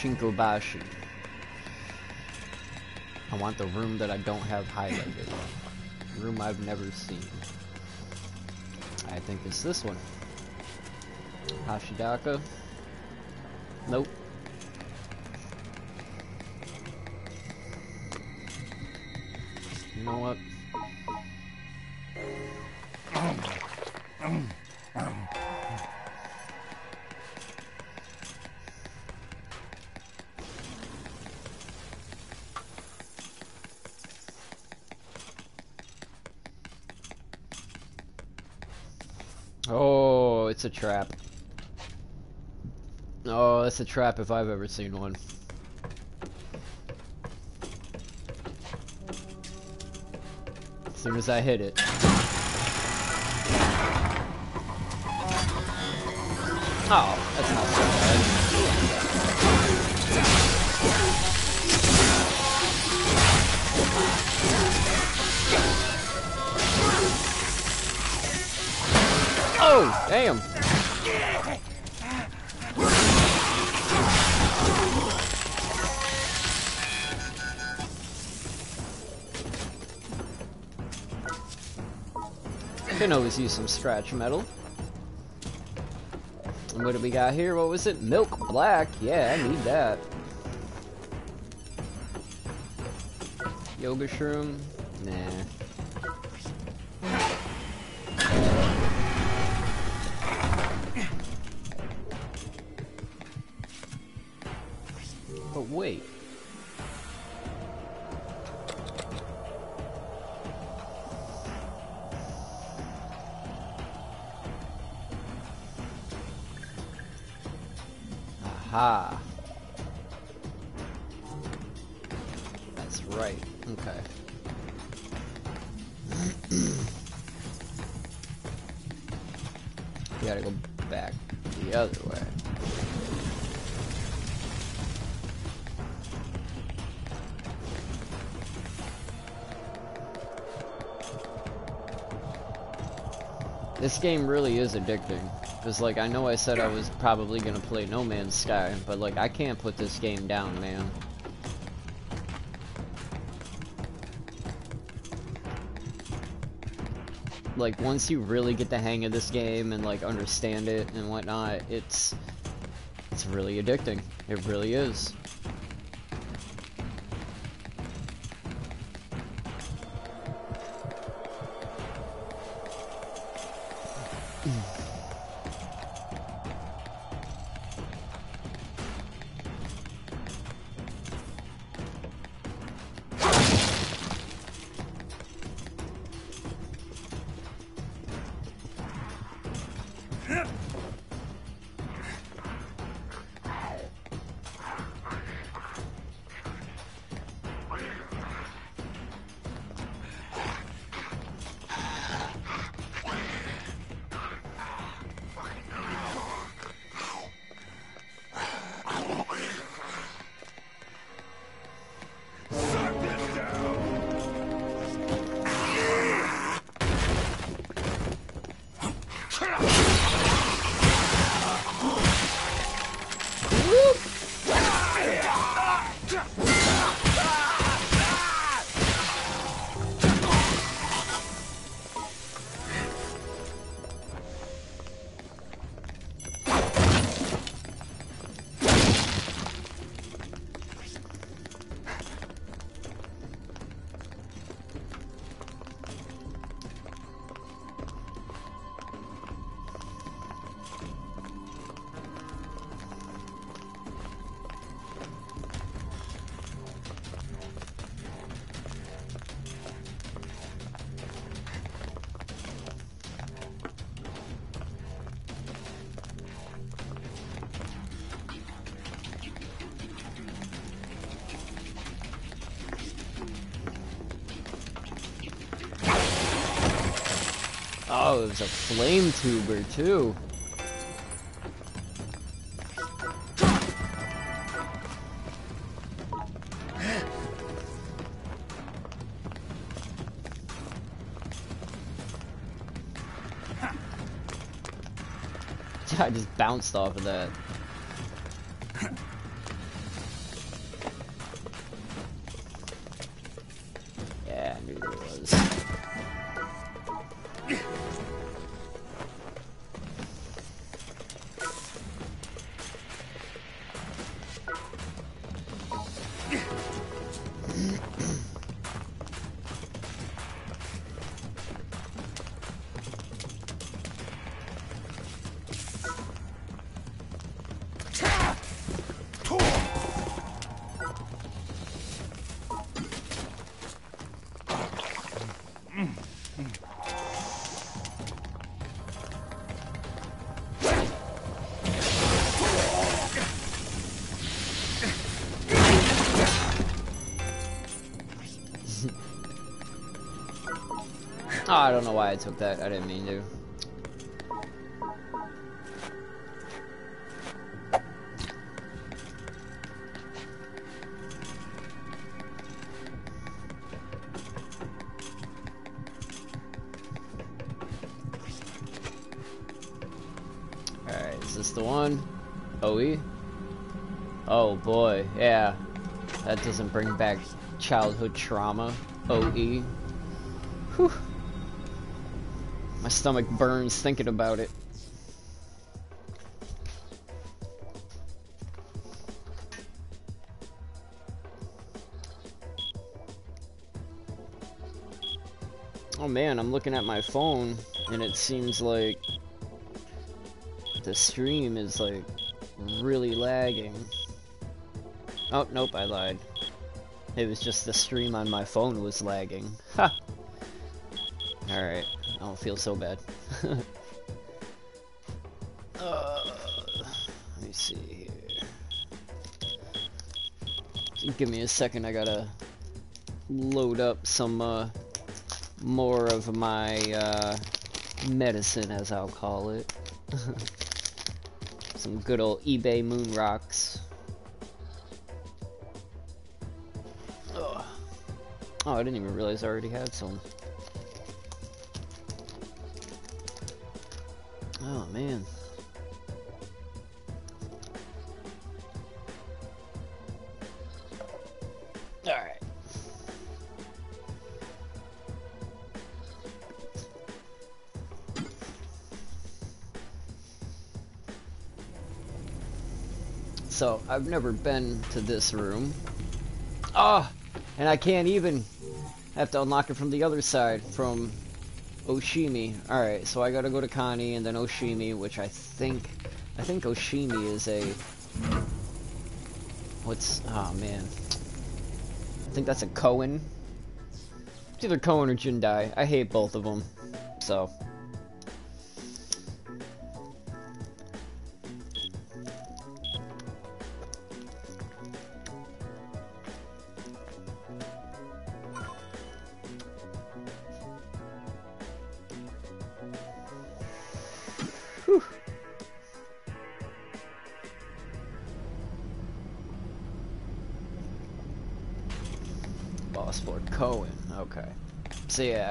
Shinkobashi. I want the room that I don't have highlighted. Room I've never seen. I think it's this one. Hashidaka. Nope. It's a trap. Oh, that's a trap if I've ever seen one. As soon as I hit it. Oh, that's not so bad. Oh, damn. Can always use some scratch metal. And what do we got here? What was it? Milk black. Yeah, I need that. Yoga shroom? Nah. Game really is addicting. Cause like I know I said I was probably gonna play No Man's Sky, but like I can't put this game down, man. Like once you really get the hang of this game and like understand it and whatnot, it's it's really addicting. It really is. There's a flame tuber too. *laughs* I just bounced off of that. Don't know why I took that. I didn't mean to. Alright, is this the one? Oh, OE? Oh boy, yeah. That doesn't bring back childhood trauma. OE. Oh, stomach burns thinking about it. Oh man, I'm looking at my phone and it seems like the stream is like really lagging. Oh, nope, I lied. It was just the stream on my phone was lagging. *laughs* Ha! Feel so bad. *laughs* uh, let me see here. Give me a second, I gotta load up some uh, more of my uh, medicine, as I'll call it. *laughs* some good old eBay moon rocks. Oh, I didn't even realize I already had some. So, I've never been to this room. Ah! and I can't even have to unlock it from the other side, from Oshimi. Alright, so I gotta go to Connie and then Oshimi, which I think... I think Oshimi is a... What's... Oh, man. I think that's a Cohen. It's either Cohen or Jindai. I hate both of them. So...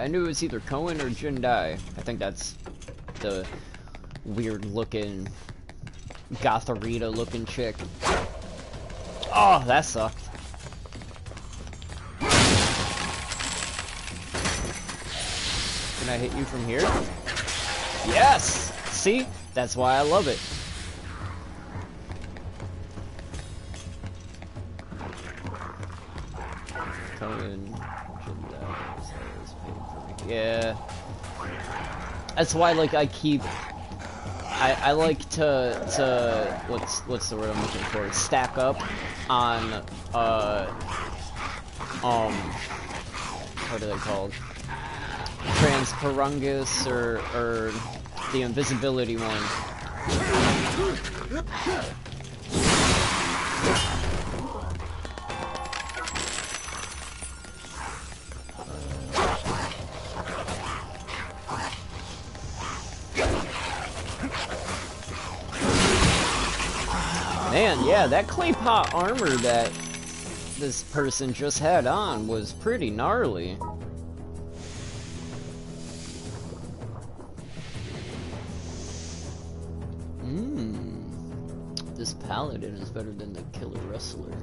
I knew it was either Cohen or Jindai. I think that's the weird looking Gotharita looking chick. Oh, that sucked. Can I hit you from here? Yes! See? That's why I love it. Cohen, yeah. That's why, like, I keep. I, I like to to what's what's the word I'm looking for? Stack up on uh um what are they called? Transparungus or or the invisibility one. That clay pot armor that this person just had on was pretty gnarly. Mmm. This paladin is better than the killer wrestler.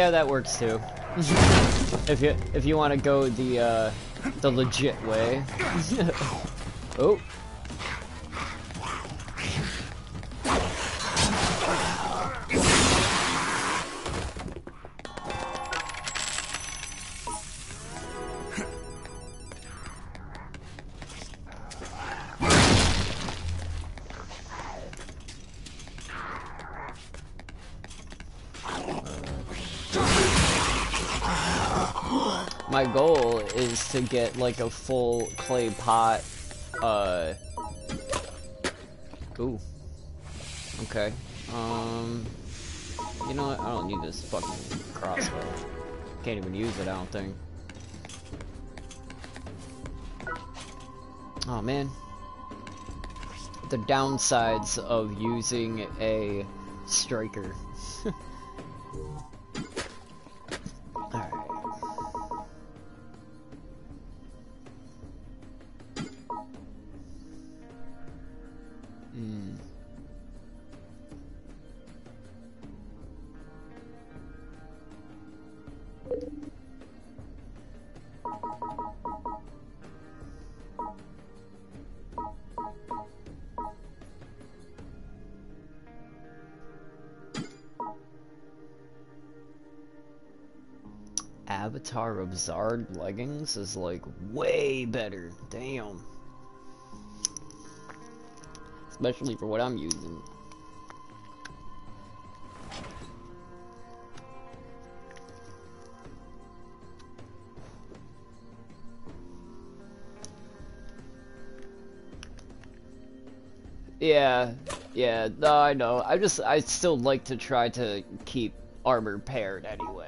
Yeah, that works too. if you if you want to go the uh, the legit way. *laughs* oh. Get like a full clay pot, uh... Ooh. Okay. Um... You know what? I don't need this fucking crossbow. Can't even use it, I don't think. Oh man. The downsides of using a striker. Avatar of Zard leggings is like way better. Damn. Especially for what I'm using. Yeah, yeah, no, I know. I just, I still like to try to keep armor paired anyway.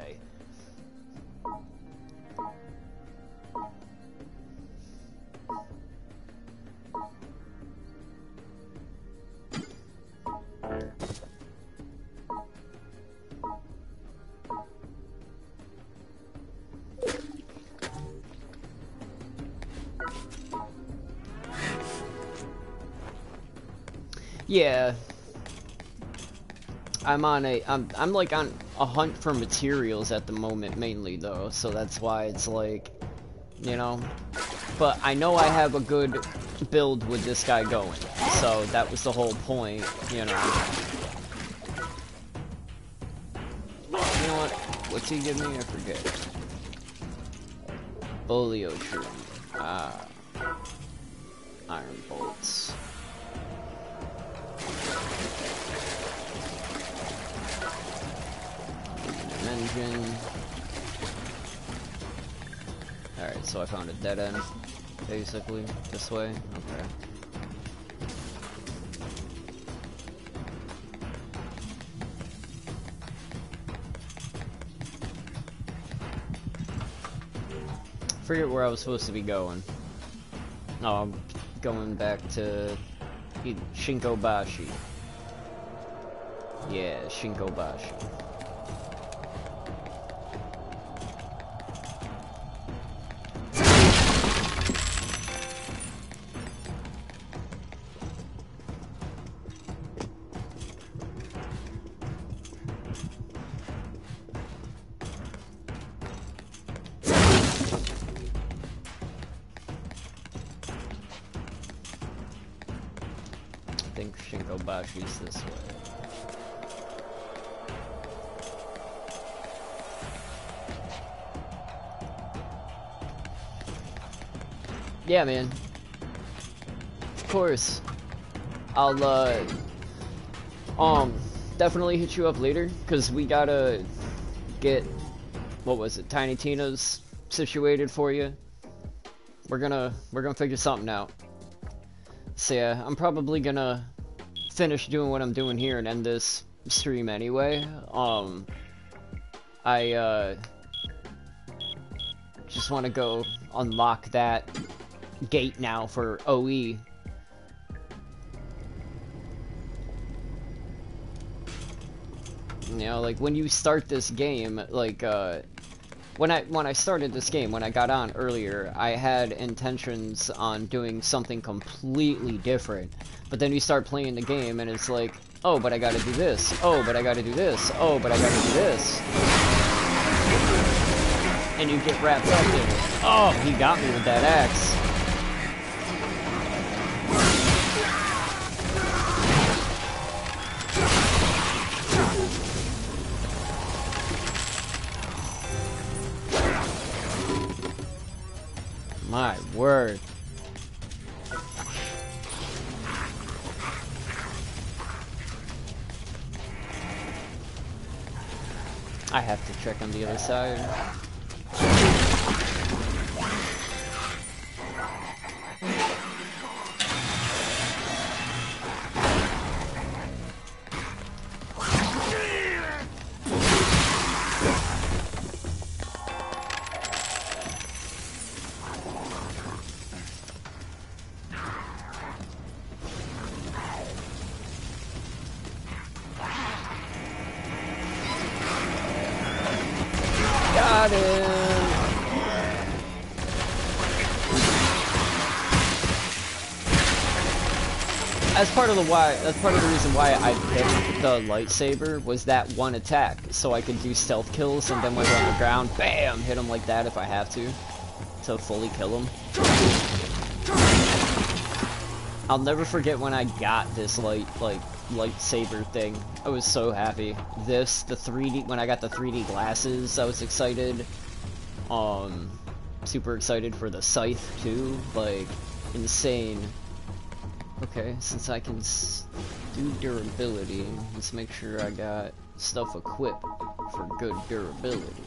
Yeah. I'm on a I'm I'm like on a hunt for materials at the moment mainly though, so that's why it's like you know. But I know I have a good build with this guy going. So that was the whole point, you know. You know what? What's he give me? I forget. Bolio tree. Ah. Alright, so I found a dead end, basically, this way. Okay. Forget where I was supposed to be going. Oh, I'm going back to Shinkobashi. Yeah, Shinkobashi. This way. Yeah, man. Of course. I'll, uh, um, definitely hit you up later, because we gotta get, what was it, Tiny Tina's situated for you. We're gonna, we're gonna figure something out. So yeah, I'm probably gonna finish doing what I'm doing here and end this stream anyway. Um, I, uh, just want to go unlock that gate now for. OE. You know, like when you start this game, like uh, when I when I started this game, when I got on earlier, I had intentions on doing something completely different. But then you start playing the game, and it's like, oh, but I got to do this. Oh, but I got to do this. Oh, but I got to do this. And you get wrapped up in it. Oh, he got me with that axe. Check of the why, that's part of the reason why I picked the lightsaber was that one attack, so I could do stealth kills and then when they're on the ground, bam, hit them like that if I have to, to fully kill them. I'll never forget when I got this light, like lightsaber thing. I was so happy. This, the 3D, when I got the 3D glasses, I was excited. Um, super excited for the scythe too, like insane. Okay, since I can do durability, let's make sure I got stuff equipped for good durability.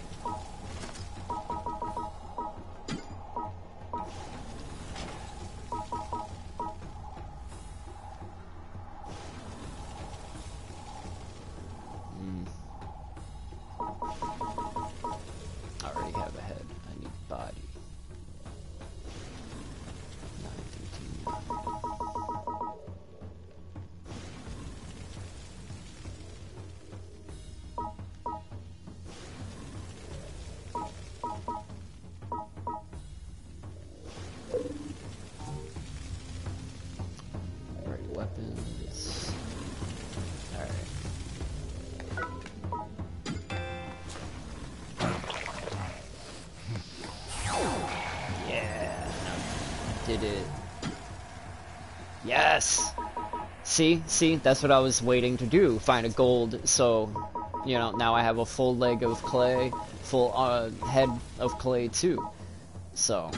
See, see, that's what I was waiting to do, find a gold, so, you know, now I have a full leg of clay, full uh, head of clay too. So.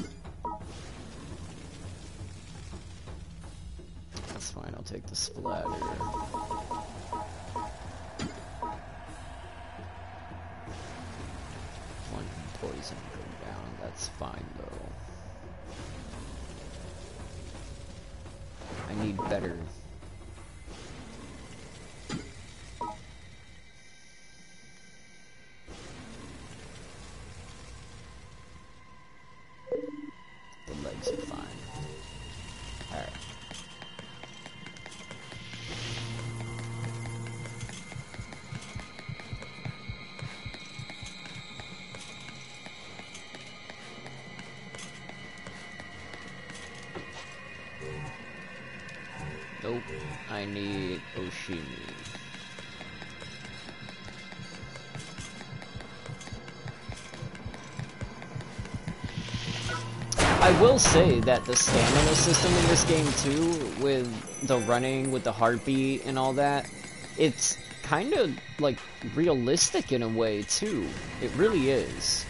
I will say that the stamina system in this game too, with the running, with the heartbeat and all that, it's kind of like realistic in a way too. It really is.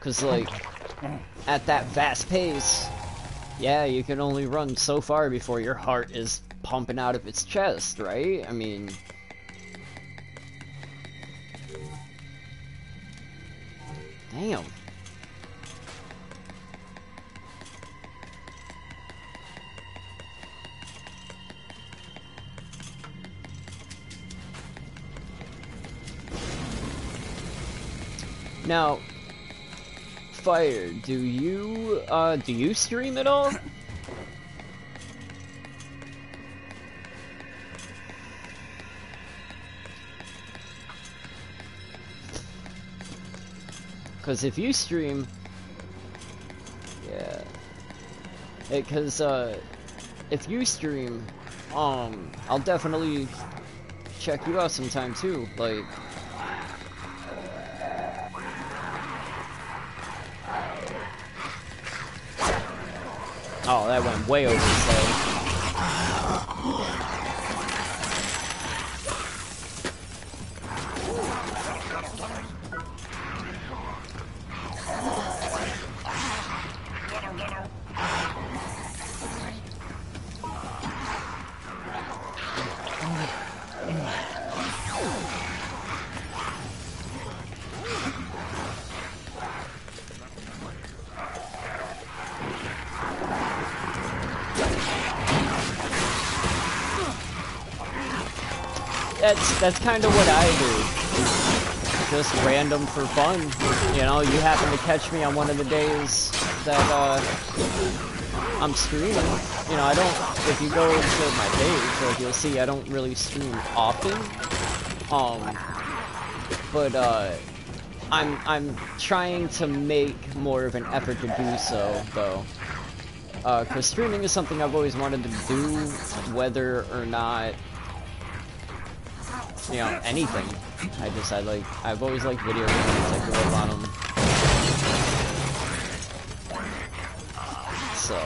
Cause like, at that fast pace, yeah, you can only run so far before your heart is pumping out of its chest, right? I mean... Now, Fire, do you uh do you stream at all? Cause if you stream, yeah, because uh, if you stream, um, I'll definitely check you out sometime too. Like, oh, that went way over his head. That's kind of what I do. Just random for fun. You know, you happen to catch me on one of the days that uh, I'm streaming. You know, I don't. If you go to my page, like you'll see, I don't really stream often. Um, but uh, I'm I'm trying to make more of an effort to do so, though. Because streaming is something I've always wanted to do, whether or not you know, anything. I just, I like, I've always liked video games, I grew up on them. So.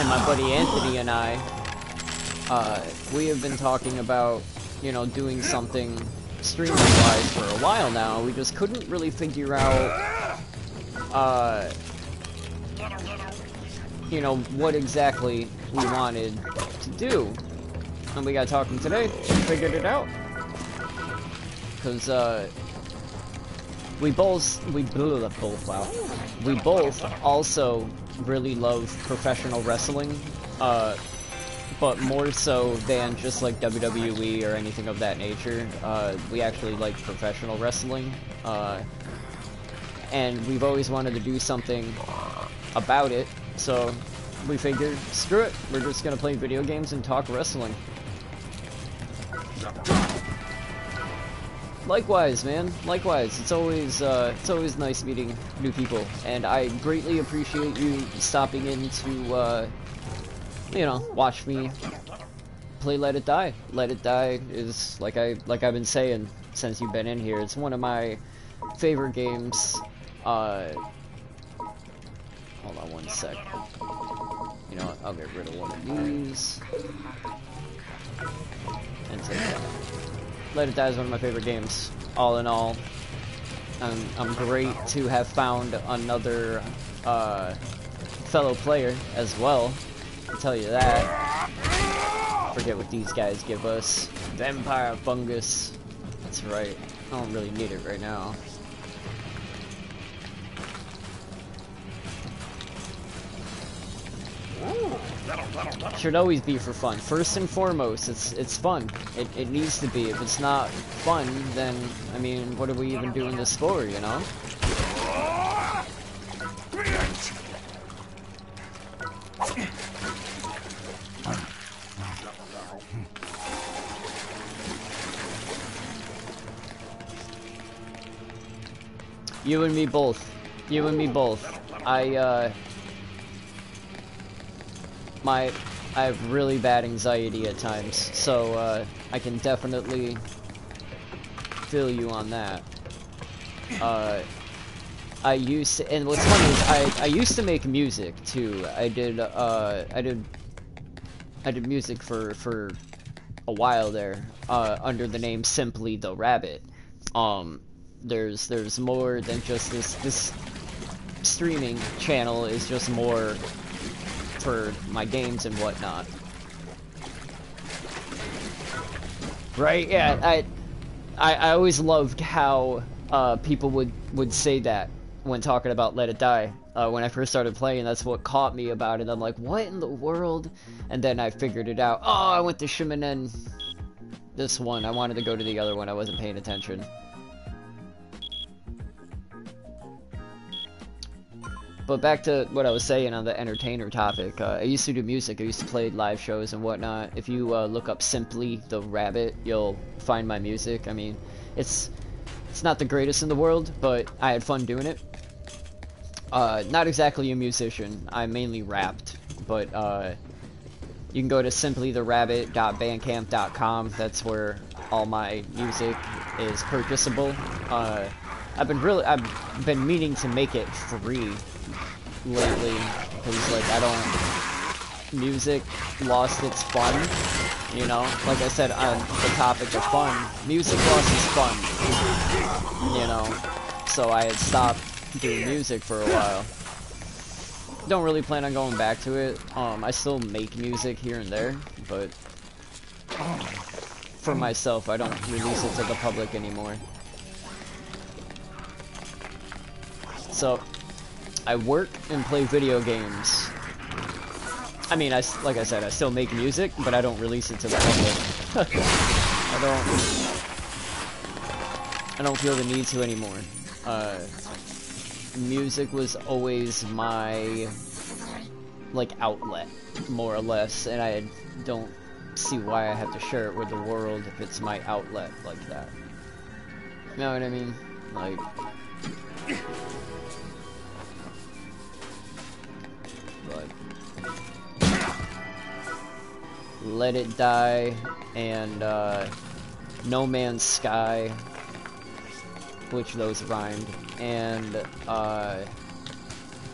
And my buddy Anthony and I, uh, we have been talking about, you know, doing something streaming-wise for a while now. We just couldn't really figure out, uh, you know, what exactly we wanted to do. And we got talking today figured it out. Cause uh we both we both both wow. We both also really love professional wrestling. Uh but more so than just like WWE or anything of that nature. Uh we actually like professional wrestling. Uh and we've always wanted to do something about it. So we figured, screw it, we're just gonna play video games and talk wrestling. Likewise, man. Likewise. It's always uh, it's always nice meeting new people, and I greatly appreciate you stopping in to uh, you know watch me play Let It Die. Let It Die is like I like I've been saying since you've been in here. It's one of my favorite games. Uh, hold on one sec. You know what? I'll get rid of one of these and take that. Let It Die is one of my favorite games, all in all. I'm, I'm great to have found another uh, fellow player as well, I'll tell you that. Forget what these guys give us. Vampire Fungus. That's right. I don't really need it right now. Should always be for fun. First and foremost, it's it's fun. It, it needs to be. If it's not fun, then, I mean, what are we even doing this for, you know? You and me both. You and me both. I, uh... My... I have really bad anxiety at times, so, uh, I can definitely feel you on that. Uh... I used to, and what's funny is I, I used to make music too. I did, uh, I did, I did music for, for a while there, uh, under the name Simply the Rabbit. Um, there's, there's more than just this, this streaming channel is just more for my games and whatnot. Right? Yeah, I, I, I always loved how, uh, people would, would say that when talking about Let It Die. Uh, when I first started playing, that's what caught me about it. I'm like, what in the world? And then I figured it out. Oh, I went to Shimonen. This one. I wanted to go to the other one. I wasn't paying attention. But back to what I was saying on the entertainer topic. Uh, I used to do music. I used to play live shows and whatnot. If you uh, look up simply the rabbit, you'll find my music. I mean, it's it's not the greatest in the world, but I had fun doing it. Uh, not exactly a musician. I mainly rapped, but uh, you can go to simplytherabbit.bandcamp.com. That's where all my music is purchasable. Uh, I've been really, I've been meaning to make it free lately because like I don't. Music lost its fun, you know. Like I said on the topic of fun, music lost its fun, you know. So I had stopped doing music for a while. Don't really plan on going back to it. Um, I still make music here and there, but for myself, I don't release it to the public anymore. So, I work and play video games. I mean, I, like I said, I still make music, but I don't release it to the public. *laughs* I don't, I don't feel the need to anymore. Uh, music was always my, like, outlet, more or less, and I don't see why I have to share it with the world if it's my outlet like that. You know what I mean? Like, Let It Die and uh, No Man's Sky, which those rhymed, and uh,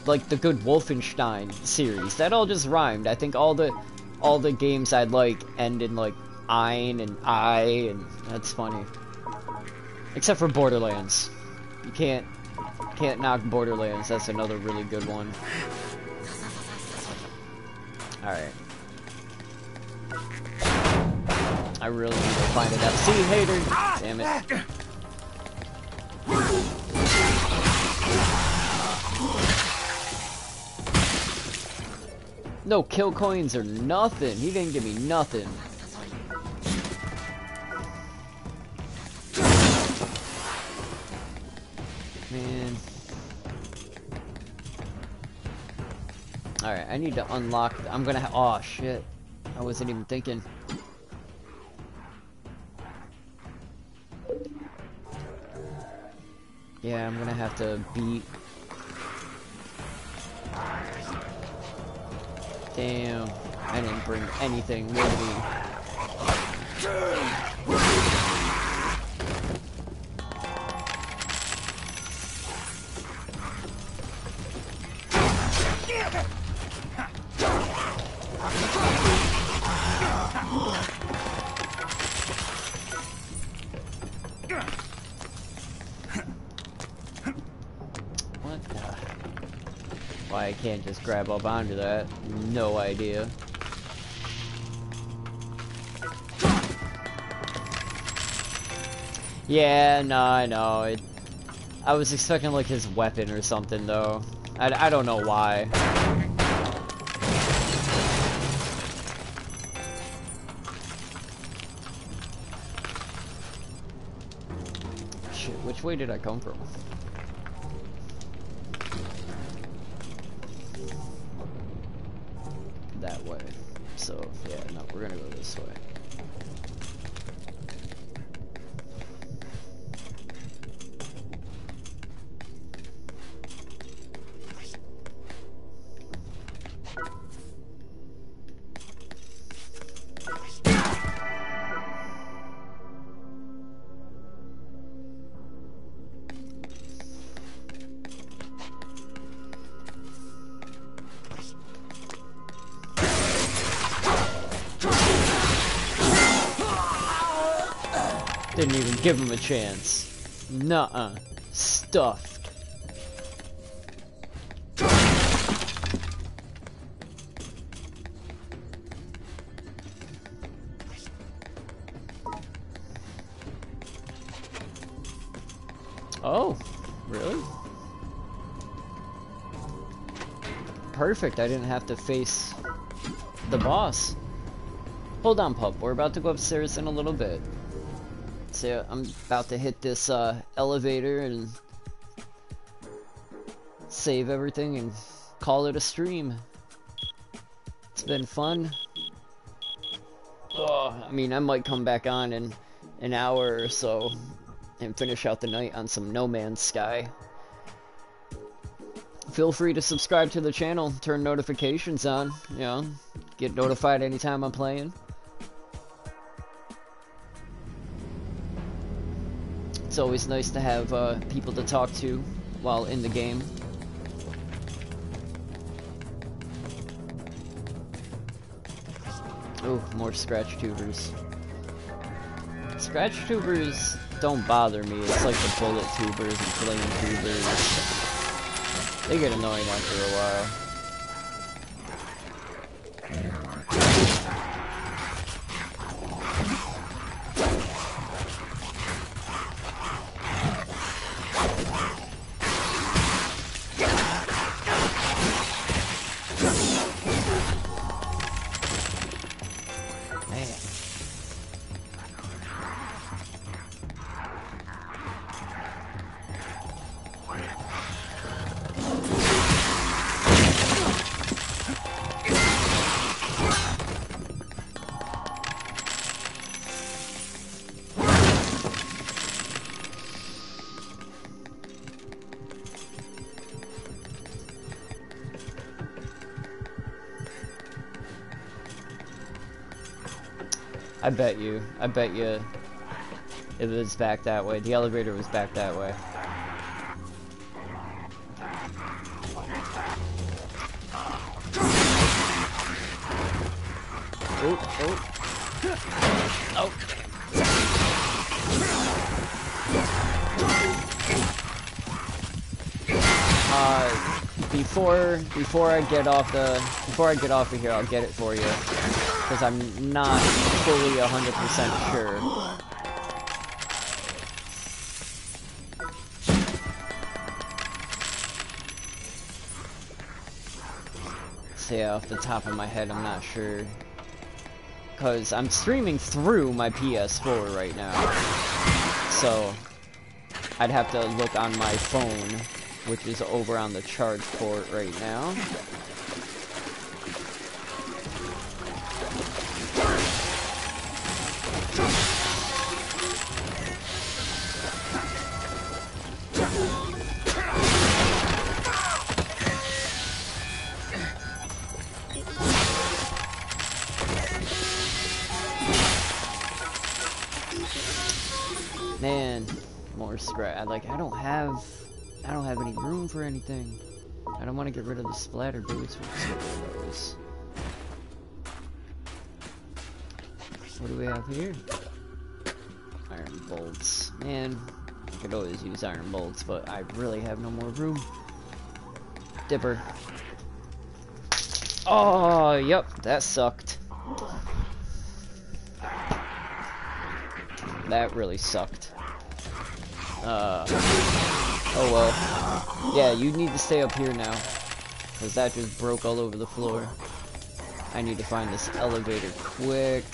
like the good Wolfenstein series. That all just rhymed. I think all the all the games I'd like end in like ein and I, and that's funny. Except for Borderlands. You can't can't knock Borderlands. That's another really good one. Alright. I really need to find it an FC hater. Damn it. No kill coins or nothing. He didn't give me nothing. Man. Alright, I need to unlock. I'm gonna Oh, shit. I wasn't even thinking. Yeah, I'm gonna have to beat. Damn, I didn't bring anything with me. Can't just grab up onto that? No idea. Yeah, no, I know. It, I was expecting like his weapon or something though. I, I don't know why. Shit, which way did I come from? A chance. Nuh-uh. Stuffed. Oh, really? Perfect, I didn't have to face the boss. Hold on, pup. We're about to go upstairs in a little bit. So I'm about to hit this uh, elevator and save everything and call it a stream. It's been fun. Oh, I mean, I might come back on in an hour or so and finish out the night on some No Man's Sky. Feel free to subscribe to the channel, turn notifications on, you know, get notified anytime I'm playing. It's always nice to have uh, people to talk to while in the game. Oh, more scratch tubers. Scratch tubers don't bother me. It's like the bullet tubers and flame tubers. They get annoying after a while. Bet you. I bet you it was back that way. The elevator was back that way. Oh, oh. Oh. Uh, before before I get off the before I get off of here, I'll get it for you because I'm not fully 100% sure. Yeah, off the top of my head, I'm not sure. Because I'm streaming through my PS4 right now. So, I'd have to look on my phone, which is over on the charge port right now. More scrap. Like I don't have, I don't have any room for anything. I don't want to get rid of the splatter boots. What do we have here? Iron bolts. Man, I could always use iron bolts, but I really have no more room. Dipper. Oh, yep, that sucked. That really sucked. Uh, oh well. Yeah, you need to stay up here now. Because that just broke all over the floor. I need to find this elevator quick.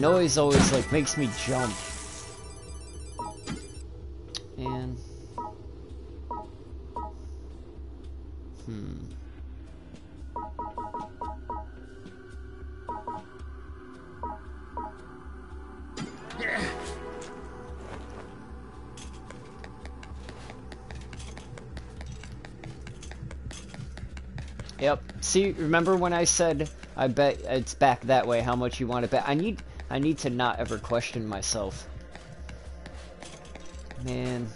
Noise always like makes me jump. And hmm. Yep. See, remember when I said I bet it's back that way? How much you want to bet? I need, I need to not ever question myself. Man.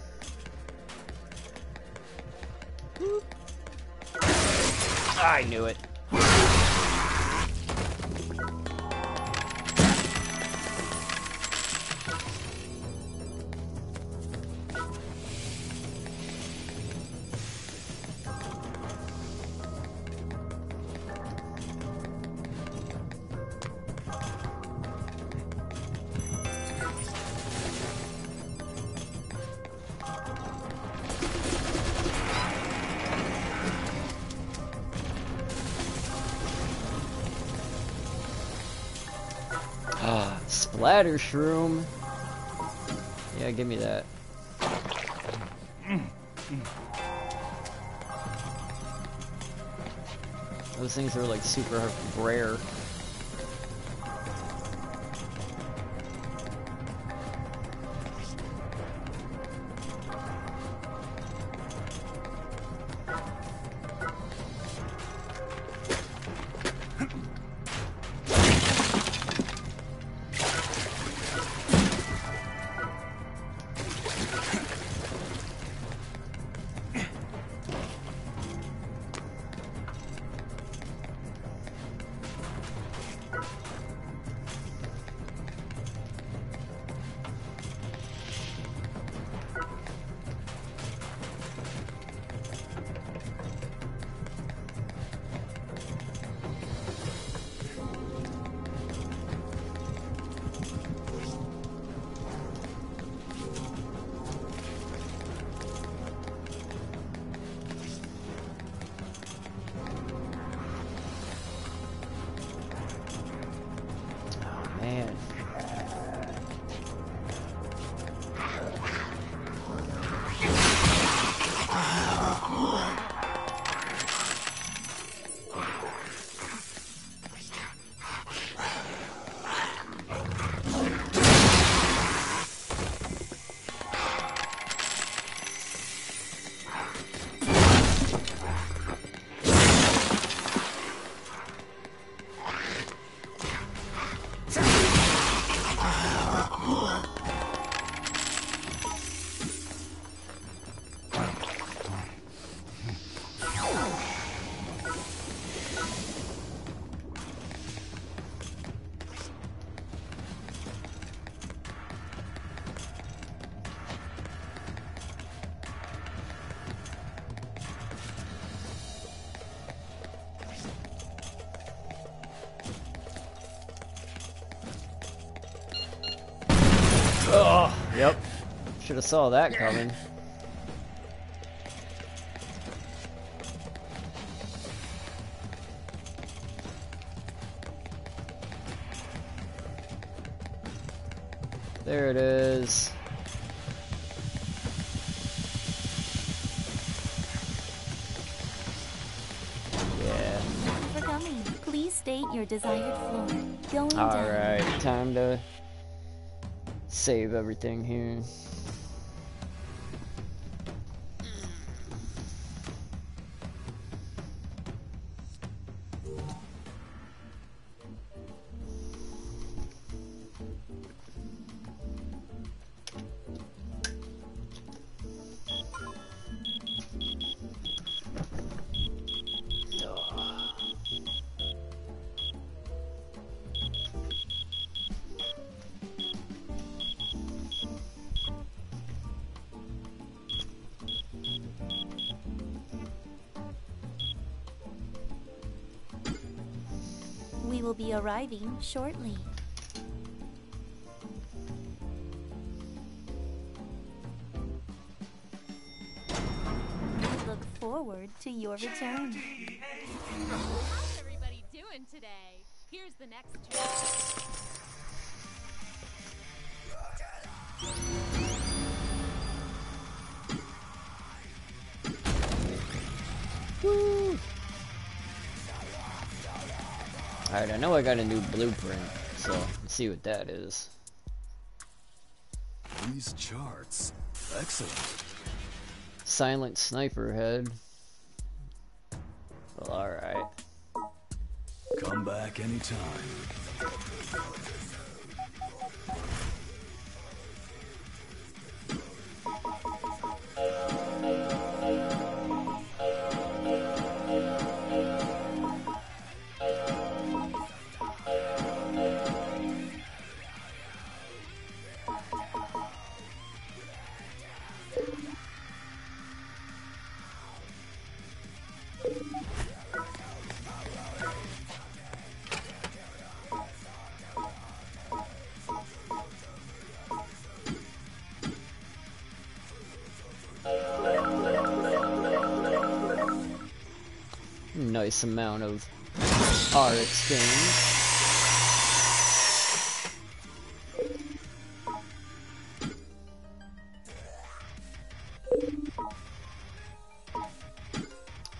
Shroom. Yeah, give me that. Those things are like super rare. Have saw that coming. There it is. Yeah. For coming, please state your desired floor. Going down. Alright, time to save everything here. Arriving shortly. We look forward to your return. How's everybody doing today? Here's the next challenge. *laughs* Alright, I know I got a new blueprint, so let's see what that is. These charts. Excellent. Silent sniper head. Well, alright. Come back anytime. Nice amount of R exchange.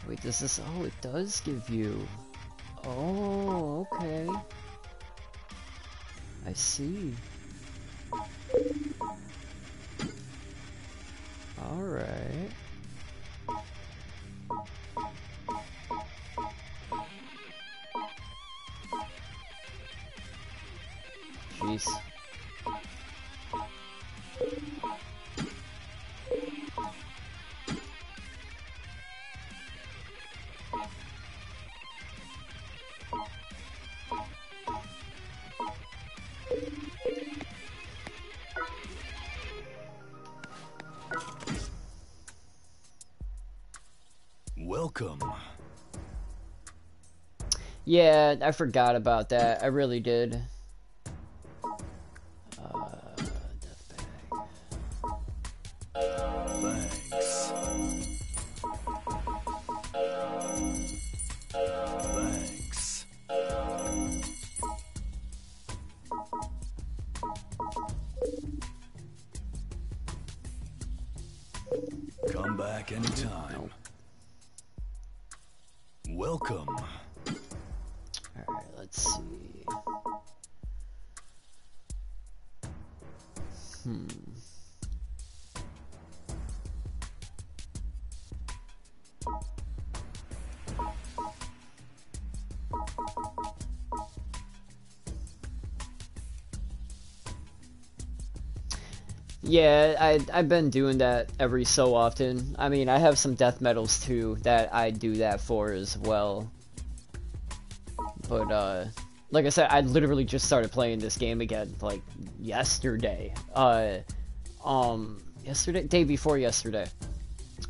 Wait, does this? Oh, it does give you. Oh, okay. I see. Yeah, I forgot about that. I really did. Yeah, I I've been doing that every so often. I mean, I have some death metals too that I do that for as well. But uh like I said, I literally just started playing this game again like yesterday. Uh um yesterday day before yesterday.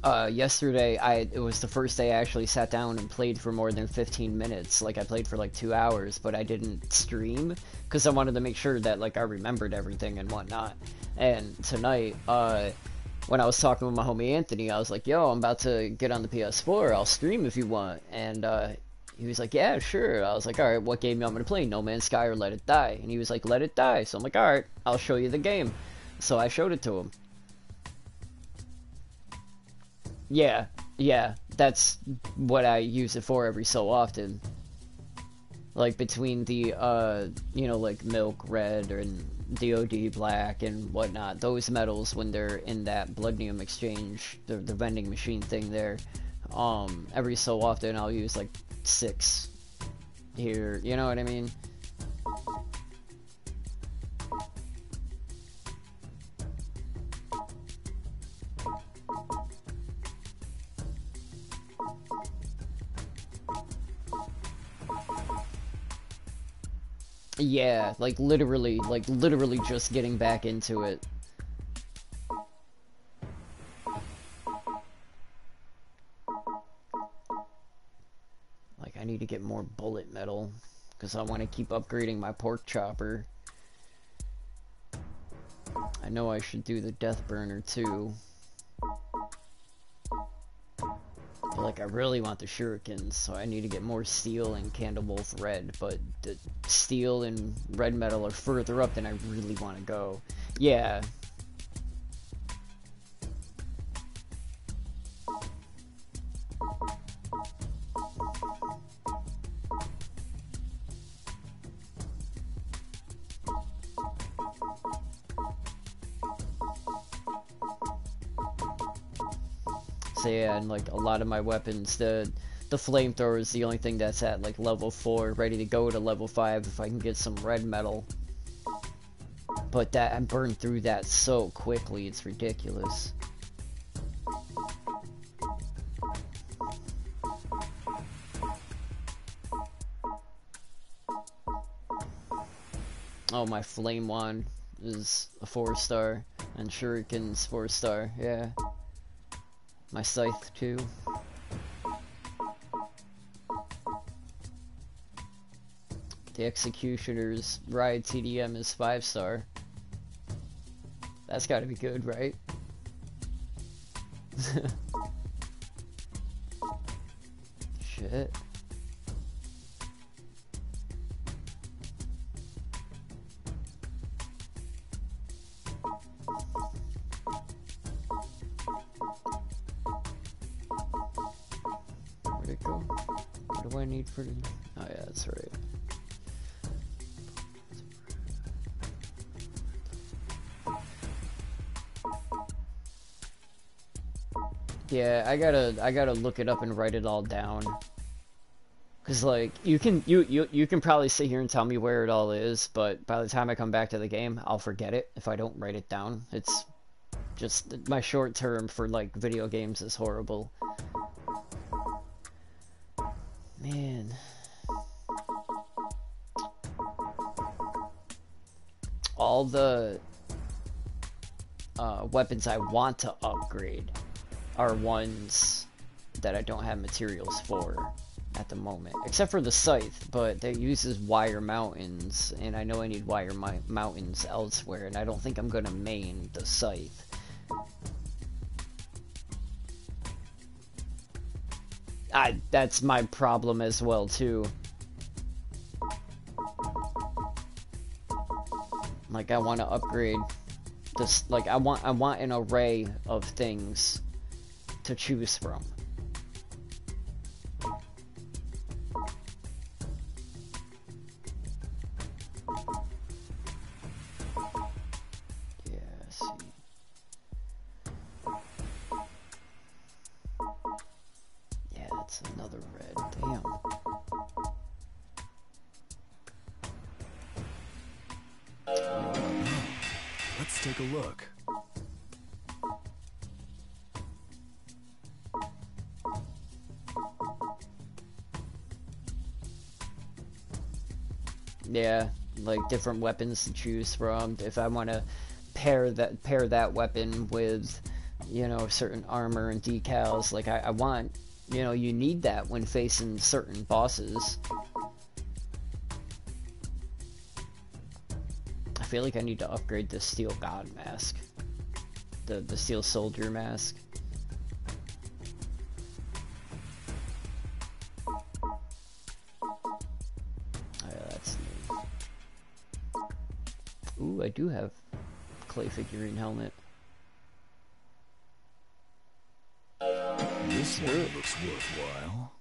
Uh yesterday I it was the first day I actually sat down and played for more than 15 minutes. Like I played for like 2 hours, but I didn't stream cuz I wanted to make sure that like I remembered everything and whatnot. And tonight uh when I was talking with my homie Anthony, I was like, "Yo, I'm about to get on the PS4. I'll stream if you want." And uh, he was like, "Yeah, sure." I was like, "All right, what game you want me to play? No Man's Sky or Let It Die?" And he was like, "Let It Die." So I'm like, "All right, I'll show you the game." So I showed it to him. Yeah, yeah, that's what I use it for every so often. Like between the, uh, you know, like Milk Red and DOD Black and whatnot, those metals when they're in that Bloodnium exchange, the, the vending machine thing there, um, every so often I'll use like six here, you know what I mean? Yeah, like literally, like literally just getting back into it. Like I need to get more bullet metal because I want to keep upgrading my pork chopper. I know I should do the death burner too. Like I really want the shurikens, so I need to get more steel and Candlewolf red, but the steel and red metal are further up than I really want to go. Yeah. And like a lot of my weapons, the the flamethrower is the only thing that's at like level 4, ready to go to level 5 if I can get some red metal. But that I burned through that so quickly, it's ridiculous. Oh, my flame wand is a four star, and shuriken's four star. Yeah, my scythe too. The executioner's ride TDM is five star. That's got to be good, right? *laughs* Shit. I gotta I gotta look it up and write it all down. Cause like you can you you you can probably sit here and tell me where it all is, but by the time I come back to the game, I'll forget it if I don't write it down. It's just my short term for like video games is horrible. Man. All the uh, weapons I want to upgrade are ones that I don't have materials for at the moment. Except for the scythe, but that uses wire mountains, and I know I need wire mountains elsewhere, and I don't think I'm gonna main the scythe. I, that's my problem as well, too. Like, I want to upgrade this, like, I want, I want an array of things to choose from. Different weapons to choose from. If I want to pair that pair that weapon with, you know, certain armor and decals, like I, I want, you know, you need that when facing certain bosses. I feel like I need to upgrade the Steel God mask. The, the Steel Soldier mask. Do have clay figurine helmet. This one looks worthwhile.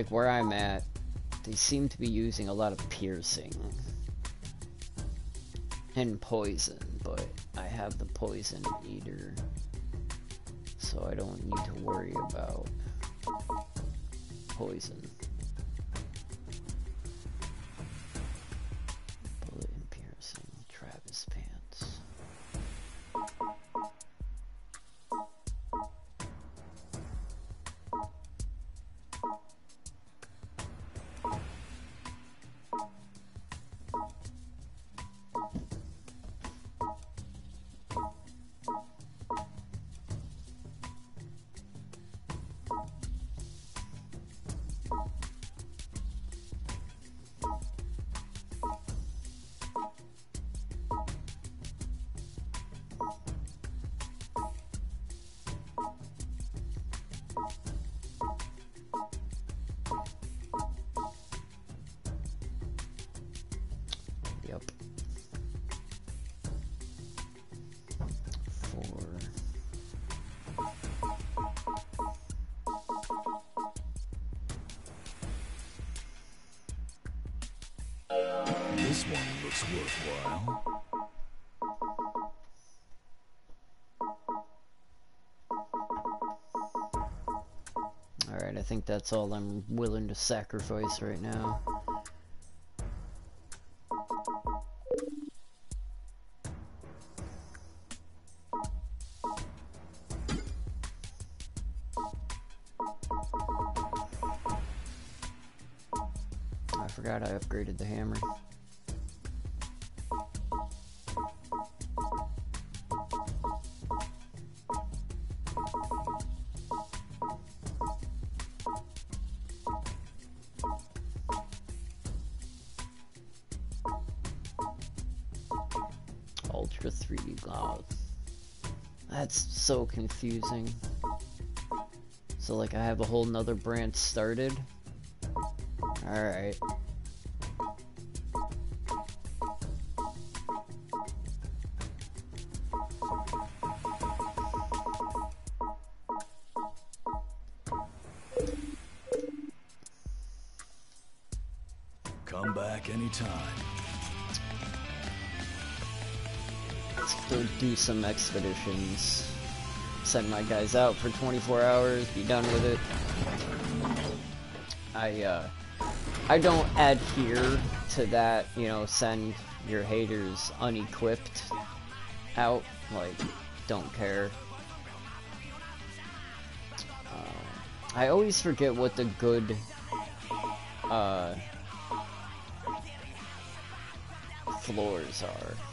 Like where I'm at, they seem to be using a lot of piercing and poison, but I have the poison eater, so I don't need to worry about poison. Worthwhile. Alright, I think that's all I'm willing to sacrifice right now. I forgot I upgraded the hammer. Confusing. So like I have a whole nother branch started. Alright. Come back anytime. Let's go do some expeditions. Send my guys out for 24 hours, be done with it. I, uh, I don't adhere to that, you know, send your haters unequipped out. Like, don't care. Uh, I always forget what the good, uh, floors are.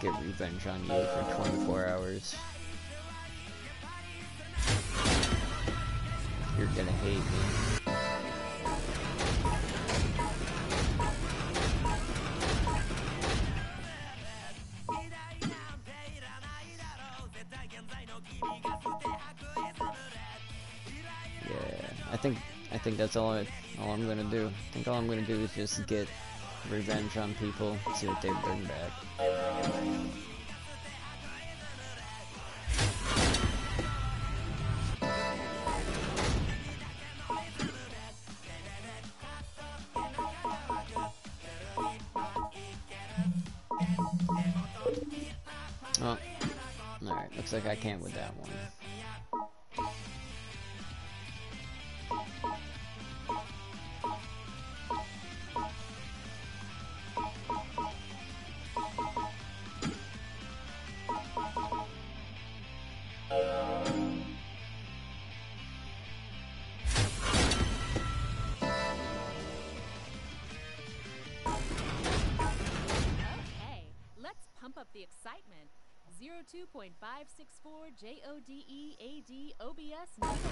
Get revenge on you for 24 hours. You're gonna hate me. Yeah, I think I think that's all I all I'm gonna do. I think all I'm gonna do is just get revenge on people, see what they bring back. 02.564 JODE AD OBS needle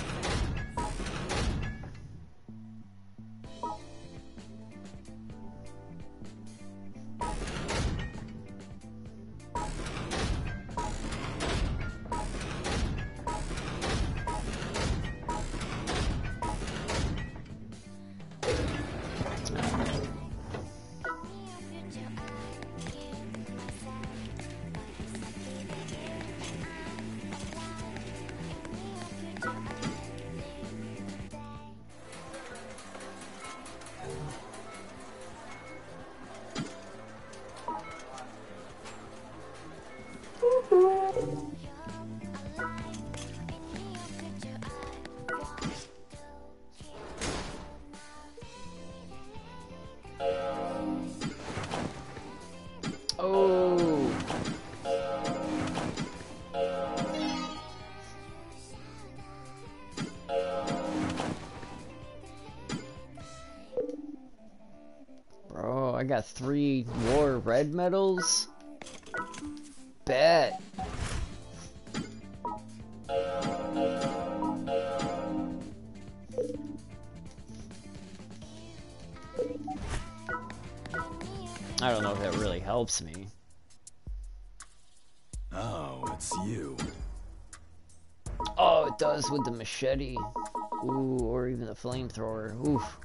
got three war red medals. Bet. I don't know if that really helps me. Oh, it's you. Oh, it does with the machete. Ooh, or even the flamethrower. Oof.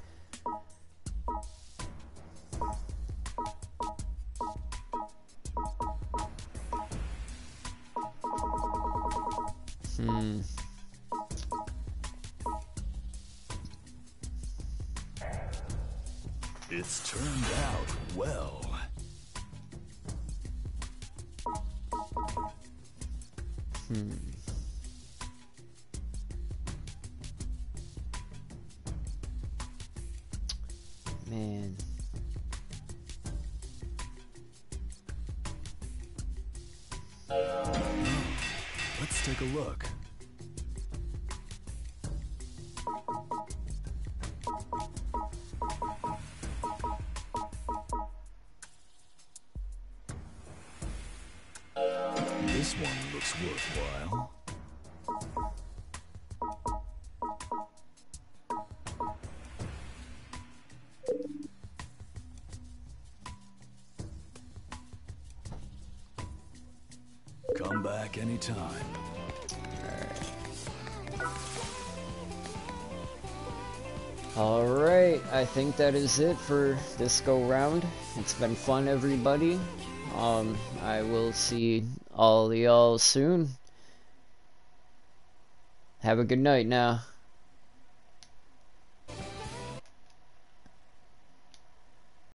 Come back anytime. Alright, I think that is it for this go round. It's been fun, everybody. Um, I will see all y'all soon. Have a good night now.